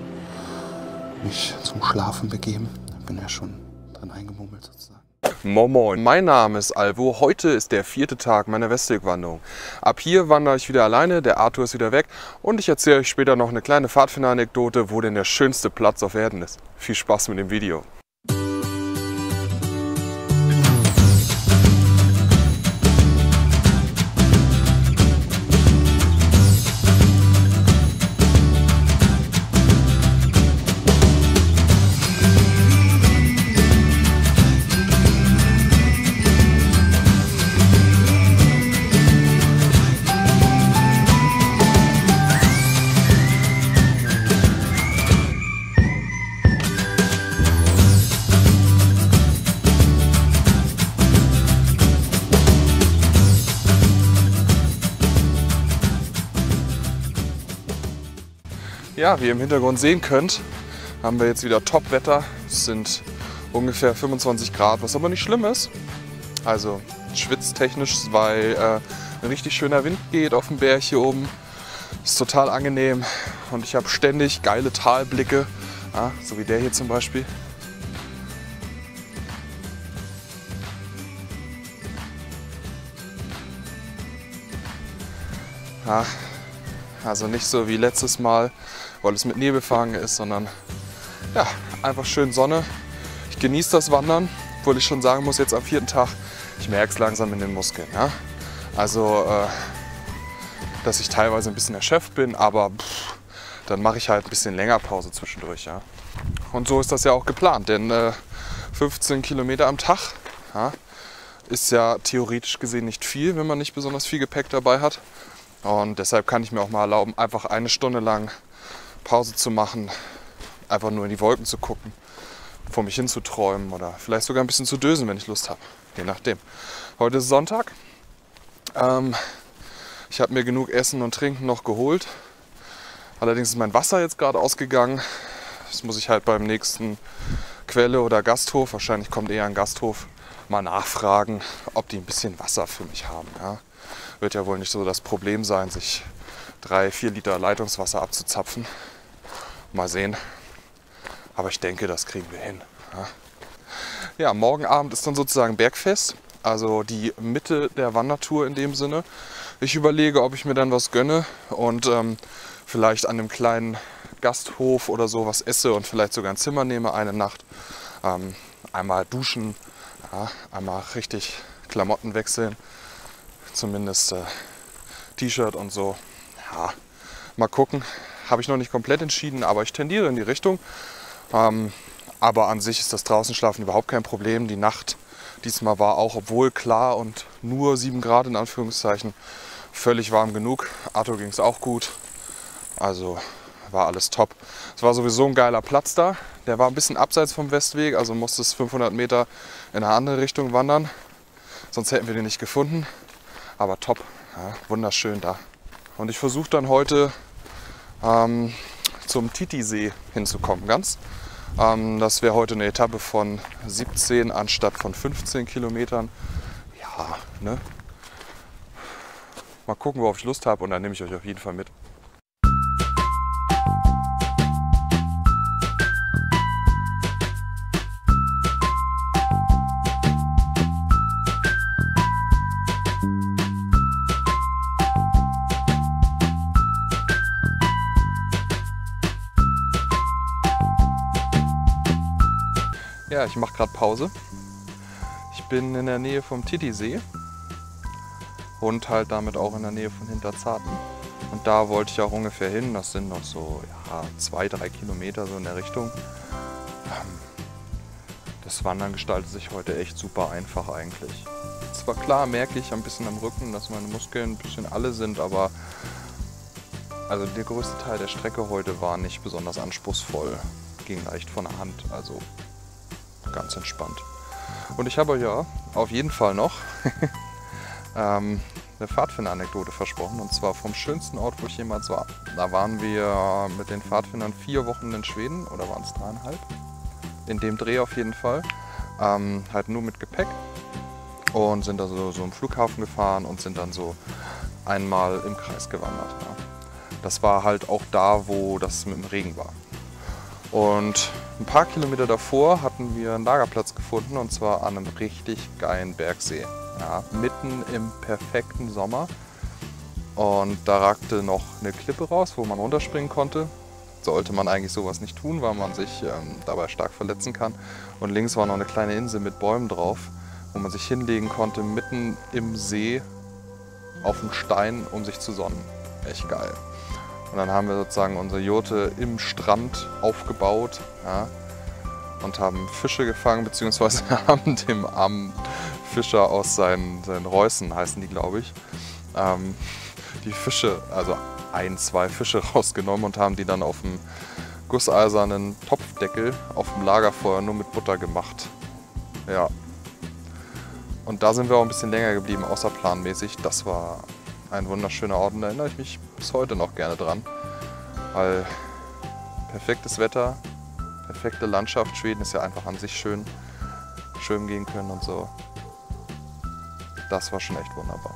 mich zum Schlafen begeben. Bin ja schon dran eingemummelt sozusagen. Moin Moin, mein Name ist Alvo. Heute ist der vierte Tag meiner Westwegwanderung. Ab hier wandere ich wieder alleine, der Arthur ist wieder weg und ich erzähle euch später noch eine kleine Pfadfinder-Anekdote, wo denn der schönste Platz auf Erden ist. Viel Spaß mit dem Video. Ja, wie ihr im Hintergrund sehen könnt, haben wir jetzt wieder Top-Wetter. Es sind ungefähr 25 Grad, was aber nicht schlimm ist. Also schwitztechnisch, weil äh, ein richtig schöner Wind geht auf dem Berg hier oben. Ist total angenehm und ich habe ständig geile Talblicke, ja, so wie der hier zum Beispiel. Ja, also nicht so wie letztes Mal, weil es mit Nebel verhangen ist, sondern ja, einfach schön Sonne. Ich genieße das Wandern, obwohl ich schon sagen muss, jetzt am vierten Tag, ich merke es langsam in den Muskeln. Ja? Also, äh, dass ich teilweise ein bisschen erschöpft bin, aber pff, dann mache ich halt ein bisschen länger Pause zwischendurch. Ja? Und so ist das ja auch geplant, denn äh, 15 Kilometer am Tag ja, ist ja theoretisch gesehen nicht viel, wenn man nicht besonders viel Gepäck dabei hat. Und deshalb kann ich mir auch mal erlauben, einfach eine Stunde lang Pause zu machen, einfach nur in die Wolken zu gucken, vor mich hin zu träumen oder vielleicht sogar ein bisschen zu dösen, wenn ich Lust habe. Je nachdem. Heute ist Sonntag. Ähm, ich habe mir genug Essen und Trinken noch geholt. Allerdings ist mein Wasser jetzt gerade ausgegangen. Das muss ich halt beim nächsten Quelle oder Gasthof, wahrscheinlich kommt eher ein Gasthof, mal nachfragen, ob die ein bisschen Wasser für mich haben. Ja. Wird ja wohl nicht so das Problem sein, sich drei, vier Liter Leitungswasser abzuzapfen. Mal sehen. Aber ich denke, das kriegen wir hin. Ja, morgen Abend ist dann sozusagen Bergfest. Also die Mitte der Wandertour in dem Sinne. Ich überlege, ob ich mir dann was gönne und ähm, vielleicht an einem kleinen Gasthof oder so was esse und vielleicht sogar ein Zimmer nehme eine Nacht. Ähm, einmal duschen, ja, einmal richtig Klamotten wechseln. Zumindest äh, T-Shirt und so. Ja, mal gucken. Habe ich noch nicht komplett entschieden, aber ich tendiere in die Richtung. Ähm, aber an sich ist das draußen schlafen überhaupt kein Problem. Die Nacht diesmal war auch, obwohl klar und nur 7 Grad in Anführungszeichen, völlig warm genug. Arthur ging es auch gut. Also war alles top. Es war sowieso ein geiler Platz da. Der war ein bisschen abseits vom Westweg, also musste es 500 Meter in eine andere Richtung wandern. Sonst hätten wir den nicht gefunden. Aber top, ja, wunderschön da. Und ich versuche dann heute ähm, zum Titisee hinzukommen, ganz. Ähm, das wäre heute eine Etappe von 17 anstatt von 15 Kilometern. Ja, ne? Mal gucken, worauf ich Lust habe und dann nehme ich euch auf jeden Fall mit. Ja, ich mache gerade Pause. Ich bin in der Nähe vom Titisee und halt damit auch in der Nähe von Hinterzarten. Und da wollte ich auch ungefähr hin. Das sind noch so ja, zwei, drei Kilometer so in der Richtung. Ähm, Das Wandern gestaltet sich heute echt super einfach eigentlich. Zwar klar merke ich ein bisschen am Rücken, dass meine Muskeln ein bisschen alle sind, aber also der größte Teil der Strecke heute war nicht besonders anspruchsvoll. Ging leicht von der Hand, also ganz entspannt. Und ich habe euch ja auf jeden Fall noch ähm, eine Pfadfinder-Anekdote versprochen. Und zwar vom schönsten Ort, wo ich jemals war. Da waren wir mit den Pfadfindern vier Wochen in Schweden oder waren es dreieinhalb? In dem Dreh auf jeden Fall. Ähm, halt nur mit Gepäck. Und sind da so, so im Flughafen gefahren und sind dann so einmal im Kreis gewandert. Ja. Das war halt auch da, wo das mit dem Regen war. Und ein paar Kilometer davor hatten wir einen Lagerplatz gefunden und zwar an einem richtig geilen Bergsee. Ja, mitten im perfekten Sommer. Und da ragte noch eine Klippe raus, wo man runterspringen konnte. Sollte man eigentlich sowas nicht tun, weil man sich ähm, dabei stark verletzen kann. Und links war noch eine kleine Insel mit Bäumen drauf, wo man sich hinlegen konnte, mitten im See auf dem Stein, um sich zu sonnen. Echt geil. Und dann haben wir sozusagen unsere Jote im Strand aufgebaut ja, und haben Fische gefangen, beziehungsweise haben dem armen Fischer aus seinen, seinen Reußen, heißen die, glaube ich, ähm, die Fische, also ein, zwei Fische rausgenommen und haben die dann auf dem gusseisernen Topfdeckel auf dem Lagerfeuer nur mit Butter gemacht. Ja. Und da sind wir auch ein bisschen länger geblieben, außerplanmäßig. Das war ein wunderschöner Ort und da erinnere ich mich bis heute noch gerne dran. Weil perfektes Wetter, perfekte Landschaft. Schweden ist ja einfach an sich schön. Schwimmen gehen können und so. Das war schon echt wunderbar.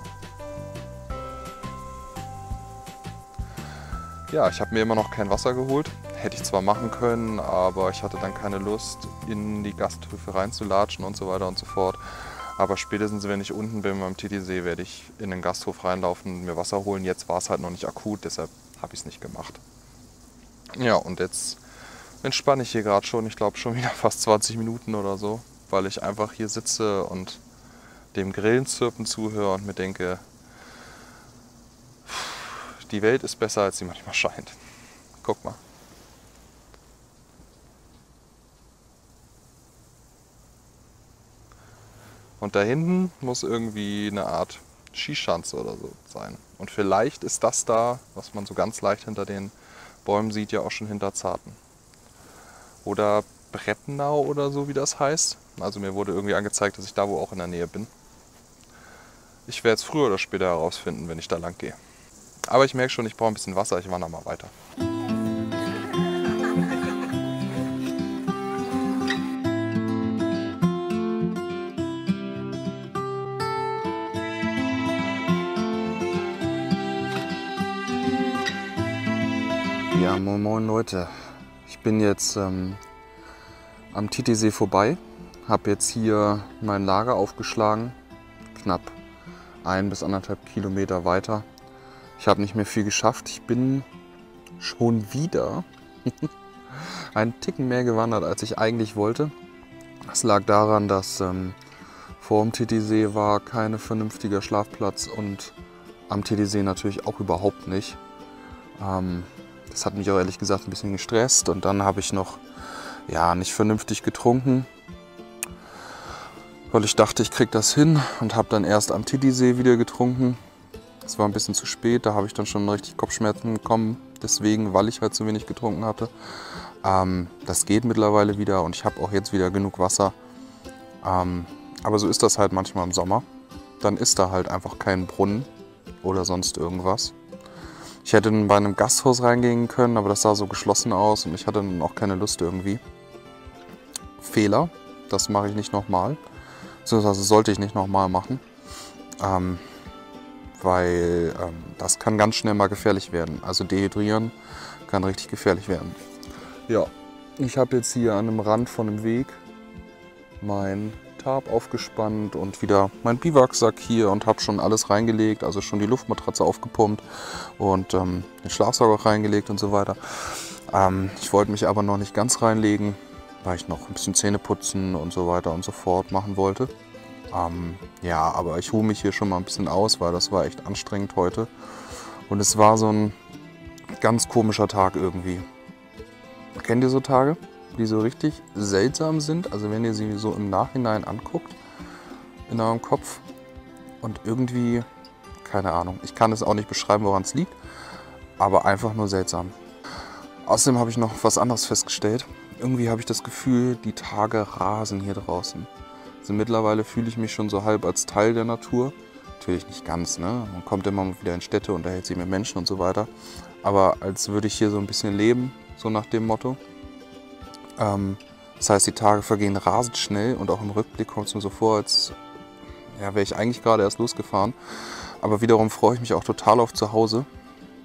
Ja, ich habe mir immer noch kein Wasser geholt. Hätte ich zwar machen können, aber ich hatte dann keine Lust, in die Gasthöfe reinzulatschen und so weiter und so fort. Aber spätestens, wenn ich unten bin beim Titisee, werde ich in den Gasthof reinlaufen und mir Wasser holen. Jetzt war es halt noch nicht akut, deshalb habe ich es nicht gemacht. Ja, und jetzt entspanne ich hier gerade schon. Ich glaube schon wieder fast 20 Minuten oder so, weil ich einfach hier sitze und dem Grillenzirpen zuhöre und mir denke, die Welt ist besser, als sie manchmal scheint. Guck mal. Und da hinten muss irgendwie eine Art Skischanze oder so sein. Und vielleicht ist das da, was man so ganz leicht hinter den Bäumen sieht, ja auch schon hinter Zarten. Oder Brettenau oder so, wie das heißt. Also mir wurde irgendwie angezeigt, dass ich da wo auch in der Nähe bin. Ich werde es früher oder später herausfinden, wenn ich da lang gehe. Aber ich merke schon, ich brauche ein bisschen Wasser, ich wandere mal weiter. Moin moin Leute. Ich bin jetzt ähm, am Titisee vorbei, habe jetzt hier mein Lager aufgeschlagen, knapp ein bis anderthalb Kilometer weiter. Ich habe nicht mehr viel geschafft. Ich bin schon wieder einen Ticken mehr gewandert, als ich eigentlich wollte. Das lag daran, dass ähm, vor dem Titisee war kein vernünftiger Schlafplatz und am Titisee natürlich auch überhaupt nicht. Ähm, das hat mich auch ehrlich gesagt ein bisschen gestresst und dann habe ich noch ja, nicht vernünftig getrunken, weil ich dachte, ich kriege das hin und habe dann erst am Titisee wieder getrunken. Es war ein bisschen zu spät, da habe ich dann schon richtig Kopfschmerzen bekommen, deswegen, weil ich halt zu wenig getrunken hatte. Ähm, das geht mittlerweile wieder und ich habe auch jetzt wieder genug Wasser. Ähm, Aber so ist das halt manchmal im Sommer. Dann ist da halt einfach kein Brunnen oder sonst irgendwas. Ich hätte bei einem Gasthaus reingehen können, aber das sah so geschlossen aus und ich hatte dann auch keine Lust irgendwie. Fehler, das mache ich nicht nochmal. Beziehungsweise sollte ich nicht nochmal machen. Ähm, weil ähm, das kann ganz schnell mal gefährlich werden. Also dehydrieren kann richtig gefährlich werden. Ja, ich habe jetzt hier an einem Rand von einem Weg mein Tarp aufgespannt und wieder mein Biwaksack hier und habe schon alles reingelegt, also schon die Luftmatratze aufgepumpt und ähm, den Schlafsack reingelegt und so weiter. Ähm, ich wollte mich aber noch nicht ganz reinlegen, weil ich noch ein bisschen Zähne putzen und so weiter und so fort machen wollte. Ähm, ja, aber ich ruhe mich hier schon mal ein bisschen aus, weil das war echt anstrengend heute. Und es war so ein ganz komischer Tag irgendwie. Kennt ihr so Tage, die so richtig seltsam sind? Also wenn ihr sie so im Nachhinein anguckt, in eurem Kopf und irgendwie, keine Ahnung, ich kann es auch nicht beschreiben, woran es liegt, aber einfach nur seltsam. Außerdem habe ich noch was anderes festgestellt. Irgendwie habe ich das Gefühl, die Tage rasen hier draußen. Also mittlerweile fühle ich mich schon so halb als Teil der Natur. Natürlich nicht ganz, ne? Man kommt immer wieder in Städte, unterhält sich mit Menschen und so weiter. Aber als würde ich hier so ein bisschen leben, so nach dem Motto. Ähm, das heißt, die Tage vergehen rasend schnell und auch im Rückblick kommt es mir so vor, als ja, wäre ich eigentlich gerade erst losgefahren. Aber wiederum freue ich mich auch total auf zu Hause.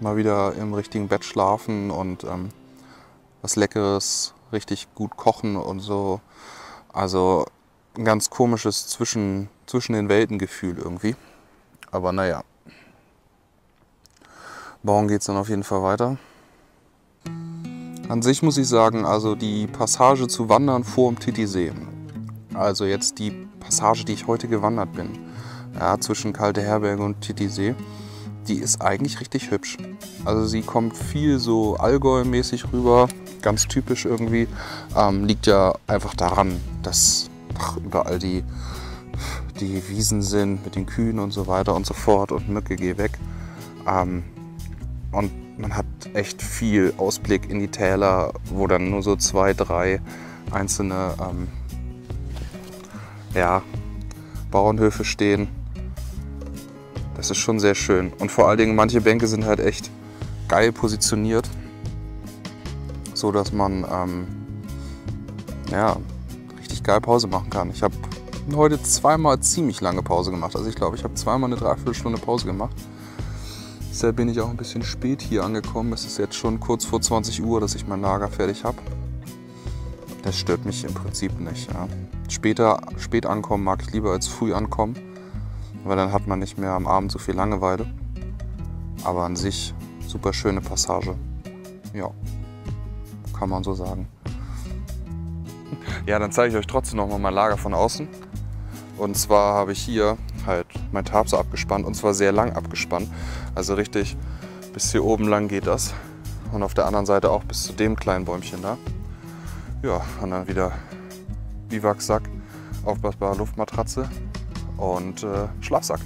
Mal wieder im richtigen Bett schlafen und ähm, was Leckeres, richtig gut kochen und so. Also ein ganz komisches zwischen, zwischen den Welten-Gefühl irgendwie. Aber naja. Morgen geht es dann auf jeden Fall weiter. An sich muss ich sagen, also die Passage zu wandern vor dem Titisee, also jetzt die Passage, die ich heute gewandert bin, ja, zwischen Kalte Herberge und Titisee, die ist eigentlich richtig hübsch. Also sie kommt viel so Allgäu-mäßig rüber, ganz typisch irgendwie. Ähm, liegt ja einfach daran, dass ach, überall die, die Wiesen sind mit den Kühen und so weiter und so fort und Mücke geh weg. Ähm, und man hat echt viel Ausblick in die Täler, wo dann nur so zwei, drei einzelne ähm, ja, Bauernhöfe stehen. Das ist schon sehr schön. Und vor allen Dingen, manche Bänke sind halt echt geil positioniert, so dass man ähm, ja, richtig geil Pause machen kann. Ich habe heute zweimal ziemlich lange Pause gemacht. Also ich glaube, ich habe zweimal eine Dreiviertelstunde Pause gemacht. Deshalb bin ich auch ein bisschen spät hier angekommen. Es ist jetzt schon kurz vor 20 Uhr, dass ich mein Lager fertig habe. Das stört mich im Prinzip nicht. Ja. Später, spät ankommen mag ich lieber als früh ankommen, weil dann hat man nicht mehr am Abend so viel Langeweile. Aber an sich super schöne Passage. Ja, kann man so sagen. Ja, dann zeige ich euch trotzdem noch mal mein Lager von außen. Und zwar habe ich hier halt mein Tarp so abgespannt und zwar sehr lang abgespannt. Also richtig bis hier oben lang geht das. Und auf der anderen Seite auch bis zu dem kleinen Bäumchen da. Ja, und dann wieder Biwaksack, aufblasbare Luftmatratze und äh, Schlafsack.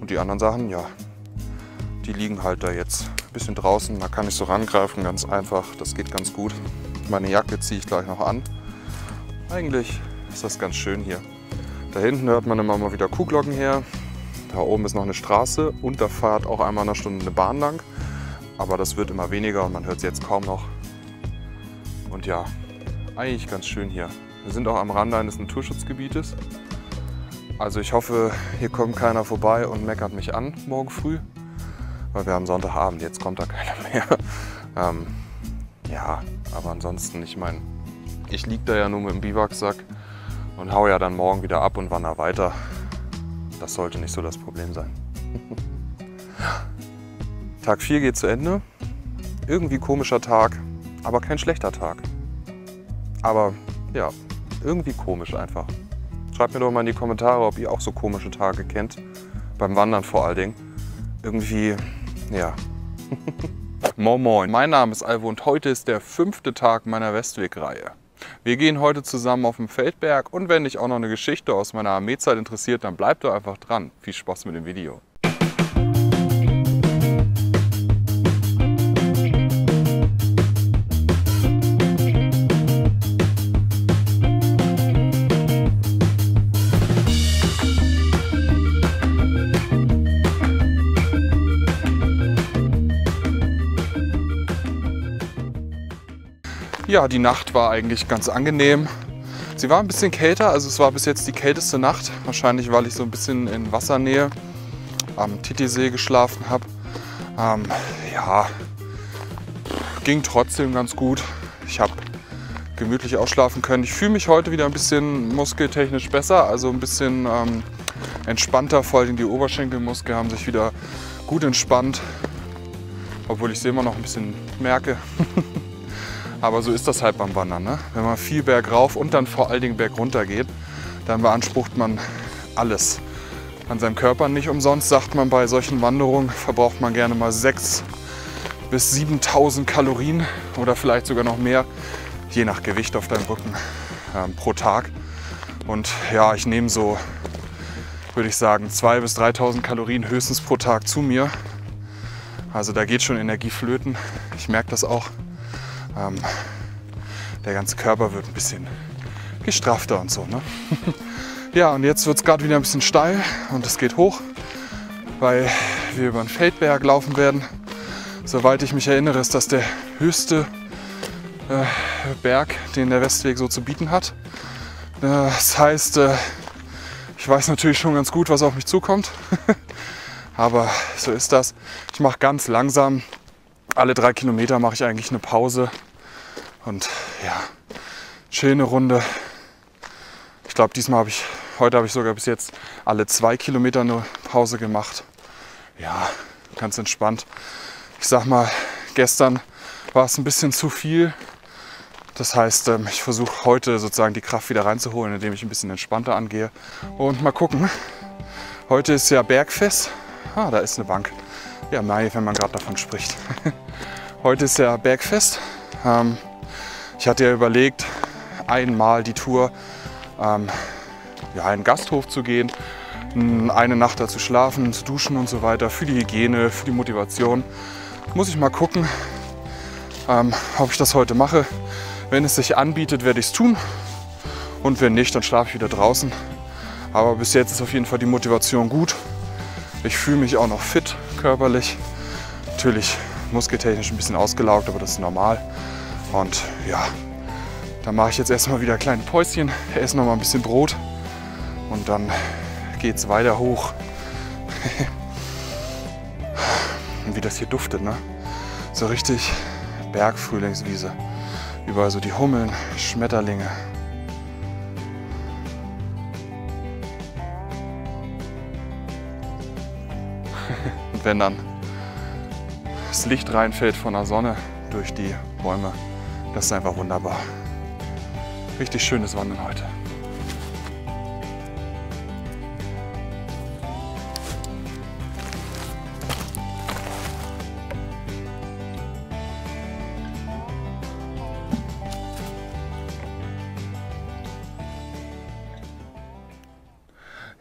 Und die anderen Sachen, ja, die liegen halt da jetzt ein bisschen draußen. Da kann ich so rangreifen, ganz einfach. Das geht ganz gut. Meine Jacke ziehe ich gleich noch an. Eigentlich ist das ganz schön hier. Da hinten hört man immer mal wieder Kuhglocken her. Da oben ist noch eine Straße und da fährt auch einmal in einer Stunde eine Bahn lang. Aber das wird immer weniger und man hört es jetzt kaum noch. Und ja, eigentlich ganz schön hier. Wir sind auch am Rande eines Naturschutzgebietes. Also ich hoffe, hier kommt keiner vorbei und meckert mich an morgen früh. Weil wir haben Sonntagabend, jetzt kommt da keiner mehr. ähm, ja, aber ansonsten, ich meine, ich liege da ja nur mit dem Biwaksack und hau ja dann morgen wieder ab und wandere weiter. Das sollte nicht so das Problem sein. Tag 4 geht zu Ende. Irgendwie komischer Tag, aber kein schlechter Tag. Aber ja, irgendwie komisch einfach. Schreibt mir doch mal in die Kommentare, ob ihr auch so komische Tage kennt. Beim Wandern vor allen Dingen. Irgendwie, ja. moin moin, mein Name ist Alvo und heute ist der fünfte Tag meiner Westweg-Reihe. Wir gehen heute zusammen auf den Feldberg und wenn dich auch noch eine Geschichte aus meiner Armeezeit interessiert, dann bleib doch einfach dran. Viel Spaß mit dem Video. Ja, die Nacht war eigentlich ganz angenehm. Sie war ein bisschen kälter, also es war bis jetzt die kälteste Nacht. Wahrscheinlich, weil ich so ein bisschen in Wassernähe am Titisee geschlafen habe. Ähm, ja, ging trotzdem ganz gut. Ich habe gemütlich ausschlafen können. Ich fühle mich heute wieder ein bisschen muskeltechnisch besser, also ein bisschen ähm, entspannter. Vor allem die Oberschenkelmuskeln haben sich wieder gut entspannt, obwohl ich sie immer noch ein bisschen merke. Aber so ist das halt beim Wandern. Ne? Wenn man viel bergauf und dann vor allen Dingen bergunter geht, dann beansprucht man alles an seinem Körper. Nicht umsonst sagt man bei solchen Wanderungen, verbraucht man gerne mal 6.000 bis 7.000 Kalorien oder vielleicht sogar noch mehr, je nach Gewicht auf deinem Rücken ähm, pro Tag. Und ja, ich nehme so, würde ich sagen, 2.000 bis 3.000 Kalorien höchstens pro Tag zu mir. Also da geht schon Energie flöten. Ich merke das auch. Ähm, der ganze Körper wird ein bisschen gestrafter und so. Ne? ja, und jetzt wird es gerade wieder ein bisschen steil und es geht hoch, weil wir über den Feldberg laufen werden. Soweit ich mich erinnere, ist das der höchste äh, Berg, den der Westweg so zu bieten hat. Das heißt, äh, ich weiß natürlich schon ganz gut, was auf mich zukommt. Aber so ist das. Ich mache ganz langsam. Alle drei Kilometer mache ich eigentlich eine Pause. Und ja, schöne Runde. Ich glaube, diesmal habe ich, heute habe ich sogar bis jetzt alle zwei Kilometer eine Pause gemacht. Ja, ganz entspannt. Ich sag mal, gestern war es ein bisschen zu viel. Das heißt, ähm, ich versuche heute sozusagen die Kraft wieder reinzuholen, indem ich ein bisschen entspannter angehe. Und mal gucken. Heute ist ja Bergfest. Ah, da ist eine Bank. Ja, Mai, wenn man gerade davon spricht. Heute ist ja Bergfest. Ähm, ich hatte ja überlegt, einmal die Tour ähm, ja, in einen Gasthof zu gehen, eine Nacht da zu schlafen, zu duschen und so weiter, für die Hygiene, für die Motivation. Muss ich mal gucken, ähm, ob ich das heute mache. Wenn es sich anbietet, werde ich es tun. Und wenn nicht, dann schlafe ich wieder draußen. Aber bis jetzt ist auf jeden Fall die Motivation gut. Ich fühle mich auch noch fit körperlich. Natürlich muskeltechnisch ein bisschen ausgelaugt, aber das ist normal. Und ja, da mache ich jetzt erstmal wieder kleine Päuschen, esse noch mal ein bisschen Brot und dann geht es weiter hoch. und wie das hier duftet, ne? So richtig Bergfrühlingswiese. Überall so die Hummeln, Schmetterlinge. Wenn dann das Licht reinfällt von der Sonne durch die Bäume, das ist einfach wunderbar. Richtig schönes Wandern heute.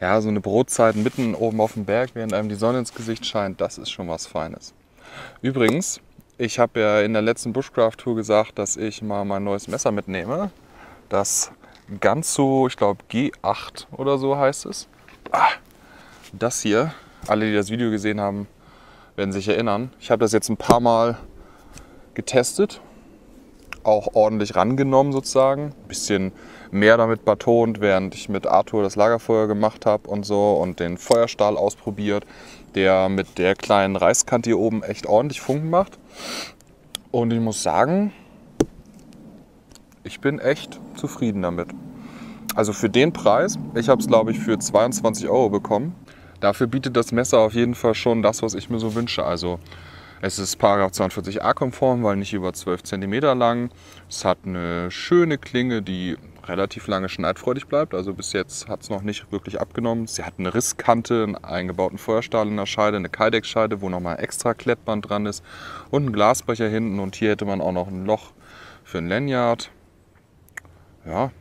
Ja, so eine Brotzeit mitten oben auf dem Berg, während einem die Sonne ins Gesicht scheint, das ist schon was Feines. Übrigens, ich habe ja in der letzten Bushcraft-Tour gesagt, dass ich mal mein neues Messer mitnehme. Das Ganzo, ich glaube G8 oder so heißt es. Ah, das hier, alle, die das Video gesehen haben, werden sich erinnern. Ich habe das jetzt ein paar Mal getestet, auch ordentlich rangenommen sozusagen. Ein bisschen mehr damit betont, während ich mit Arthur das Lagerfeuer gemacht habe und so und den Feuerstahl ausprobiert, der mit der kleinen Reiskante hier oben echt ordentlich Funken macht. Und ich muss sagen, ich bin echt zufrieden damit. Also für den Preis, ich habe es glaube ich für 22 Euro bekommen. Dafür bietet das Messer auf jeden Fall schon das, was ich mir so wünsche. Also es ist 42a konform, weil nicht über 12 cm lang. Es hat eine schöne Klinge, die relativ lange schneidfreudig bleibt. Also bis jetzt hat es noch nicht wirklich abgenommen. Sie hat eine Risskante, einen eingebauten Feuerstahl in der Scheide, eine Kydex-Scheide, wo nochmal extra Klettband dran ist und einen Glasbecher hinten. Und hier hätte man auch noch ein Loch für ein Lanyard. Ja,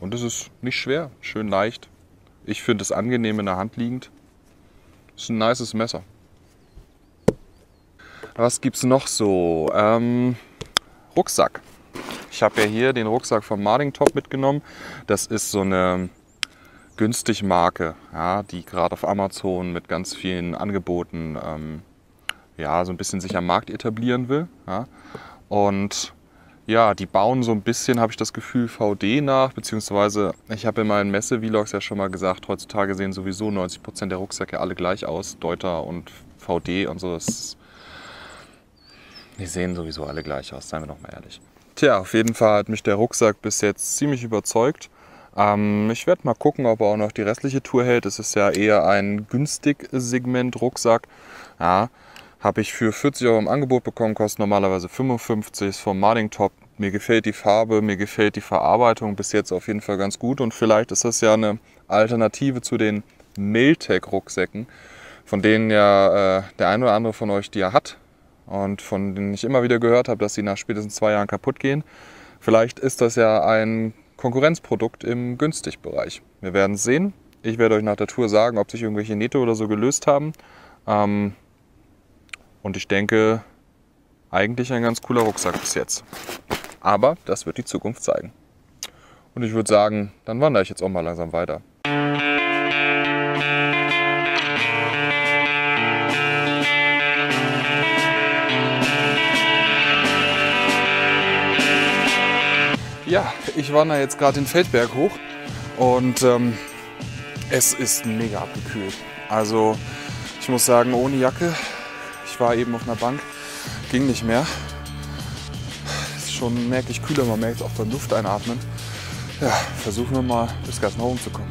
und es ist nicht schwer, schön leicht. Ich finde es angenehm in der Hand liegend. Ist ein nices Messer. Was gibt es noch so? Ähm, Rucksack. Ich habe ja hier den Rucksack vom Marding Top mitgenommen. Das ist so eine günstig Marke, ja, die gerade auf Amazon mit ganz vielen Angeboten ähm, ja, so ein bisschen sich am Markt etablieren will. Ja. Und ja, die bauen so ein bisschen, habe ich das Gefühl, VD nach, beziehungsweise ich habe in meinen Messe-Vlogs ja schon mal gesagt, heutzutage sehen sowieso 90% der Rucksäcke alle gleich aus, Deuter und VD und so. Das, die sehen sowieso alle gleich aus, seien wir doch mal ehrlich. Tja, auf jeden Fall hat mich der Rucksack bis jetzt ziemlich überzeugt. Ähm, ich werde mal gucken, ob er auch noch die restliche Tour hält. Es ist ja eher ein günstig Segment Rucksack. Ja, habe ich für 40 Euro im Angebot bekommen, kostet normalerweise 55, ist vom Marding Top. Mir gefällt die Farbe, mir gefällt die Verarbeitung bis jetzt auf jeden Fall ganz gut und vielleicht ist das ja eine Alternative zu den Miltec Rucksäcken, von denen ja äh, der ein oder andere von euch die ja hat und von denen ich immer wieder gehört habe, dass sie nach spätestens zwei Jahren kaputt gehen. Vielleicht ist das ja ein Konkurrenzprodukt im Günstigbereich. Wir werden es sehen. Ich werde euch nach der Tour sagen, ob sich irgendwelche Nähte oder so gelöst haben. Ähm, und ich denke, eigentlich ein ganz cooler Rucksack bis jetzt. Aber das wird die Zukunft zeigen. Und ich würde sagen, dann wandere ich jetzt auch mal langsam weiter. Ja, ich wandere jetzt gerade den Feldberg hoch und ähm, es ist mega abgekühlt. Also ich muss sagen, ohne Jacke war eben auf einer Bank, ging nicht mehr. Ist schon merklich kühler, man merkt es auch beim Luft einatmen. Ja, versuchen wir mal bis ganz nach oben zu kommen.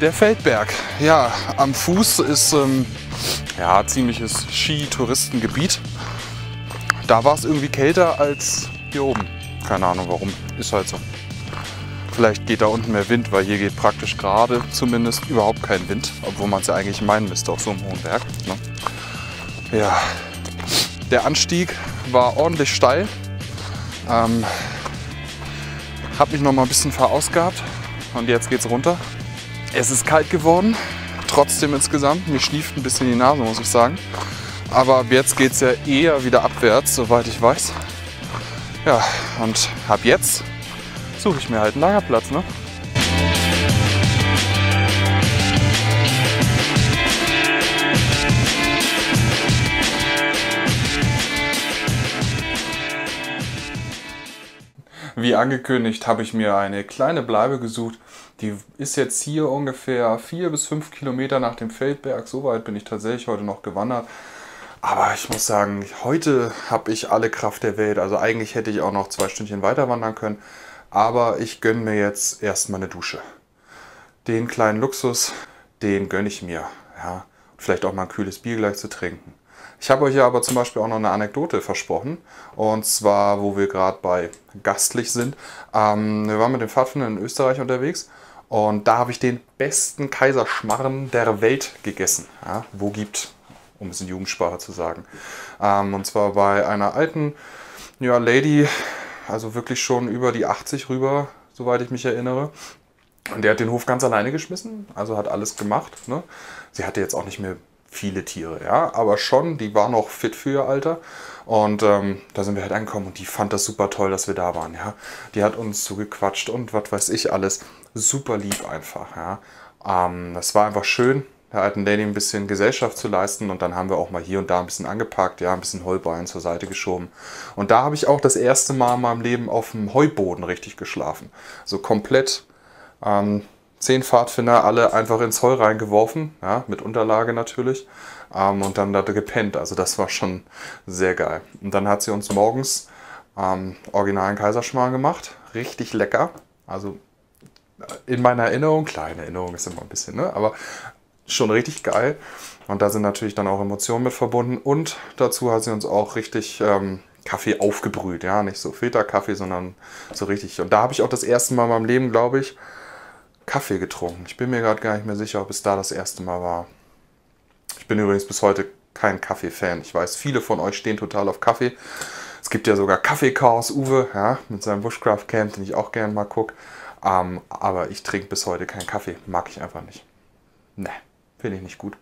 Der Feldberg. Ja, am Fuß ist ähm, ja, ziemliches Ski-Touristengebiet. Da war es irgendwie kälter als hier oben. Keine Ahnung warum. Ist halt so. Vielleicht geht da unten mehr Wind, weil hier geht praktisch gerade zumindest überhaupt kein Wind. Obwohl man es ja eigentlich meinen müsste auf so einem hohen Berg. Ne? Ja, der Anstieg war ordentlich steil. Ähm, hab mich noch mal ein bisschen verausgabt und jetzt geht's runter. Es ist kalt geworden, trotzdem insgesamt. Mir schnieft ein bisschen die Nase, muss ich sagen. Aber ab jetzt geht es ja eher wieder abwärts, soweit ich weiß. Ja, und ab jetzt suche ich mir halt einen Lagerplatz. Ne? Wie angekündigt habe ich mir eine kleine Bleibe gesucht. Die ist jetzt hier ungefähr vier bis fünf Kilometer nach dem Feldberg. So weit bin ich tatsächlich heute noch gewandert. Aber ich muss sagen, heute habe ich alle Kraft der Welt. Also eigentlich hätte ich auch noch zwei Stündchen weiter wandern können. Aber ich gönne mir jetzt erstmal eine Dusche. Den kleinen Luxus, den gönne ich mir. Ja, vielleicht auch mal ein kühles Bier gleich zu trinken. Ich habe euch ja aber zum Beispiel auch noch eine Anekdote versprochen. Und zwar, wo wir gerade bei gastlich sind. Ähm, wir waren mit den Pfadfindern in Österreich unterwegs. Und da habe ich den besten Kaiserschmarren der Welt gegessen. Ja, wo gibt, um es in Jugendsprache zu sagen. Ähm, und zwar bei einer alten ja, Lady, also wirklich schon über die 80 rüber, soweit ich mich erinnere. Und der hat den Hof ganz alleine geschmissen, also hat alles gemacht. Ne? Sie hatte jetzt auch nicht mehr viele Tiere, ja, aber schon, die war noch fit für ihr Alter. Und ähm, da sind wir halt angekommen und die fand das super toll, dass wir da waren, ja. Die hat uns zugequatscht und was weiß ich alles. Super lieb einfach, ja. Ähm, das war einfach schön, der alten Lady ein bisschen Gesellschaft zu leisten und dann haben wir auch mal hier und da ein bisschen angepackt, ja, ein bisschen Heuballen zur Seite geschoben. Und da habe ich auch das erste Mal in meinem Leben auf dem Heuboden richtig geschlafen. So komplett ähm, zehn Pfadfinder alle einfach ins Heu reingeworfen, ja, mit Unterlage natürlich, ähm, und dann da gepennt. Also das war schon sehr geil. Und dann hat sie uns morgens ähm, originalen Kaiserschmarrn gemacht, richtig lecker. Also äh, in meiner Erinnerung, kleine Erinnerung ist immer ein bisschen, ne, aber schon richtig geil. Und da sind natürlich dann auch Emotionen mit verbunden. Und dazu hat sie uns auch richtig ähm, Kaffee aufgebrüht. Ja, nicht so Filterkaffee, sondern so richtig. Und da habe ich auch das erste Mal in meinem Leben, glaube ich, Kaffee getrunken. Ich bin mir gerade gar nicht mehr sicher, ob es da das erste Mal war. Ich bin übrigens bis heute kein Kaffee-Fan. Ich weiß, viele von euch stehen total auf Kaffee. Es gibt ja sogar Kaffee-Chaos Uwe, ja, mit seinem Bushcraft Camp, den ich auch gerne mal gucke. Ähm, aber ich trinke bis heute keinen Kaffee. Mag ich einfach nicht. Ne, finde ich nicht gut.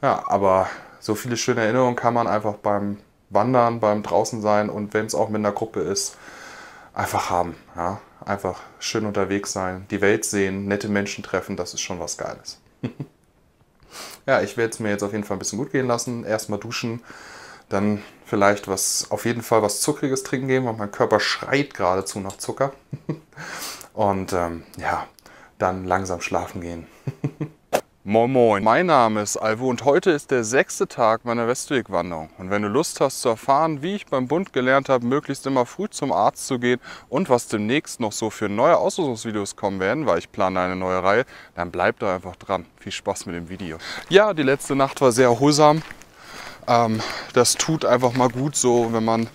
Ja, aber so viele schöne Erinnerungen kann man einfach beim Wandern, beim draußen sein und wenn es auch mit einer Gruppe ist, einfach haben. Ja? Einfach schön unterwegs sein, die Welt sehen, nette Menschen treffen, das ist schon was Geiles. ja, ich werde es mir jetzt auf jeden Fall ein bisschen gut gehen lassen. Erstmal duschen, dann vielleicht was, auf jeden Fall was Zuckriges trinken geben, weil mein Körper schreit geradezu nach Zucker. Und ähm, ja, dann langsam schlafen gehen. Moin Moin, mein Name ist Alvo und heute ist der sechste Tag meiner Westwegwanderung. Und wenn du Lust hast zu erfahren, wie ich beim Bund gelernt habe, möglichst immer früh zum Arzt zu gehen und was demnächst noch so für neue Ausrüstungsvideos kommen werden, weil ich plane eine neue Reihe, dann bleib da einfach dran. Viel Spaß mit dem Video. Ja, die letzte Nacht war sehr erholsam. Ähm, das tut einfach mal gut so, wenn man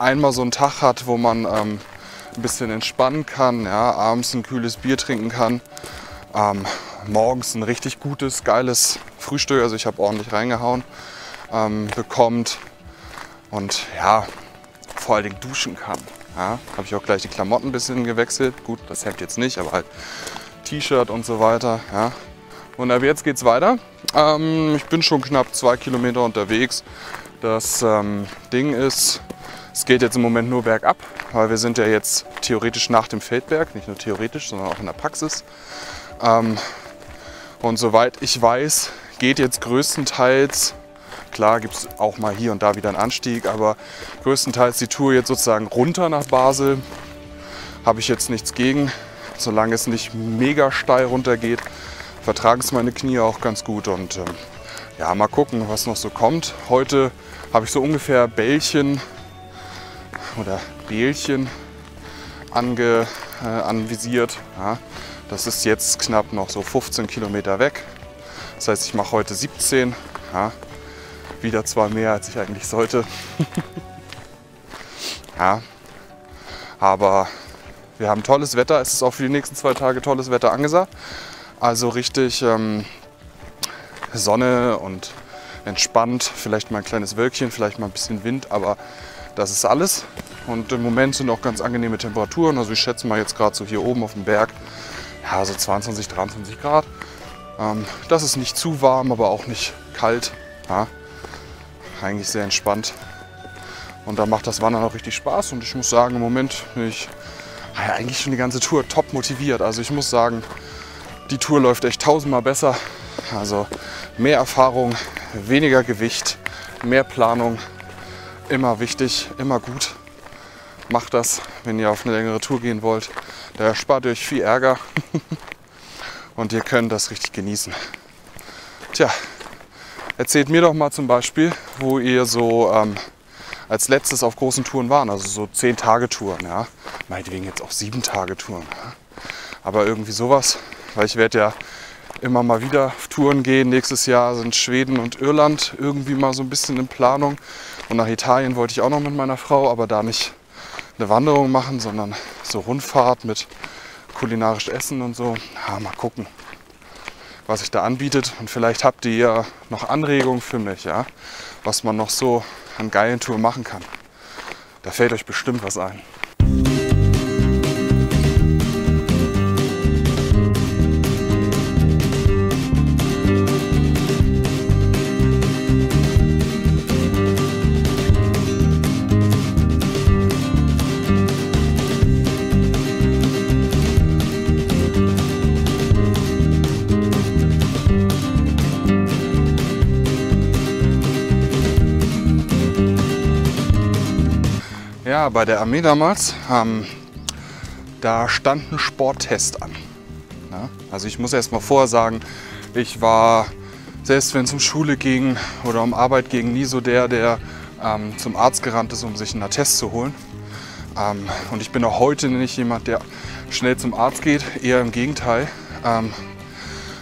einmal so einen Tag hat, wo man ähm, ein bisschen entspannen kann, ja, abends ein kühles Bier trinken kann. Ähm, morgens ein richtig gutes, geiles Frühstück, also ich habe ordentlich reingehauen, ähm, bekommt und ja, vor allen Dingen duschen kann. Ja, habe ich auch gleich die Klamotten ein bisschen gewechselt. Gut, das Hemd jetzt nicht, aber halt T-Shirt und so weiter. Ja. Und ab jetzt geht's weiter. Ähm, ich bin schon knapp zwei Kilometer unterwegs. Das ähm, Ding ist, es geht jetzt im Moment nur bergab, weil wir sind ja jetzt theoretisch nach dem Feldberg, nicht nur theoretisch, sondern auch in der Praxis. Ähm, und soweit ich weiß, geht jetzt größtenteils, klar gibt es auch mal hier und da wieder einen Anstieg, aber größtenteils die Tour jetzt sozusagen runter nach Basel. Habe ich jetzt nichts gegen, solange es nicht mega steil runter geht, vertragen es meine Knie auch ganz gut und ähm, ja, mal gucken, was noch so kommt. Heute habe ich so ungefähr Bällchen oder Bälchen ange, äh, anvisiert. Ja. Das ist jetzt knapp noch so 15 Kilometer weg. Das heißt, ich mache heute 17. Ja, wieder zwar mehr, als ich eigentlich sollte. ja, aber wir haben tolles Wetter. Es ist auch für die nächsten zwei Tage tolles Wetter angesagt. Also richtig ähm, Sonne und entspannt. Vielleicht mal ein kleines Wölkchen, vielleicht mal ein bisschen Wind, aber das ist alles. Und im Moment sind auch ganz angenehme Temperaturen. Also ich schätze mal jetzt gerade so hier oben auf dem Berg ja, so 22, 23 Grad. Ähm, das ist nicht zu warm, aber auch nicht kalt. Ja, eigentlich sehr entspannt. Und da macht das Wandern auch richtig Spaß. Und ich muss sagen, im Moment bin ich ja, eigentlich schon die ganze Tour top motiviert. Also ich muss sagen, die Tour läuft echt tausendmal besser. Also mehr Erfahrung, weniger Gewicht, mehr Planung. Immer wichtig, immer gut. Macht das, wenn ihr auf eine längere Tour gehen wollt. Da erspart ihr euch viel Ärger und ihr könnt das richtig genießen. Tja, erzählt mir doch mal zum Beispiel, wo ihr so ähm, als letztes auf großen Touren waren, also so 10 Tage Touren, ja. Meinetwegen jetzt auch 7 Tage Touren. Ja? Aber irgendwie sowas, weil ich werde ja immer mal wieder auf Touren gehen. Nächstes Jahr sind Schweden und Irland irgendwie mal so ein bisschen in Planung. Und nach Italien wollte ich auch noch mit meiner Frau, aber da nicht eine Wanderung machen, sondern so Rundfahrt mit kulinarisch Essen und so. Ja, mal gucken, was sich da anbietet. Und vielleicht habt ihr ja noch Anregungen für mich, ja, was man noch so an geilen Touren machen kann. Da fällt euch bestimmt was ein. Bei der Armee damals, ähm, da stand ein Sporttest an. Ja? Also ich muss erst mal vorher sagen, ich war, selbst wenn es um Schule ging oder um Arbeit ging, nie so der, der ähm, zum Arzt gerannt ist, um sich einen Attest zu holen. Ähm, und ich bin auch heute nicht jemand, der schnell zum Arzt geht, eher im Gegenteil. Ähm,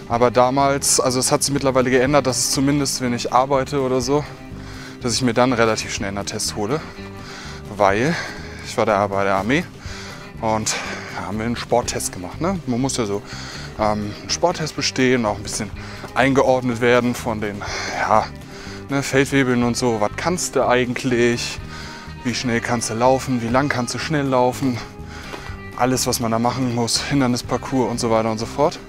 aber damals, also es hat sich mittlerweile geändert, dass es zumindest, wenn ich arbeite oder so, dass ich mir dann relativ schnell einen Attest hole weil ich war da bei der Armee und haben wir einen Sporttest gemacht. Ne? Man muss ja so ähm, einen Sporttest bestehen, auch ein bisschen eingeordnet werden von den, ja, Ne, Feldwebeln und so, was kannst du eigentlich? Wie schnell kannst du laufen? Wie lang kannst du schnell laufen? Alles, was man da machen muss, Hindernisparcours und so weiter und so fort.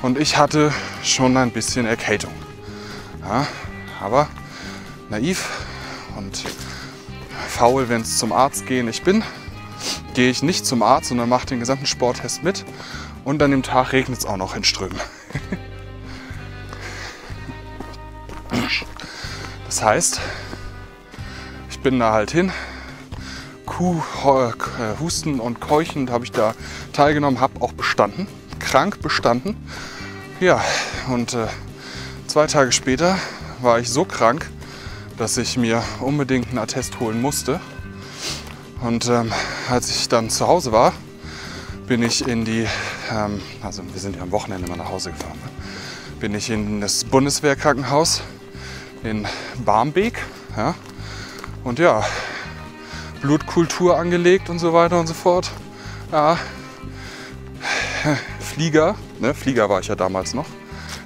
Und ich hatte schon ein bisschen Erkältung. Ja, aber naiv und faul, wenn es zum Arzt gehen ich bin, gehe ich nicht zum Arzt, sondern mache den gesamten Sporttest mit. Und an dem Tag regnet es auch noch in Strömen. Das heißt, ich bin da halt hin, Kuh, äh, Husten und Keuchen habe ich da teilgenommen, habe auch bestanden, krank bestanden. Ja, und äh, zwei Tage später war ich so krank, dass ich mir unbedingt einen Attest holen musste. Und ähm, als ich dann zu Hause war, bin ich in die, ähm, also wir sind ja am Wochenende mal nach Hause gefahren, ne? bin ich in das Bundeswehrkrankenhaus in Barmbek. Ja? Und ja, Blutkultur angelegt und so weiter und so fort. Ja, Flieger, ne, Flieger war ich ja damals noch.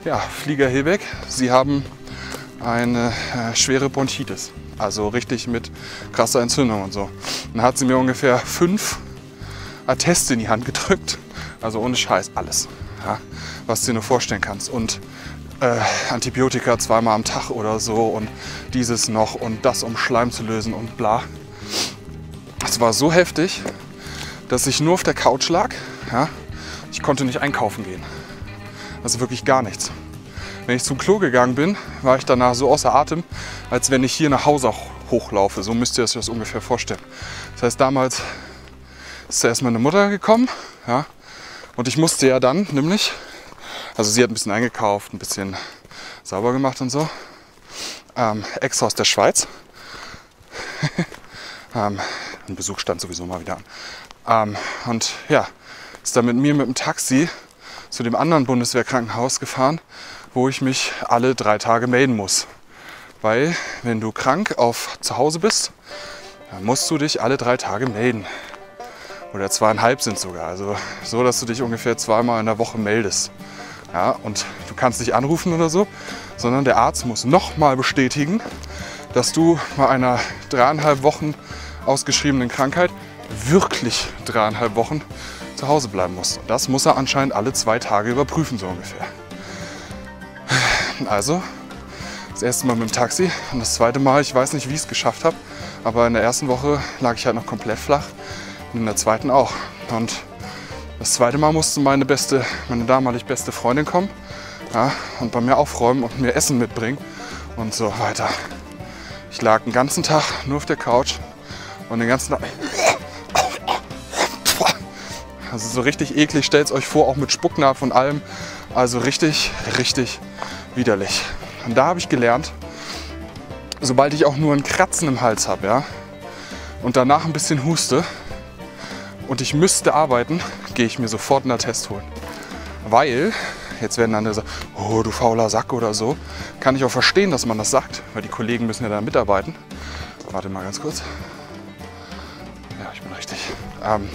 Ja, Flieger Hilbeck, Sie haben eine äh, schwere Bronchitis. Also richtig mit krasser Entzündung und so. Dann hat sie mir ungefähr fünf Atteste in die Hand gedrückt. Also ohne Scheiß alles, ja, was du dir nur vorstellen kannst. Und äh, Antibiotika zweimal am Tag oder so und dieses noch und das, um Schleim zu lösen und bla. Es war so heftig, dass ich nur auf der Couch lag. Ja? Ich konnte nicht einkaufen gehen. Also wirklich gar nichts. Wenn ich zum Klo gegangen bin, war ich danach so außer Atem, als wenn ich hier nach Hause hochlaufe. So müsst ihr euch das ungefähr vorstellen. Das heißt, damals ist erst meine Mutter gekommen. Ja? Und ich musste ja dann nämlich also sie hat ein bisschen eingekauft, ein bisschen sauber gemacht und so. Ähm, extra aus der Schweiz. ähm, ein Besuch stand sowieso mal wieder an. Ähm, und ja, ist dann mit mir mit dem Taxi zu dem anderen Bundeswehrkrankenhaus gefahren, wo ich mich alle drei Tage melden muss. Weil wenn du krank auf zu Hause bist, dann musst du dich alle drei Tage melden. Oder zweieinhalb sind sogar. Also so, dass du dich ungefähr zweimal in der Woche meldest. Ja, und du kannst nicht anrufen oder so, sondern der Arzt muss nochmal bestätigen, dass du bei einer dreieinhalb Wochen ausgeschriebenen Krankheit wirklich dreieinhalb Wochen zu Hause bleiben musst. Und das muss er anscheinend alle zwei Tage überprüfen, so ungefähr. Also, das erste Mal mit dem Taxi und das zweite Mal, ich weiß nicht, wie ich es geschafft habe, aber in der ersten Woche lag ich halt noch komplett flach und in der zweiten auch. Und das zweite Mal musste meine beste, meine damalig beste Freundin kommen ja, und bei mir aufräumen und mir Essen mitbringen und so weiter. Ich lag den ganzen Tag nur auf der Couch und den ganzen Tag. Also so richtig eklig, stellt es euch vor, auch mit Spucknapf und allem. Also richtig, richtig widerlich. Und da habe ich gelernt, sobald ich auch nur ein Kratzen im Hals habe, ja, und danach ein bisschen huste, und ich müsste arbeiten, gehe ich mir sofort einen Attest holen. Weil, jetzt werden andere sagen, oh du fauler Sack oder so, kann ich auch verstehen, dass man das sagt, weil die Kollegen müssen ja da mitarbeiten. Warte mal ganz kurz. Ja, ich bin richtig. Ähm,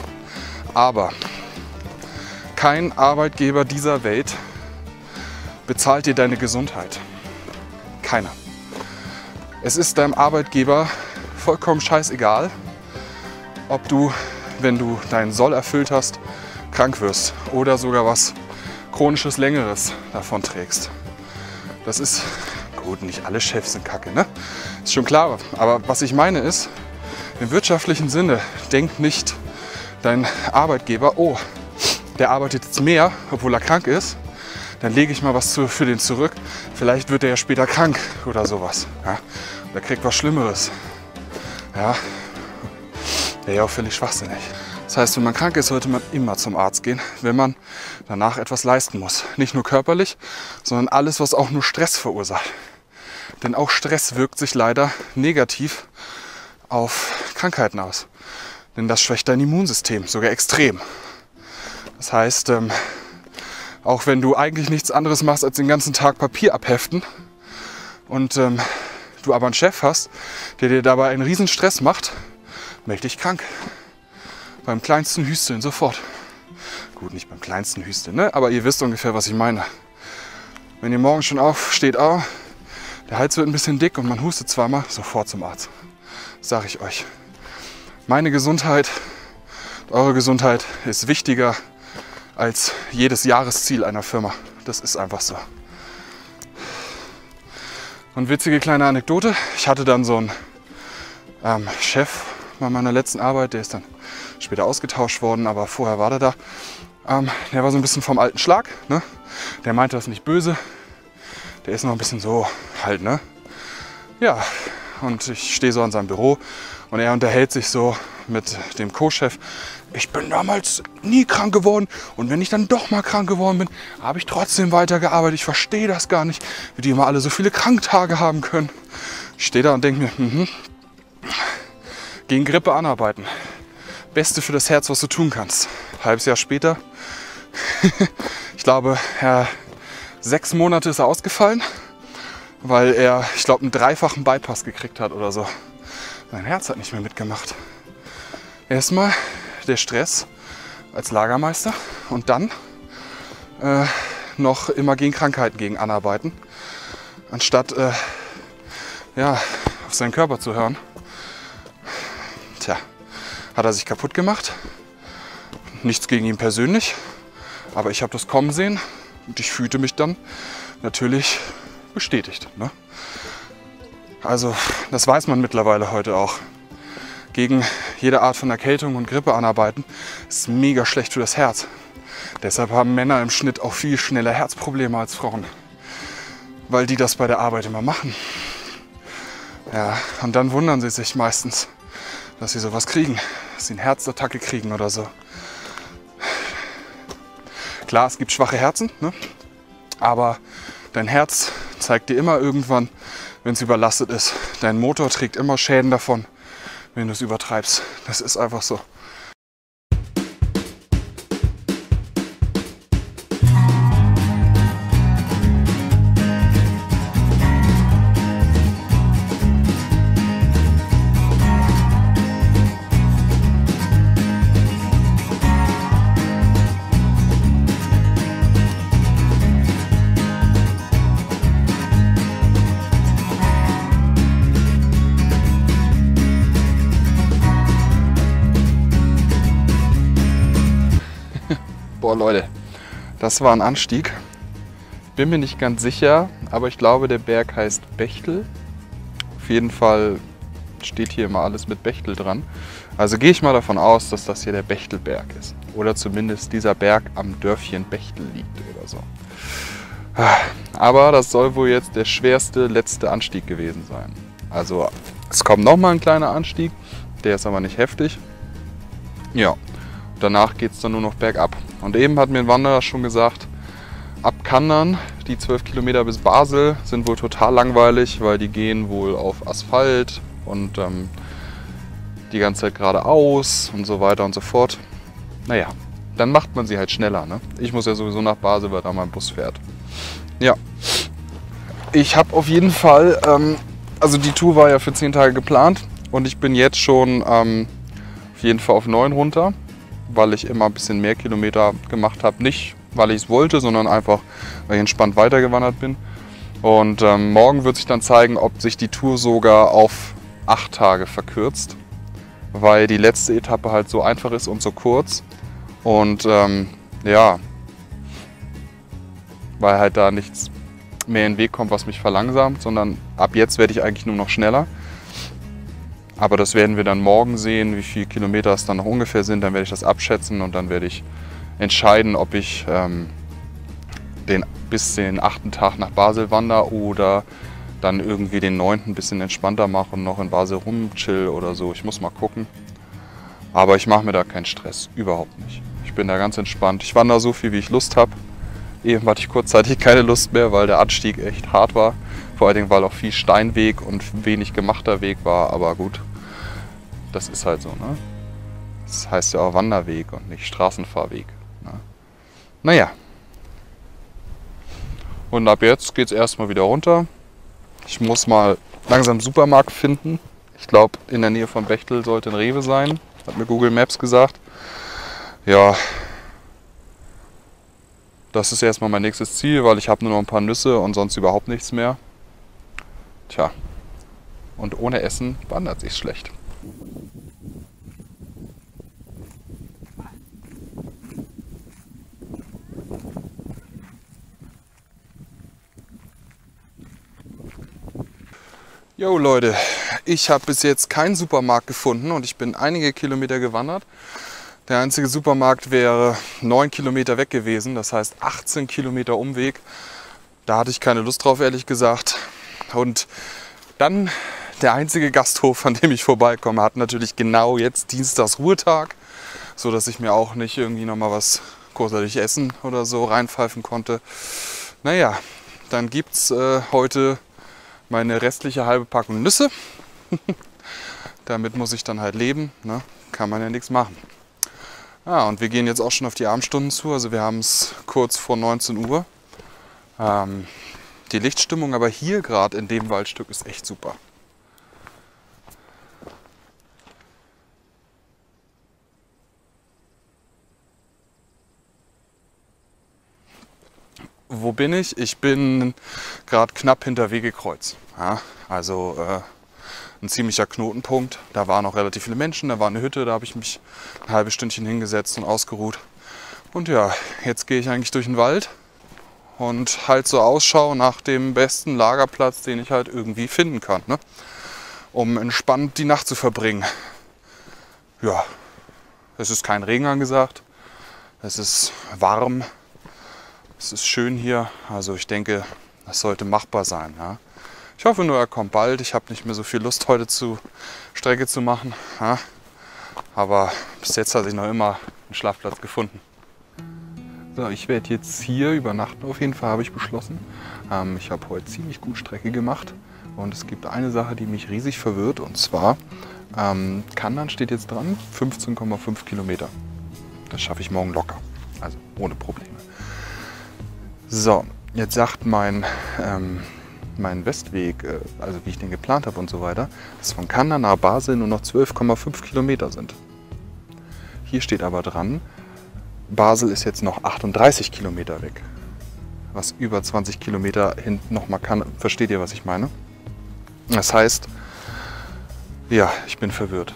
aber kein Arbeitgeber dieser Welt bezahlt dir deine Gesundheit. Keiner. Es ist deinem Arbeitgeber vollkommen scheißegal, ob du wenn du deinen Soll erfüllt hast, krank wirst oder sogar was chronisches Längeres davon trägst. Das ist gut, nicht alle Chefs sind kacke, ne? Ist schon klar. Aber was ich meine ist, im wirtschaftlichen Sinne denkt nicht dein Arbeitgeber, oh, der arbeitet jetzt mehr, obwohl er krank ist, dann lege ich mal was für den zurück. Vielleicht wird er ja später krank oder sowas. Ja? Oder kriegt was Schlimmeres. Ja, Wäre ja auch völlig schwachsinnig. Das heißt, wenn man krank ist, sollte man immer zum Arzt gehen, wenn man danach etwas leisten muss. Nicht nur körperlich, sondern alles, was auch nur Stress verursacht. Denn auch Stress wirkt sich leider negativ auf Krankheiten aus. Denn das schwächt dein Immunsystem, sogar extrem. Das heißt, ähm, auch wenn du eigentlich nichts anderes machst, als den ganzen Tag Papier abheften und ähm, du aber einen Chef hast, der dir dabei einen riesen Stress macht, melde dich krank. Beim kleinsten Hüsteln sofort. Gut, nicht beim kleinsten Hüsteln, ne? aber ihr wisst ungefähr, was ich meine. Wenn ihr morgen schon aufsteht, oh, der Hals wird ein bisschen dick und man hustet zweimal, sofort zum Arzt. Sag ich euch. Meine Gesundheit, eure Gesundheit ist wichtiger als jedes Jahresziel einer Firma. Das ist einfach so. Und witzige kleine Anekdote. Ich hatte dann so einen ähm, Chef bei meiner letzten Arbeit, der ist dann später ausgetauscht worden, aber vorher war der da. Ähm, der war so ein bisschen vom alten Schlag. Ne? Der meinte das nicht böse. Der ist noch ein bisschen so halt, ne? Ja, und ich stehe so an seinem Büro und er unterhält sich so mit dem Co-Chef. Ich bin damals nie krank geworden und wenn ich dann doch mal krank geworden bin, habe ich trotzdem weitergearbeitet. Ich verstehe das gar nicht, wie die immer alle so viele Kranktage haben können. Ich stehe da und denke mir, mhm, gegen Grippe anarbeiten. Beste für das Herz, was du tun kannst. Halbes Jahr später, ich glaube, ja, sechs Monate ist er ausgefallen, weil er, ich glaube, einen dreifachen Bypass gekriegt hat oder so. Sein Herz hat nicht mehr mitgemacht. Erstmal der Stress als Lagermeister und dann äh, noch immer gegen Krankheiten gegen anarbeiten, anstatt äh, ja, auf seinen Körper zu hören. Tja, hat er sich kaputt gemacht. Nichts gegen ihn persönlich, aber ich habe das kommen sehen und ich fühlte mich dann natürlich bestätigt. Ne? Also das weiß man mittlerweile heute auch. Gegen jede Art von Erkältung und Grippe anarbeiten ist mega schlecht für das Herz. Deshalb haben Männer im Schnitt auch viel schneller Herzprobleme als Frauen, weil die das bei der Arbeit immer machen. Ja, und dann wundern sie sich meistens, dass sie sowas kriegen, dass sie eine Herzattacke kriegen oder so. Klar, es gibt schwache Herzen, ne? aber dein Herz zeigt dir immer irgendwann, wenn es überlastet ist. Dein Motor trägt immer Schäden davon, wenn du es übertreibst. Das ist einfach so. Leute, das war ein Anstieg. Bin mir nicht ganz sicher, aber ich glaube, der Berg heißt Bechtel. Auf jeden Fall steht hier immer alles mit Bechtel dran. Also gehe ich mal davon aus, dass das hier der Bechtelberg ist. Oder zumindest dieser Berg am Dörfchen Bechtel liegt oder so. Aber das soll wohl jetzt der schwerste letzte Anstieg gewesen sein. Also es kommt nochmal ein kleiner Anstieg, der ist aber nicht heftig. Ja, danach geht es dann nur noch bergab. Und eben hat mir ein Wanderer schon gesagt, ab Kandern, die 12 Kilometer bis Basel, sind wohl total langweilig, weil die gehen wohl auf Asphalt und ähm, die ganze Zeit geradeaus und so weiter und so fort. Naja, dann macht man sie halt schneller. Ne? Ich muss ja sowieso nach Basel, weil da mein Bus fährt. Ja, ich habe auf jeden Fall, ähm, also die Tour war ja für 10 Tage geplant und ich bin jetzt schon ähm, auf jeden Fall auf 9 runter weil ich immer ein bisschen mehr Kilometer gemacht habe. Nicht, weil ich es wollte, sondern einfach, weil ich entspannt weitergewandert bin. Und ähm, morgen wird sich dann zeigen, ob sich die Tour sogar auf acht Tage verkürzt, weil die letzte Etappe halt so einfach ist und so kurz. Und ähm, ja, weil halt da nichts mehr in den Weg kommt, was mich verlangsamt, sondern ab jetzt werde ich eigentlich nur noch schneller. Aber das werden wir dann morgen sehen, wie viele Kilometer es dann noch ungefähr sind. Dann werde ich das abschätzen und dann werde ich entscheiden, ob ich ähm, den, bis den achten Tag nach Basel wandere oder dann irgendwie den neunten ein bisschen entspannter mache und noch in Basel rumchill oder so. Ich muss mal gucken. Aber ich mache mir da keinen Stress, überhaupt nicht. Ich bin da ganz entspannt. Ich wandere so viel, wie ich Lust habe. Eben hatte ich kurzzeitig keine Lust mehr, weil der Anstieg echt hart war. Vor allen Dingen, weil auch viel Steinweg und wenig gemachter Weg war. Aber gut, das ist halt so. Ne? Das heißt ja auch Wanderweg und nicht Straßenfahrweg. Ne? Naja. Und ab jetzt geht es erstmal wieder runter. Ich muss mal langsam einen Supermarkt finden. Ich glaube, in der Nähe von Bechtel sollte ein Rewe sein, hat mir Google Maps gesagt. Ja, das ist erstmal mein nächstes Ziel, weil ich habe nur noch ein paar Nüsse und sonst überhaupt nichts mehr. Tja, und ohne Essen wandert sich schlecht. Jo Leute, ich habe bis jetzt keinen Supermarkt gefunden und ich bin einige Kilometer gewandert. Der einzige Supermarkt wäre 9 Kilometer weg gewesen, das heißt 18 Kilometer Umweg. Da hatte ich keine Lust drauf, ehrlich gesagt. Und dann der einzige Gasthof, an dem ich vorbeikomme, hat natürlich genau jetzt Dienstags Ruhetag, so ich mir auch nicht irgendwie noch mal was großartig essen oder so reinpfeifen konnte. Naja, dann gibt's äh, heute meine restliche halbe Packung Nüsse. Damit muss ich dann halt leben. Ne? Kann man ja nichts machen. Ja, und wir gehen jetzt auch schon auf die Abendstunden zu. Also wir haben es kurz vor 19 Uhr. Ähm, die Lichtstimmung aber hier gerade in dem Waldstück ist echt super. Wo bin ich? Ich bin gerade knapp hinter Wegekreuz. Ja, also äh, ein ziemlicher Knotenpunkt. Da waren auch relativ viele Menschen, da war eine Hütte, da habe ich mich ein halbes Stündchen hingesetzt und ausgeruht. Und ja, jetzt gehe ich eigentlich durch den Wald und halt so Ausschau nach dem besten Lagerplatz, den ich halt irgendwie finden kann, ne? um entspannt die Nacht zu verbringen. Ja, es ist kein Regen angesagt, es ist warm, es ist schön hier, also ich denke, das sollte machbar sein. Ja? Ich hoffe nur, er kommt bald. Ich habe nicht mehr so viel Lust heute zu Strecke zu machen, ja? aber bis jetzt hat sich noch immer einen Schlafplatz gefunden. So, ich werde jetzt hier übernachten auf jeden Fall, habe ich beschlossen. Ähm, ich habe heute ziemlich gut Strecke gemacht und es gibt eine Sache, die mich riesig verwirrt und zwar ähm, Kandan steht jetzt dran, 15,5 Kilometer. Das schaffe ich morgen locker, also ohne Probleme. So, jetzt sagt mein, ähm, mein Westweg, äh, also wie ich den geplant habe und so weiter, dass von Kandan nach Basel nur noch 12,5 Kilometer sind. Hier steht aber dran, Basel ist jetzt noch 38 Kilometer weg. Was über 20 Kilometer hinten nochmal kann. Versteht ihr, was ich meine? Das heißt, ja, ich bin verwirrt.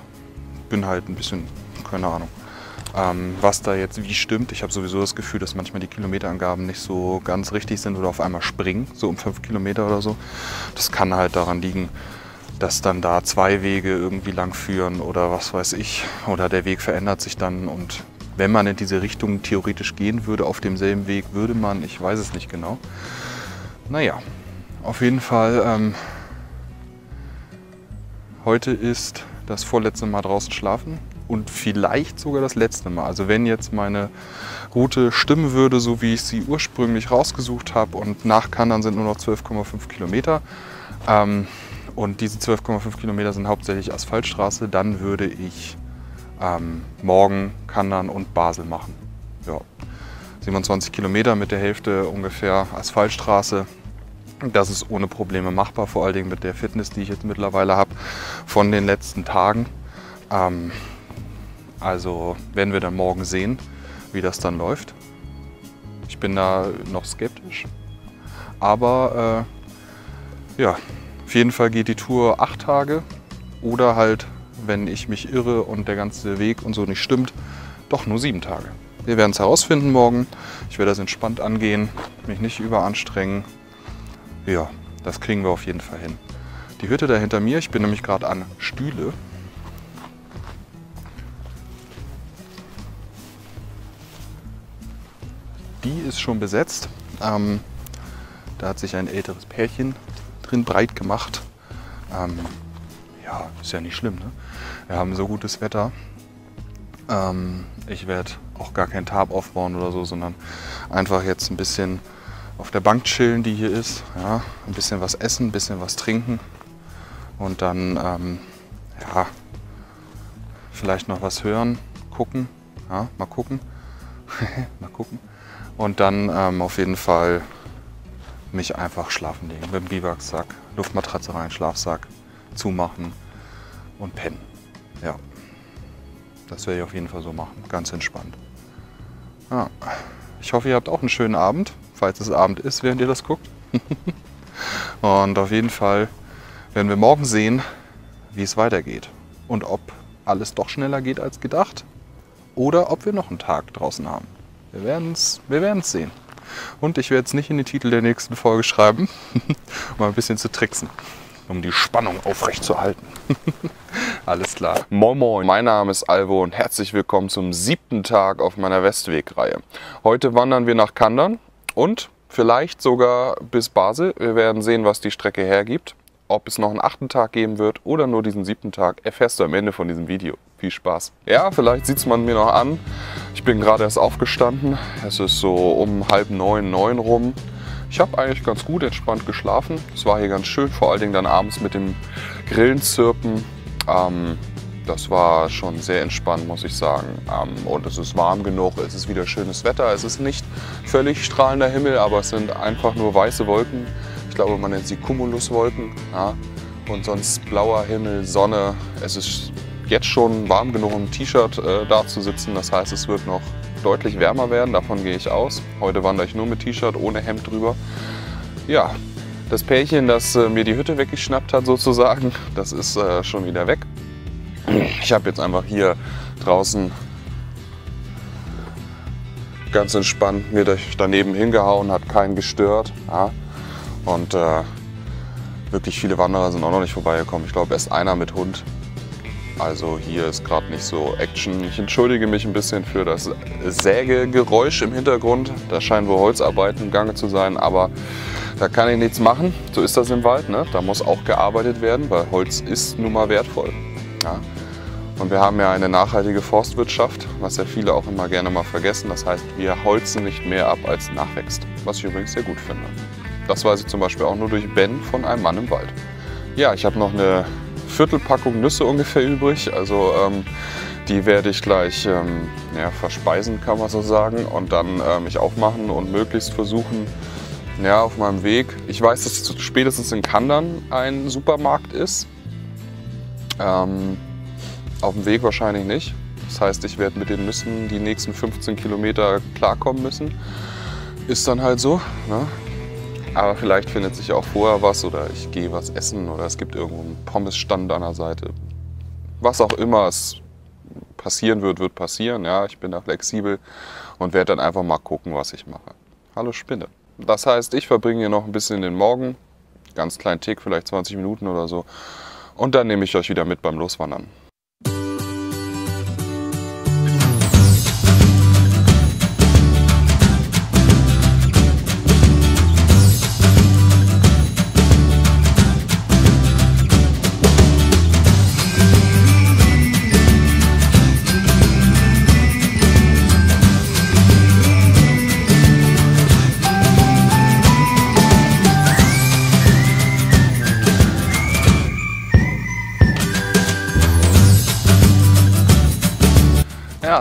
Bin halt ein bisschen, keine Ahnung, ähm, was da jetzt wie stimmt. Ich habe sowieso das Gefühl, dass manchmal die Kilometerangaben nicht so ganz richtig sind oder auf einmal springen, so um 5 Kilometer oder so. Das kann halt daran liegen, dass dann da zwei Wege irgendwie lang führen oder was weiß ich. Oder der Weg verändert sich dann und wenn man in diese Richtung theoretisch gehen würde, auf demselben Weg würde man, ich weiß es nicht genau. Naja, auf jeden Fall, ähm, heute ist das vorletzte Mal draußen schlafen und vielleicht sogar das letzte Mal. Also wenn jetzt meine Route stimmen würde, so wie ich sie ursprünglich rausgesucht habe und nach Kandan sind nur noch 12,5 Kilometer ähm, und diese 12,5 Kilometer sind hauptsächlich Asphaltstraße, dann würde ich ähm, morgen Kandan und Basel machen. Ja. 27 Kilometer mit der Hälfte ungefähr Asphaltstraße. Das ist ohne Probleme machbar, vor allen Dingen mit der Fitness, die ich jetzt mittlerweile habe von den letzten Tagen. Ähm, also werden wir dann morgen sehen, wie das dann läuft. Ich bin da noch skeptisch. Aber äh, ja, auf jeden Fall geht die Tour acht Tage oder halt wenn ich mich irre und der ganze Weg und so nicht stimmt, doch nur sieben Tage. Wir werden es herausfinden morgen. Ich werde das entspannt angehen, mich nicht überanstrengen. Ja, das kriegen wir auf jeden Fall hin. Die Hütte da hinter mir, ich bin nämlich gerade an Stühle. Die ist schon besetzt. Ähm, da hat sich ein älteres Pärchen drin breit gemacht. Ähm, ja, ist ja nicht schlimm. Ne? Wir haben so gutes Wetter. Ähm, ich werde auch gar kein Tarp aufbauen oder so, sondern einfach jetzt ein bisschen auf der Bank chillen, die hier ist. Ja, ein bisschen was essen, ein bisschen was trinken und dann ähm, ja, vielleicht noch was hören, gucken. Ja, mal gucken. mal gucken. Und dann ähm, auf jeden Fall mich einfach schlafen legen. Mit dem Biwaksack, Luftmatratze rein, Schlafsack zumachen und pennen. Ja, das werde ich auf jeden Fall so machen. Ganz entspannt. Ja. Ich hoffe, ihr habt auch einen schönen Abend, falls es Abend ist, während ihr das guckt. und auf jeden Fall werden wir morgen sehen, wie es weitergeht und ob alles doch schneller geht als gedacht oder ob wir noch einen Tag draußen haben. Wir werden es wir werden's sehen. Und ich werde es nicht in den Titel der nächsten Folge schreiben, um ein bisschen zu tricksen, um die Spannung aufrechtzuerhalten. Alles klar. Moin Moin, mein Name ist Alvo und herzlich willkommen zum siebten Tag auf meiner Westwegreihe. Heute wandern wir nach Kandern und vielleicht sogar bis Basel. Wir werden sehen, was die Strecke hergibt. Ob es noch einen achten Tag geben wird oder nur diesen siebten Tag, erfährst du am Ende von diesem Video. Viel Spaß. Ja, vielleicht sieht es man mir noch an. Ich bin gerade erst aufgestanden. Es ist so um halb neun, neun rum. Ich habe eigentlich ganz gut entspannt geschlafen. Es war hier ganz schön, vor allen Dingen dann abends mit dem Grillenzirpen. Ähm, das war schon sehr entspannt, muss ich sagen. Ähm, und es ist warm genug, es ist wieder schönes Wetter. Es ist nicht völlig strahlender Himmel, aber es sind einfach nur weiße Wolken. Ich glaube, man nennt sie Cumuluswolken. Ja. Und sonst blauer Himmel, Sonne. Es ist jetzt schon warm genug, im T-Shirt äh, da zu sitzen. Das heißt, es wird noch deutlich wärmer werden. Davon gehe ich aus. Heute wandere ich nur mit T-Shirt, ohne Hemd drüber. Ja, das Pärchen, das äh, mir die Hütte weggeschnappt hat sozusagen, das ist äh, schon wieder weg. Ich habe jetzt einfach hier draußen ganz entspannt mir daneben hingehauen, hat keinen gestört. Ja. Und äh, wirklich viele Wanderer sind auch noch nicht vorbeigekommen. Ich glaube, erst einer mit Hund. Also hier ist gerade nicht so Action. Ich entschuldige mich ein bisschen für das Sägegeräusch im Hintergrund. Da scheinen wohl Holzarbeiten im Gange zu sein, aber da kann ich nichts machen. So ist das im Wald. Ne? Da muss auch gearbeitet werden, weil Holz ist nun mal wertvoll. Ja? Und wir haben ja eine nachhaltige Forstwirtschaft, was ja viele auch immer gerne mal vergessen. Das heißt, wir holzen nicht mehr ab, als nachwächst. Was ich übrigens sehr gut finde. Das weiß ich zum Beispiel auch nur durch Ben von einem Mann im Wald. Ja, ich habe noch eine Viertelpackung Nüsse ungefähr übrig. Also ähm, die werde ich gleich ähm, ja, verspeisen, kann man so sagen. Und dann äh, mich aufmachen und möglichst versuchen, ja, auf meinem Weg. Ich weiß, dass spätestens in Kandern ein Supermarkt ist. Ähm, auf dem Weg wahrscheinlich nicht. Das heißt, ich werde mit den Nüssen die nächsten 15 Kilometer klarkommen müssen. Ist dann halt so. Ne? Aber vielleicht findet sich auch vorher was oder ich gehe was essen oder es gibt irgendwo einen Pommesstand an der Seite. Was auch immer es passieren wird, wird passieren. Ja, ich bin da flexibel und werde dann einfach mal gucken, was ich mache. Hallo Spinne. Das heißt, ich verbringe hier noch ein bisschen den Morgen, ganz kleinen Tick, vielleicht 20 Minuten oder so. Und dann nehme ich euch wieder mit beim Loswandern.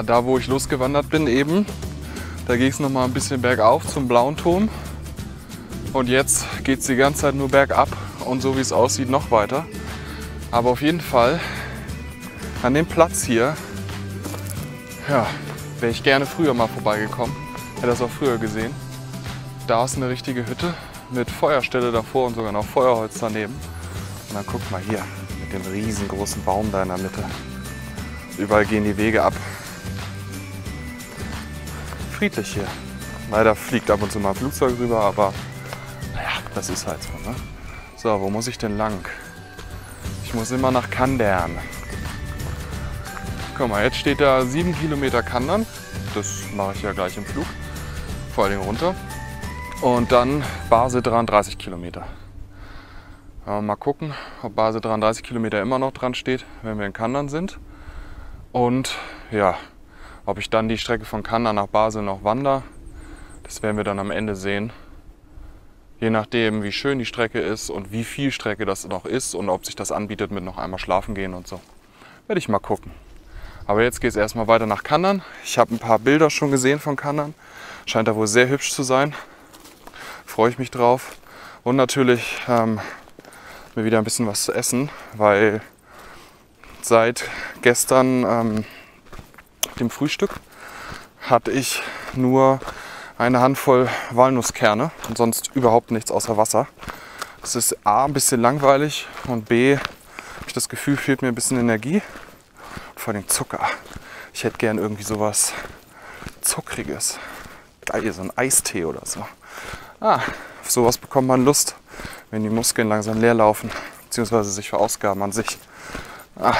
Da wo ich losgewandert bin eben, da ging es noch mal ein bisschen bergauf zum Blauen Turm. Und jetzt geht es die ganze Zeit nur bergab und so wie es aussieht noch weiter. Aber auf jeden Fall an dem Platz hier, ja, wäre ich gerne früher mal vorbeigekommen. Hätte das auch früher gesehen. Da ist eine richtige Hütte mit Feuerstelle davor und sogar noch Feuerholz daneben. Und dann guck mal hier mit dem riesengroßen Baum da in der Mitte. Überall gehen die Wege ab friedlich hier. Leider fliegt ab und zu mal ein Flugzeug rüber, aber naja, das ist halt so. Ne? So, wo muss ich denn lang? Ich muss immer nach Kandern. Guck mal, jetzt steht da 7 Kilometer Kandern. Das mache ich ja gleich im Flug. Vor allem runter. Und dann Basel 33 Kilometer. Mal gucken, ob Basel 33 Kilometer immer noch dran steht, wenn wir in Kandern sind. Und ja, ob ich dann die Strecke von Kanna nach Basel noch wandere, das werden wir dann am Ende sehen. Je nachdem, wie schön die Strecke ist und wie viel Strecke das noch ist und ob sich das anbietet mit noch einmal schlafen gehen und so. Werde ich mal gucken. Aber jetzt geht es erstmal weiter nach Kandern. Ich habe ein paar Bilder schon gesehen von Kandern. Scheint da wohl sehr hübsch zu sein. Freue ich mich drauf. Und natürlich ähm, mir wieder ein bisschen was zu essen, weil seit gestern ähm, dem Frühstück hatte ich nur eine Handvoll Walnusskerne und sonst überhaupt nichts außer Wasser. Das ist A, ein bisschen langweilig und B, habe ich das Gefühl, fehlt mir ein bisschen Energie. Vor allem Zucker. Ich hätte gern irgendwie sowas Zuckriges. Geil, so ein Eistee oder so. Ah, auf sowas bekommt man Lust, wenn die Muskeln langsam leer laufen, beziehungsweise sich verausgaben an sich. Ah,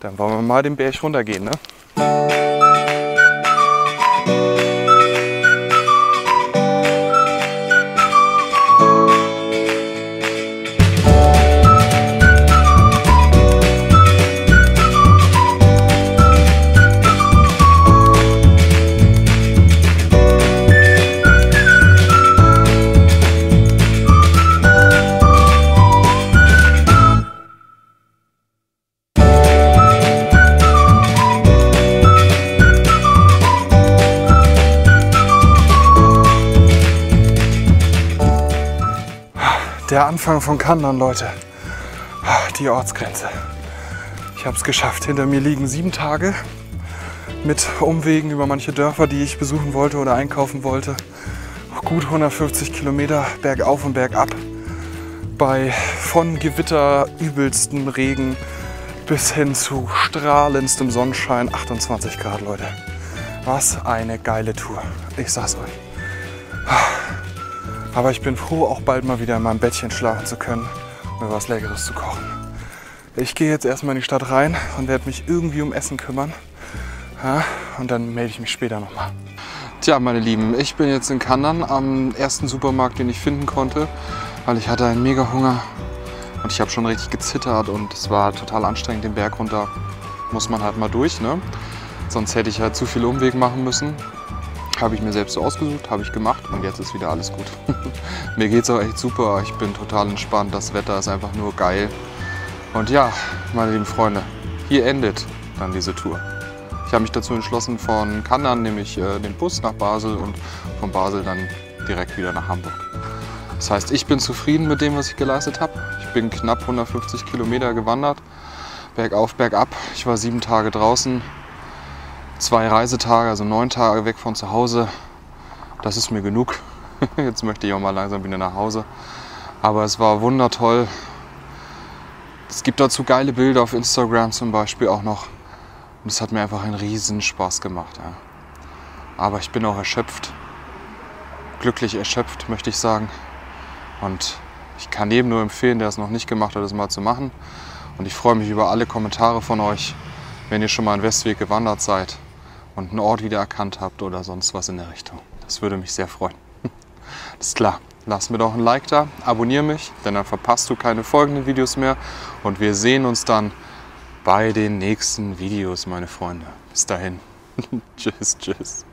dann wollen wir mal den Berg runtergehen, ne? Música Der Anfang von Kandern, Leute. Die Ortsgrenze. Ich habe es geschafft. Hinter mir liegen sieben Tage mit Umwegen über manche Dörfer, die ich besuchen wollte oder einkaufen wollte. Gut 150 Kilometer bergauf und bergab. Bei von Gewitter, übelstem Regen bis hin zu strahlendstem Sonnenschein. 28 Grad, Leute. Was eine geile Tour. Ich sag's euch. Aber ich bin froh, auch bald mal wieder in meinem Bettchen schlafen zu können und mir was Leckeres zu kochen. Ich gehe jetzt erstmal in die Stadt rein und werde mich irgendwie um Essen kümmern. Ja, und dann melde ich mich später nochmal. Tja, meine Lieben, ich bin jetzt in Kandern am ersten Supermarkt, den ich finden konnte, weil ich hatte einen mega Hunger und ich habe schon richtig gezittert und es war total anstrengend, den Berg runter. Muss man halt mal durch, ne? Sonst hätte ich halt zu viel Umweg machen müssen. Habe ich mir selbst so ausgesucht, habe ich gemacht und jetzt ist wieder alles gut. mir geht es auch echt super, ich bin total entspannt, das Wetter ist einfach nur geil. Und ja, meine lieben Freunde, hier endet dann diese Tour. Ich habe mich dazu entschlossen, von Kandern nehme ich äh, den Bus nach Basel und von Basel dann direkt wieder nach Hamburg. Das heißt, ich bin zufrieden mit dem, was ich geleistet habe. Ich bin knapp 150 Kilometer gewandert, bergauf, bergab. Ich war sieben Tage draußen, zwei Reisetage, also neun Tage weg von zu Hause. Das ist mir genug. Jetzt möchte ich auch mal langsam wieder nach Hause. Aber es war wundertoll. Es gibt dazu geile Bilder auf Instagram zum Beispiel auch noch. Und es hat mir einfach einen riesen Spaß gemacht. Ja. Aber ich bin auch erschöpft. Glücklich erschöpft, möchte ich sagen. Und ich kann jedem nur empfehlen, der es noch nicht gemacht hat, das mal zu machen. Und ich freue mich über alle Kommentare von euch, wenn ihr schon mal einen Westweg gewandert seid und einen Ort wieder erkannt habt oder sonst was in der Richtung. Das würde mich sehr freuen. Ist klar. Lass mir doch ein Like da, abonniere mich, denn dann verpasst du keine folgenden Videos mehr. Und wir sehen uns dann bei den nächsten Videos, meine Freunde. Bis dahin. tschüss, tschüss.